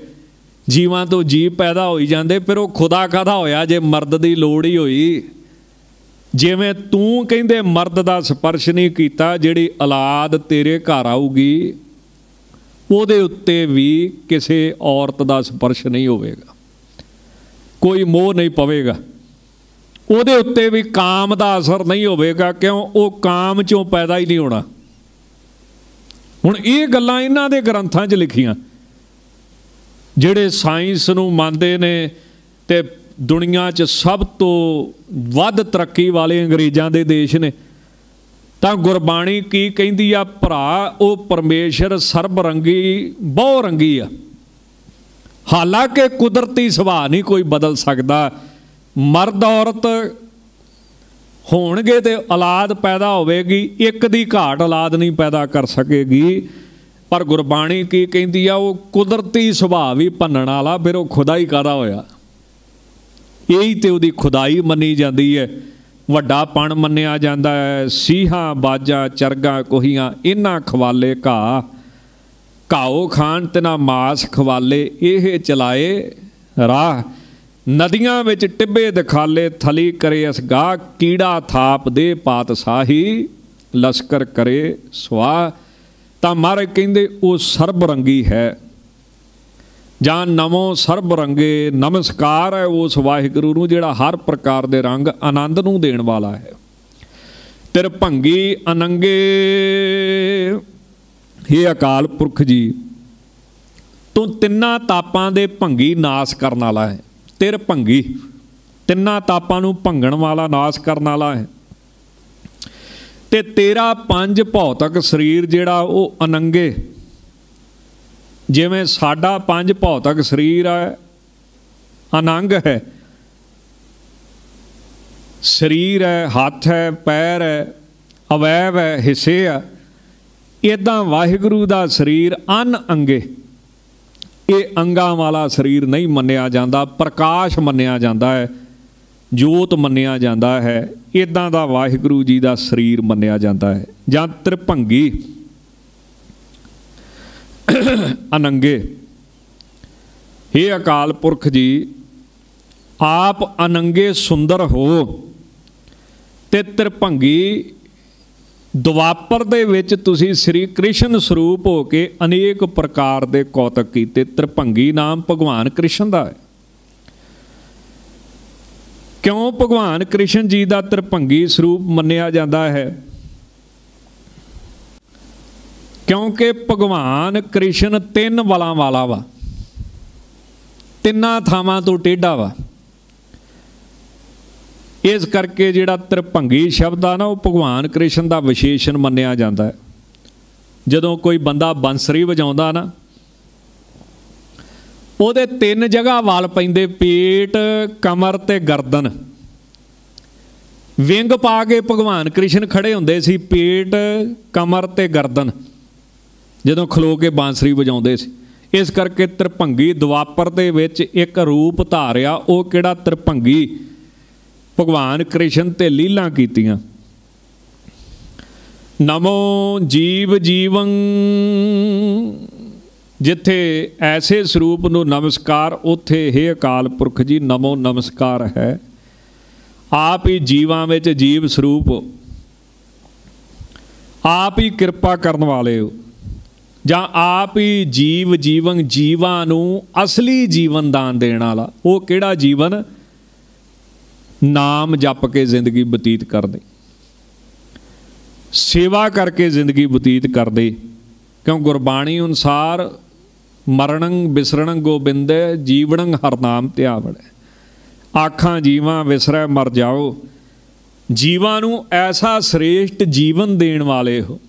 ਜੀਵਾਂ ਤੋਂ ਜੀਵ ਪੈਦਾ ਹੋਈ ਜਾਂਦੇ, ਫਿਰ ਉਹ ਖੁਦਾ ਕਾਦਾ ਹੋਇਆ? ਜੇ ਮਰਦ ਦੀ ਲੋੜ ਹੀ ਹੋਈ ਜਿਵੇਂ ਤੂੰ ਕਹਿੰਦੇ ਮਰਦ ਦਾ ਸਪਰਸ਼ ਨਹੀਂ ਕੀਤਾ, ਜਿਹੜੀ ਔਲਾਦ ਤੇਰੇ ਘਰ ਆਊਗੀ, ਉਹਦੇ ਉੱਤੇ ਵੀ ਕਿਸੇ ਔਰਤ ਦਾ ਸਪਰਸ਼ ਨਹੀਂ ਹੋਵੇਗਾ। ਕੋਈ ਮੋਹ ਨਹੀਂ ਪਵੇਗਾ। ਉਹਦੇ ਉੱਤੇ ਵੀ ਕਾਮ ਦਾ ਅਸਰ ਨਹੀਂ ਹੋਵੇਗਾ, ਕਿਉਂ? ਉਹ ਕਾਮ ਚੋਂ ਪੈਦਾ ਹੀ ਨਹੀਂ ਹੋਣਾ। ਹੁਣ ਇਹ ਗੱਲਾਂ ਇਹਨਾਂ ਦੇ ਗ੍ਰੰਥਾਂ 'ਚ ਲਿਖੀਆਂ। ਜਿਹੜੇ ਸਾਇੰਸ ਨੂੰ ਮੰਨਦੇ ਨੇ ਤੇ ਦੁਨੀਆ 'ਚ ਸਭ ਤੋਂ ਵੱਧ ਤਰੱਕੀ ਵਾਲੇ ਅੰਗਰੇਜ਼ਾਂ ਦੇ ਦੇਸ਼ ਨੇ। ਤਾਂ ਗੁਰਬਾਣੀ ਕੀ ਕਹਿੰਦੀ ਆ? ਭਰਾ, ਉਹ ਪਰਮੇਸ਼ਰ ਸਰਬ ਰੰਗੀ ਬਹੁ ਰੰਗੀ ਆ। ਹਾਲਾਂਕਿ ਕੁਦਰਤੀ ਸੁਭਾਅ ਨਹੀਂ ਕੋਈ ਬਦਲ ਸਕਦਾ। ਮਰਦ, ਔਰਤ ਹੋਣਗੇ ਤੇ ਔਲਾਦ ਪੈਦਾ ਹੋਵੇਗੀ। ਇੱਕ ਦੀ ਘਾਟ ਔਲਾਦ ਨਹੀਂ ਪੈਦਾ ਕਰ ਸਕੇਗੀ। ਪਰ ਗੁਰਬਾਣੀ ਕੀ ਕਹਿੰਦੀ ਆ? ਉਹ ਕੁਦਰਤੀ ਸੁਭਾਅ ਵੀ ਭੰਨਣ ਵਾਲਾ, ਫਿਰ ਉਹ ਖੁਦਾ ਹੀ ਕਾਦਾ ਹੋਇਆ? ਇਹੀ ਤੇ ਉਹਦੀ ਖੁਦਾਈ ਮੰਨੀ ਜਾਂਦੀ ਹੈ। ਵੱਡਾ ਪਣ ਮੰਨਿਆ ਜਾਂਦਾ ਹੈ। ਸੀਹਾਂ, ਬਾਜਾਂ, ਚਰਗਾ, ਕੋਹੀਆਂ ਇਹਨਾਂ ਖਵਾਲੇ ਘਾ ਘਾਓ ਖਾਣ ਤੇ ਨਾ ਮਾਸ ਖਵਾਲੇ, ਇਹ ਚਲਾਏ ਰਾਹ। ਨਦੀਆਂ ਵਿੱਚ ਟਿੱਬੇ ਦਿਖਾਲੇ, ਥਲੀ ਕਰੇ ਅਸਗਾ ਕੀੜਾ ਥਾਪ ਦੇ ਪਾਤਸ਼ਾਹੀ, ਲਸ਼ਕਰ ਕਰੇ ਸਵਾ ਤਾਂ ਮਾਰੇ ਕਹਿੰਦੇ, ਉਹ ਸਰਬ ਰੰਗੀ ਹੈ। ਜਾਂ ਨਮੋ ਸਰਬ ਰੰਗੇ ਨਮਸਕਾਰ ਹੈ ਉਸ ਵਾਹਿਗੁਰੂ ਨੂੰ, ਜਿਹੜਾ ਹਰ ਪ੍ਰਕਾਰ ਦੇ ਰੰਗ ਆਨੰਦ ਨੂੰ ਦੇਣ ਵਾਲਾ ਹੈ। ਤਿਰ ਭੰਗੀ ਅਨੰਗੇ। ਇਹ ਅਕਾਲ ਪੁਰਖ ਜੀ, ਤੂੰ ਤਿੰਨਾਂ ਤਾਪਾਂ ਦੇ ਭੰਗੀ ਨਾਸ ਕਰਨ ਵਾਲਾ ਹੈ। ਤਿਰ ਭੰਗੀ, ਤਿੰਨਾਂ ਤਾਪਾਂ ਨੂੰ ਭੰਗਣ ਵਾਲਾ, ਨਾਸ ਕਰਨ ਵਾਲਾ ਹੈ। ਤੇ ਤੇਰਾ ਪੰਜ ਭੌਤਿਕ ਸਰੀਰ ਜਿਹੜਾ ਉਹ ਅਨੰਗੇ ਜਿਵੇਂ ਸਾਡਾ ਪੰਜ ਭੌਤਿਕ ਸਰੀਰ ਹੈ ਅਨੰਗ ਹੈ। ਸਰੀਰ ਹੈ, ਹੱਥ ਹੈ, ਪੈਰ ਹੈ, ਅਵੈਵ ਹੈ, ਹਿੱਸੇ ਆ। ਇਦਾਂ ਵਾਹਿਗੁਰੂ ਦਾ ਸਰੀਰ ਅਨ ਅੰਗੇ ਇਹ ਅੰਗਾਂ ਵਾਲਾ ਸਰੀਰ ਨਹੀਂ ਮੰਨਿਆ ਜਾਂਦਾ, ਪ੍ਰਕਾਸ਼ ਮੰਨਿਆ ਜਾਂਦਾ ਹੈ, ਜੋਤ ਮੰਨਿਆ ਜਾਂਦਾ ਹੈ। ਇਦਾਂ ਦਾ ਵਾਹਿਗੁਰੂ ਜੀ ਦਾ ਸਰੀਰ ਮੰਨਿਆ ਜਾਂਦਾ ਹੈ। ਜਾਂ ਤ੍ਰਿਭੰਗੀ। ਅਨੰਗੇ। ਇਹ ਅਕਾਲ ਪੁਰਖ ਜੀ, ਆਪ ਅਨੰਗੇ ਸੁੰਦਰ ਹੋ ਤੇ ਤ੍ਰਿਭੰਗੀ ਦੁਆਪਰ ਦੇ ਵਿੱਚ ਤੁਸੀਂ ਸ੍ਰੀ ਕ੍ਰਿਸ਼ਨ ਸਰੂਪ ਹੋ ਕੇ ਅਨੇਕ ਪ੍ਰਕਾਰ ਦੇ ਕੌਤਕ ਕੀਤੇ। ਤ੍ਰਿਭੰਗੀ ਨਾਮ ਭਗਵਾਨ ਕ੍ਰਿਸ਼ਨ ਦਾ ਹੈ। ਕਿਉਂ ਭਗਵਾਨ ਕ੍ਰਿਸ਼ਨ ਜੀ ਦਾ ਤ੍ਰਿਭੰਗੀ ਸਰੂਪ ਮੰਨਿਆ ਜਾਂਦਾ ਹੈ? ਕਿਉਂਕਿ ਭਗਵਾਨ ਕ੍ਰਿਸ਼ਨ ਤਿੰਨ ਬਲਾਂ ਵਾਲਾ ਵਾ। ਤਿੰਨਾਂ ਥਾਵਾਂ ਤੋਂ ਟੇਢਾ ਵਾ। ਇਸ ਕਰਕੇ ਜਿਹੜਾ ਤ੍ਰਿਭੰਗੀ ਸ਼ਬਦ ਆ ਨਾ, ਉਹ ਭਗਵਾਨ ਕ੍ਰਿਸ਼ਨ ਦਾ ਵਿਸ਼ੇਸ਼ਣ ਮੰਨਿਆ ਜਾਂਦਾ ਹੈ। ਜਦੋਂ ਕੋਈ ਬੰਦਾ ਬੰਸਰੀ ਵਜਾਉਂਦਾ ਨਾ, ਉਹਦੇ ਤਿੰਨ ਜਗ੍ਹਾ ਵਾਲ ਪੈਂਦੇ, ਪੇਟ, ਕਮਰ ਤੇ ਗਰਦਨ। ਵਿੰਗ ਪਾ ਕੇ ਭਗਵਾਨ ਕ੍ਰਿਸ਼ਨ ਖੜੇ ਹੁੰਦੇ ਸੀ, ਪੇਟ, ਕਮਰ ਤੇ ਗਰਦਨ। ਜਦੋਂ ਖਲੋ ਕੇ ਬਾਂਸਰੀ ਵਜਾਉਂਦੇ ਸੀ। ਇਸ ਕਰਕੇ ਤ੍ਰਿਭੰਗੀ ਦੁਆਪਰ ਦੇ ਵਿੱਚ ਇੱਕ ਰੂਪ ਧਾਰਿਆ, ਉਹ ਕਿਹੜਾ? ਤ੍ਰਿਭੰਗੀ। ਭਗਵਾਨ ਕ੍ਰਿਸ਼ਨ ਤੇ ਲੀਲਾ ਕੀਤੀਆਂ। ਨਮੋ ਜੀਵ ਜੀਵੰ। ਜਿੱਥੇ ਐਸੇ ਸਰੂਪ ਨੂੰ ਨਮਸਕਾਰ, ਉਥੇ ਹੈ ਅਕਾਲ ਪੁਰਖ ਜੀ, ਨਮੋ ਨਮਸਕਾਰ ਹੈ। ਆਪ ਹੀ ਜੀਵਾਂ ਵਿੱਚ ਜੀਵ ਸਰੂਪ ਆਪ ਹੀ ਕਿਰਪਾ ਕਰਨ ਵਾਲੇ ਹੋ। ਜਾਂ ਆਪ ਹੀ ਜੀਵ ਜੀਵਨ ਜੀਵਾਂ ਨੂੰ ਅਸਲੀ ਜੀਵਨ ਦਾਨ ਦੇਣ ਵਾਲਾ, ਉਹ ਕਿਹੜਾ ਜੀਵਨ? ਨਾਮ ਜਪ ਕੇ ਜ਼ਿੰਦਗੀ ਬਤੀਤ ਕਰਦੇ। ਸੇਵਾ ਕਰਕੇ ਜ਼ਿੰਦਗੀ ਬਤੀਤ ਕਰਦੇ। ਕਿਉਂ? ਗੁਰਬਾਣੀ ਅਨੁਸਾਰ ਮਰਣੰ ਬਿਸਰਣੰ ਗੋਬਿੰਦ ਜੀਵਣੰ ਹਰਨਾਮ ਧਿਆਵੜ। ਆਖਾਂ ਜੀਵਾਂ ਵਿਸਰੈ ਮਰ ਜਾਓ। ਜੀਵਾਂ ਨੂੰ ਐਸਾ ਸ੍ਰੇਸ਼ਟ ਜੀਵਨ ਦੇਣ ਵਾਲੇ ਹੋ।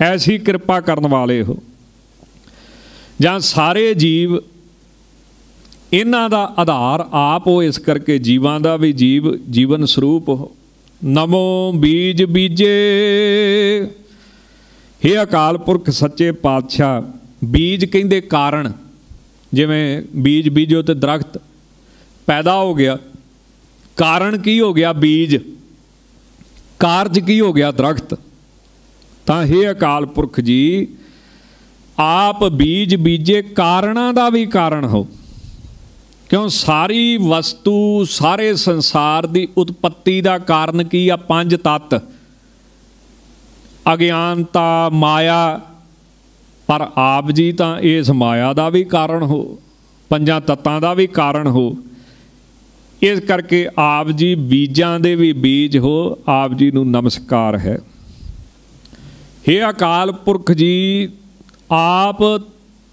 ਐਸੀ ਕਿਰਪਾ ਕਰਨ ਵਾਲੇ ਹੋ। ਜਾਂ ਸਾਰੇ ਜੀਵ ਇਹਨਾਂ ਦਾ ਆਧਾਰ ਆਪ ਹੋ, ਇਸ ਕਰਕੇ ਜੀਵਾਂ ਦਾ ਵੀ ਜੀਵ ਜੀਵਨ ਸਰੂਪ ਹੋ। ਨਮੋ ਬੀਜ ਬੀਜੇ। हे ਅਕਾਲ ਪੁਰਖ ਸੱਚੇ ਪਾਤਸ਼ਾਹ, ਬੀਜ ਕਹਿੰਦੇ ਕਾਰਨ, ਜਿਵੇਂ ਬੀਜ ਬੀਜੋ ਤੇ ਦਰਖਤ ਪੈਦਾ ਹੋ ਗਿਆ। ਕਾਰਨ ਕੀ ਹੋ ਗਿਆ? ਬੀਜ। ਕਾਰਜ ਕੀ ਹੋ ਗਿਆ? ਦਰਖਤ। ਤਾਂ हे ਅਕਾਲ ਪੁਰਖ ਜੀ, ਆਪ ਬੀਜ ਬੀਜੇ ਕਾਰਣਾ ਦਾ ਵੀ ਕਾਰਨ ਹੋ। ਕਿਉਂ ਸਾਰੀ ਵਸਤੂ, ਸਾਰੇ ਸੰਸਾਰ ਦੀ ਉਤਪਤੀ ਦਾ ਕਾਰਨ ਕੀ ਆ? ਪੰਜ ਤੱਤ। ਅਗਿਆਨਤਾ, ਮਾਇਆ, ਪਰ ਆਪ ਜੀ ਤਾਂ ਇਸ ਮਾਇਆ ਦਾ ਵੀ ਕਾਰਨ ਹੋ, ਪੰਜਾਂ ਤੱਤਾਂ ਦਾ ਵੀ ਕਾਰਨ ਹੋ। ਇਸ ਕਰਕੇ ਆਪ ਜੀ ਬੀਜਾਂ ਦੇ ਵੀ ਬੀਜ ਹੋ, ਆਪ ਜੀ ਨੂੰ ਨਮਸਕਾਰ ਹੈ। ਹੇ ਅਕਾਲ ਪੁਰਖ ਜੀ, ਆਪ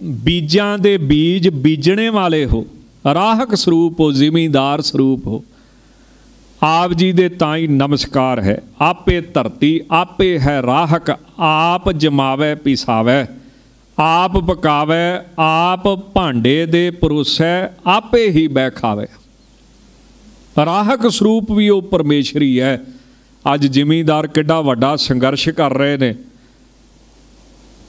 ਬੀਜਾਂ ਦੇ ਬੀਜ ਬੀਜਣੇ ਵਾਲੇ ਹੋ, ਰਾਹਕ ਸਰੂਪ ਹੋ, ਜ਼ਿਮੀਂਦਾਰ ਸਰੂਪ ਹੋ। ਆਪ ਜੀ ਦੇ ਤਾਂ ਹੀ ਨਮਸਕਾਰ ਹੈ, ਆਪੇ ਧਰਤੀ, ਆਪੇ ਹੈ ਰਾਹਕ, ਆਪ ਜਮਾਵੇ, ਪਿਸਾਵੇ। ਆਪ ਪਕਾਵੇ, ਆਪ ਭਾਂਡੇ ਦੇ ਪਰੋਸੈ, ਆਪੇ ਹੀ ਬੈ ਖਾਵੇ। ਰਾਹਕ ਸਰੂਪ ਵੀ ਉਹ ਪਰਮੇਸ਼ਰੀ ਹੈ। ਅੱਜ ਜ਼ਿਮੀਂਦਾਰ ਕਿੱਡਾ ਵੱਡਾ ਸੰਘਰਸ਼ ਕਰ ਰਹੇ ਨੇ।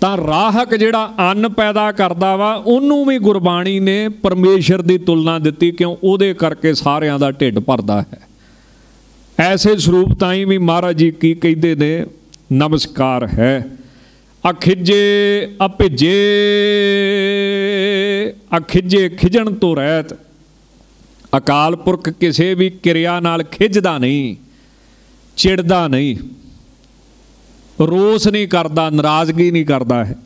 ਤਾਂ ਰਾਹਕ ਜਿਹੜਾ ਅੰਨ ਪੈਦਾ ਕਰਦਾ ਵਾ, ਉਹਨੂੰ ਵੀ ਗੁਰਬਾਣੀ ਨੇ ਪਰਮੇਸ਼ਰ ਦੀ ਤੁਲਨਾ ਦਿੱਤੀ, ਕਿਉਂ? ਉਹਦੇ ਕਰਕੇ ਸਾਰਿਆਂ ਦਾ ਢਿੱਡ ਭਰਦਾ ਹੈ। ਐਸੇ ਸਰੂਪ ਤਾਈ ਵੀ ਮਹਾਰਾਜ ਜੀ ਕੀ ਕਹਿੰਦੇ ਨੇ? ਨਮਸਕਾਰ ਹੈ। ਅਖਿਜੇ ਅਭਿਜੇ, ਅਖਿਜੇ ਖਿਜਣ ਤੋਂ ਰਹਿਤ। ਅਕਾਲ ਪੁਰਖ ਕਿਸੇ ਵੀ ਕਿਰਿਆ ਨਾਲ ਖਿਜਦਾ ਨਹੀਂ, ਚਿੜਦਾ ਨਹੀਂ। ਰੋਸ ਨਹੀਂ ਕਰਦਾ, ਨਾਰਾਜ਼ਗੀ ਨਹੀਂ ਕਰਦਾ ਹੈ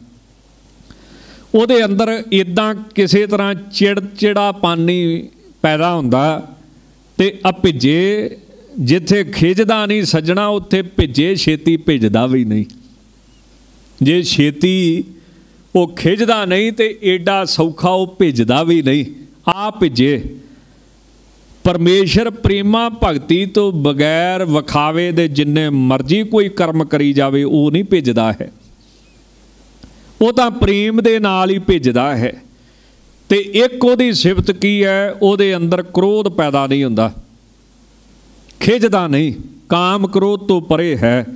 ਉਹਦੇ ਅੰਦਰ ਇਦਾਂ ਕਿਸੇ ਤਰ੍ਹਾਂ ਚਿੜ ਚਿੜਾ ਪਾਣੀ ਪੈਦਾ ਹੁੰਦਾ ਤੇ ਭਿੱਜੇ ਜਿੱਥੇ ਖਿਜਦਾ ਨਹੀਂ ਸੱਜਣਾ, ਉੱਥੇ ਭਿੱਜੇ ਛੇਤੀ ਭਿੱਜਦਾ ਵੀ ਨਹੀਂ। ਜੇ ਛੇਤੀ ਉਹ ਖਿਜਦਾ ਨਹੀਂ ਤੇ ਏਡਾ ਸੌਖਾ ਉਹ ਭਿੱਜਦਾ ਵੀ ਨਹੀਂ। ਆ ਭਿੱਜੇ। ਪਰਮੇਸ਼ਰ ਪ੍ਰੇਮਾ ਭਗਤੀ ਤੋਂ ਬਗੈਰ ਵਿਖਾਵੇ ਦੇ ਜਿੰਨੇ ਮਰਜ਼ੀ ਕੋਈ ਕਰਮ ਕਰੀ ਜਾਵੇ, ਉਹ ਨਹੀਂ ਭਿੱਜਦਾ ਹੈ। ਉਹ ਤਾਂ ਪ੍ਰੇਮ ਦੇ ਨਾਲ ਹੀ ਭਿੱਜਦਾ ਹੈ। ਤੇ ਇੱਕ ਉਹਦੀ ਸਿਫਤ ਕੀ ਹੈ, ਉਹਦੇ ਅੰਦਰ ਕ੍ਰੋਧ ਪੈਦਾ ਨਹੀਂ ਹੁੰਦਾ। ਖਿਜਦਾ ਨਹੀਂ, ਕਾਮ ਕ੍ਰੋਧ ਤੋਂ ਪਰੇ ਹੈ।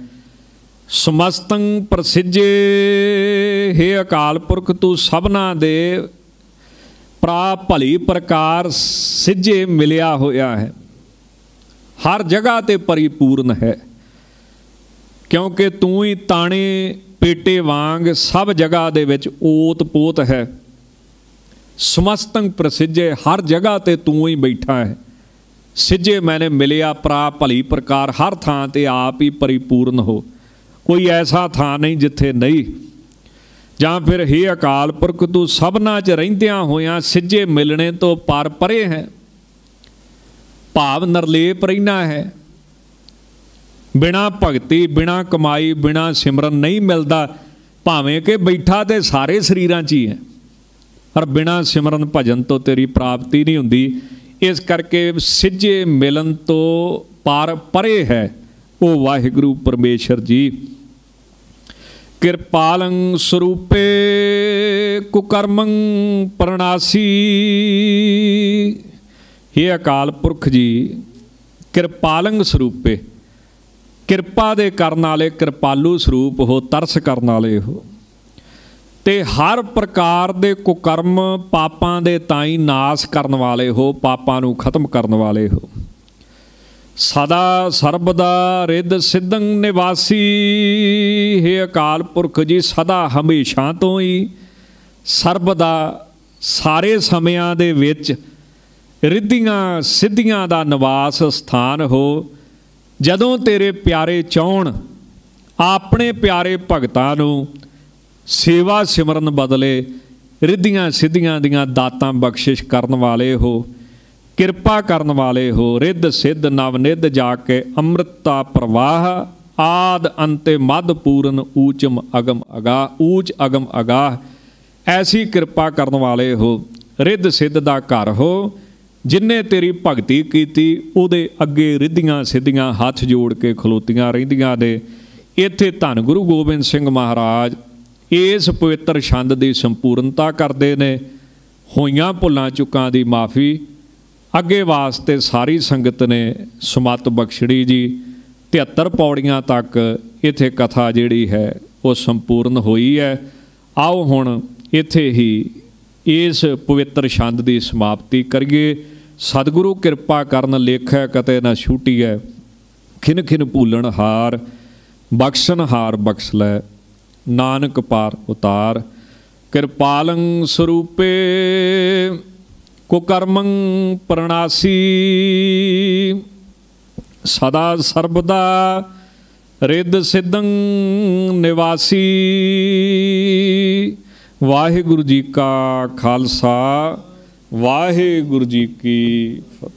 ਸਮਸਤੰ ਪ੍ਰਸਿੱਜੇ ਹੈ ਅਕਾਲ ਪੁਰਖ, ਤੂੰ ਸਭਨਾ ਦੇ ਪ੍ਰਾ ਭਲੀ ਪ੍ਰਕਾਰ ਸਿੱਝੇ ਮਿਲਿਆ ਹੋਇਆ ਹੈ। ਹਰ ਜਗ੍ਹਾ ਤੇ ਪਰਿਪੂਰਨ ਹੈ। ਕਿਉਂਕਿ ਤੂੰ ਹੀ ਤਾਣੇ ਪੇਟੇ ਵਾਂਗ ਸਭ ਜਗ੍ਹਾ ਦੇ ਵਿੱਚ ਓਤ ਪੋਤ ਹੈ। ਸਮਸਤੰ ਪ੍ਰਸਿੱਜੇ ਹਰ ਜਗ੍ਹਾ ਤੇ ਤੂੰ ਹੀ ਬੈਠਾ ਹੈ। ਸਿੱਜੇ ਮੈਨੇ ਮਿਲਿਆ ਪ੍ਰਾ ਭਲੀ ਪ੍ਰਕਾਰ ਹਰ ਥਾਂ ਤੇ ਆਪ ਹੀ ਪਰਿਪੂਰਨ ਹੋ। ਕੋਈ ਐਸਾ ਥਾਂ ਨਹੀਂ ਜਿੱਥੇ ਨਹੀਂ। ਜਾਂ ਫਿਰ, ਹੀ ਅਕਾਲ ਪੁਰਖ, ਤੂੰ ਸਭਨਾ 'ਚ ਰਹਿੰਦਿਆਂ ਹੋਇਆਂ ਸਿੱਜੇ ਮਿਲਣੇ ਤੋਂ ਪਰ ਪਰੇ ਹੈ। ਭਾਵ ਨਰਲੇਪ ਰਹਿਣਾ ਹੈ। ਬਿਨਾ ਭਗਤੀ, ਬਿਨਾ ਕਮਾਈ, ਬਿਨਾ ਸਿਮਰਨ ਨਹੀਂ ਮਿਲਦਾ, ਭਾਵੇਂ ਕਿ ਬੈਠਾ ਤੇ ਸਾਰੇ ਸਰੀਰਾਂ 'ਚ ਹੀ ਹੈ। ਪਰ ਬਿਨਾ ਸਿਮਰਨ ਭਜਨ ਤੋਂ ਤੇਰੀ ਪ੍ਰਾਪਤੀ ਨਹੀਂ ਹੁੰਦੀ। ਇਸ ਕਰਕੇ ਸਿੱਜੇ ਮਿਲਨ ਤੋਂ ਪਾਰ ਪਰੇ ਹੈ। ਉਹ ਵਾਹਿਗੁਰੂ ਪਰਮੇਸ਼ਰ ਜੀ। ਕਿਰਪਾਲੰ ਸਰੂਪੇ ਕੁਕਰਮੰ ਪ੍ਰਣਾਸੀ। ਇਹ ਅਕਾਲ ਪੁਰਖ ਜੀ, ਕਿਰਪਾਲੰ ਸਰੂਪੇ। ਕਿਰਪਾ ਦੇ ਕਰਨ ਵਾਲੇ ਕਿਰਪਾਲੂ ਸਰੂਪ ਹੋ, ਤਰਸ ਕਰਨ ਵਾਲੇ ਹੋ। ਤੇ ਹਰ ਪ੍ਰਕਾਰ ਦੇ ਕੁਕਰਮ ਪਾਪਾਂ ਦੇ ਤਾਈ ਨਾਸ ਕਰਨ ਵਾਲੇ ਹੋ, ਪਾਪਾਂ ਨੂੰ ਖਤਮ ਕਰਨ ਵਾਲੇ ਹੋ। ਸਦਾ ਸਰਬ ਦਾ ਰਿੱਧ ਸਿੱਧੰ ਨਿਵਾਸੀ, ਹੈ ਅਕਾਲ ਪੁਰਖ ਜੀ, ਸਦਾ ਹਮੇਸ਼ਾ ਤੋਂ ਹੀ। ਸਰਬ ਦਾ ਸਾਰੇ ਸਮਿਆਂ ਦੇ ਵਿੱਚ ਰਿੱਧੀਆਂ ਸਿੱਧੀਆਂ ਦਾ ਨਿਵਾਸ ਸਥਾਨ ਹੋ। ਜਦੋਂ ਤੇਰੇ ਪਿਆਰੇ ਚਾਹਣ ਆਪਣੇ ਪਿਆਰੇ ਭਗਤਾਂ ਨੂੰ ਸੇਵਾ ਸਿਮਰਨ ਬਦਲੇ ਰਿੱਧੀਆਂ ਸਿੱਧੀਆਂ ਦੀਆਂ ਦਾਤਾਂ ਬਖਸ਼ਿਸ਼ ਕਰਨ ਵਾਲੇ ਹੋ ਕਿਰਪਾ ਕਰਨ ਵਾਲੇ ਹੋ, ਰਿੱਧ ਸਿੱਧ ਨਵਨਿਧ ਜਾ ਕੇ ਅੰਮ੍ਰਿਤਾ ਪ੍ਰਵਾਹ, ਆਦ ਅੰਤੇ ਮਦ ਪੂਰਨ ਊਚਮ ਅਗਮ ਅਗਾ, ਊਚ ਅਗਮ ਅਗਾ ਐਸੀ ਕਿਰਪਾ ਕਰਨ ਵਾਲੇ ਹੋ, ਰਿੱਧ ਸਿੱਧ ਦਾ ਘਰ ਹੋ ਜਿਨਨੇ ਤੇਰੀ ਭਗਤੀ ਕੀਤੀ, ਉਹਦੇ ਅੱਗੇ ਰਿੱਧੀਆਂ ਸਿੱਧੀਆਂ ਹੱਥ ਜੋੜ ਕੇ ਖਲੋਤੀਆਂ ਰਹਿੰਦੀਆਂ ਦੇ ਇੱਥੇ ਧੰਨ ਗੁਰੂ ਗੋਬਿੰਦ ਸਿੰਘ ਮਹਾਰਾਜ, ਇਸ ਪਵਿੱਤਰ ਛੰਦ ਦੀ ਸੰਪੂਰਨਤਾ ਕਰਦੇ ਨੇ। ਹੋਈਆਂ ਭੁੱਲਾਂ ਚੁੱਕਾਂ ਦੀ ਮਾਫੀ ਅੱਗੇ ਵਾਸਤੇ ਸਾਰੀ ਸੰਗਤ ਨੇ ਸਮਤ ਬਖਸ਼ੜੀ ਜੀ 73 ਪੌੜੀਆਂ ਤੱਕ ਇੱਥੇ ਕਥਾ ਜਿਹੜੀ ਹੈ ਉਹ ਸੰਪੂਰਨ ਹੋਈ ਹੈ। ਆਓ ਹੁਣ ਇੱਥੇ ਹੀ ਇਸ ਪਵਿੱਤਰ ਛੰਦ ਦੀ ਸਮਾਪਤੀ ਕਰੀਏ। ਸਤਿਗੁਰੂ ਕਿਰਪਾ ਕਰਨ ਲੇਖੈ ਕਤੇ ਨਾ ਛੂਟੀ ਹੈ ਖਿਨ ਖਿਨ ਭੂਲਣ ਹਾਰ, ਬਖਸ਼ਣ ਹਾਰ ਬਖਸ਼ ਲੈ, ਨਾਨਕ ਪਾਰ ਉਤਾਰ, ਕਿਰਪਾਲੰ ਸਰੂਪੇ। ਕੁਕਰਮੰ ਪ੍ਰਣਾਸੀ, ਸਦਾ ਸਰਬਦਾ ਰਿੱਧ ਸਿੱਧੰ ਨਿਵਾਸੀ। ਵਾਹਿਗੁਰੂ ਜੀ ਕਾ ਖਾਲਸਾ, ਵਾਹਿਗੁਰੂ ਜੀ ਕੀ ਫਤਿਹ।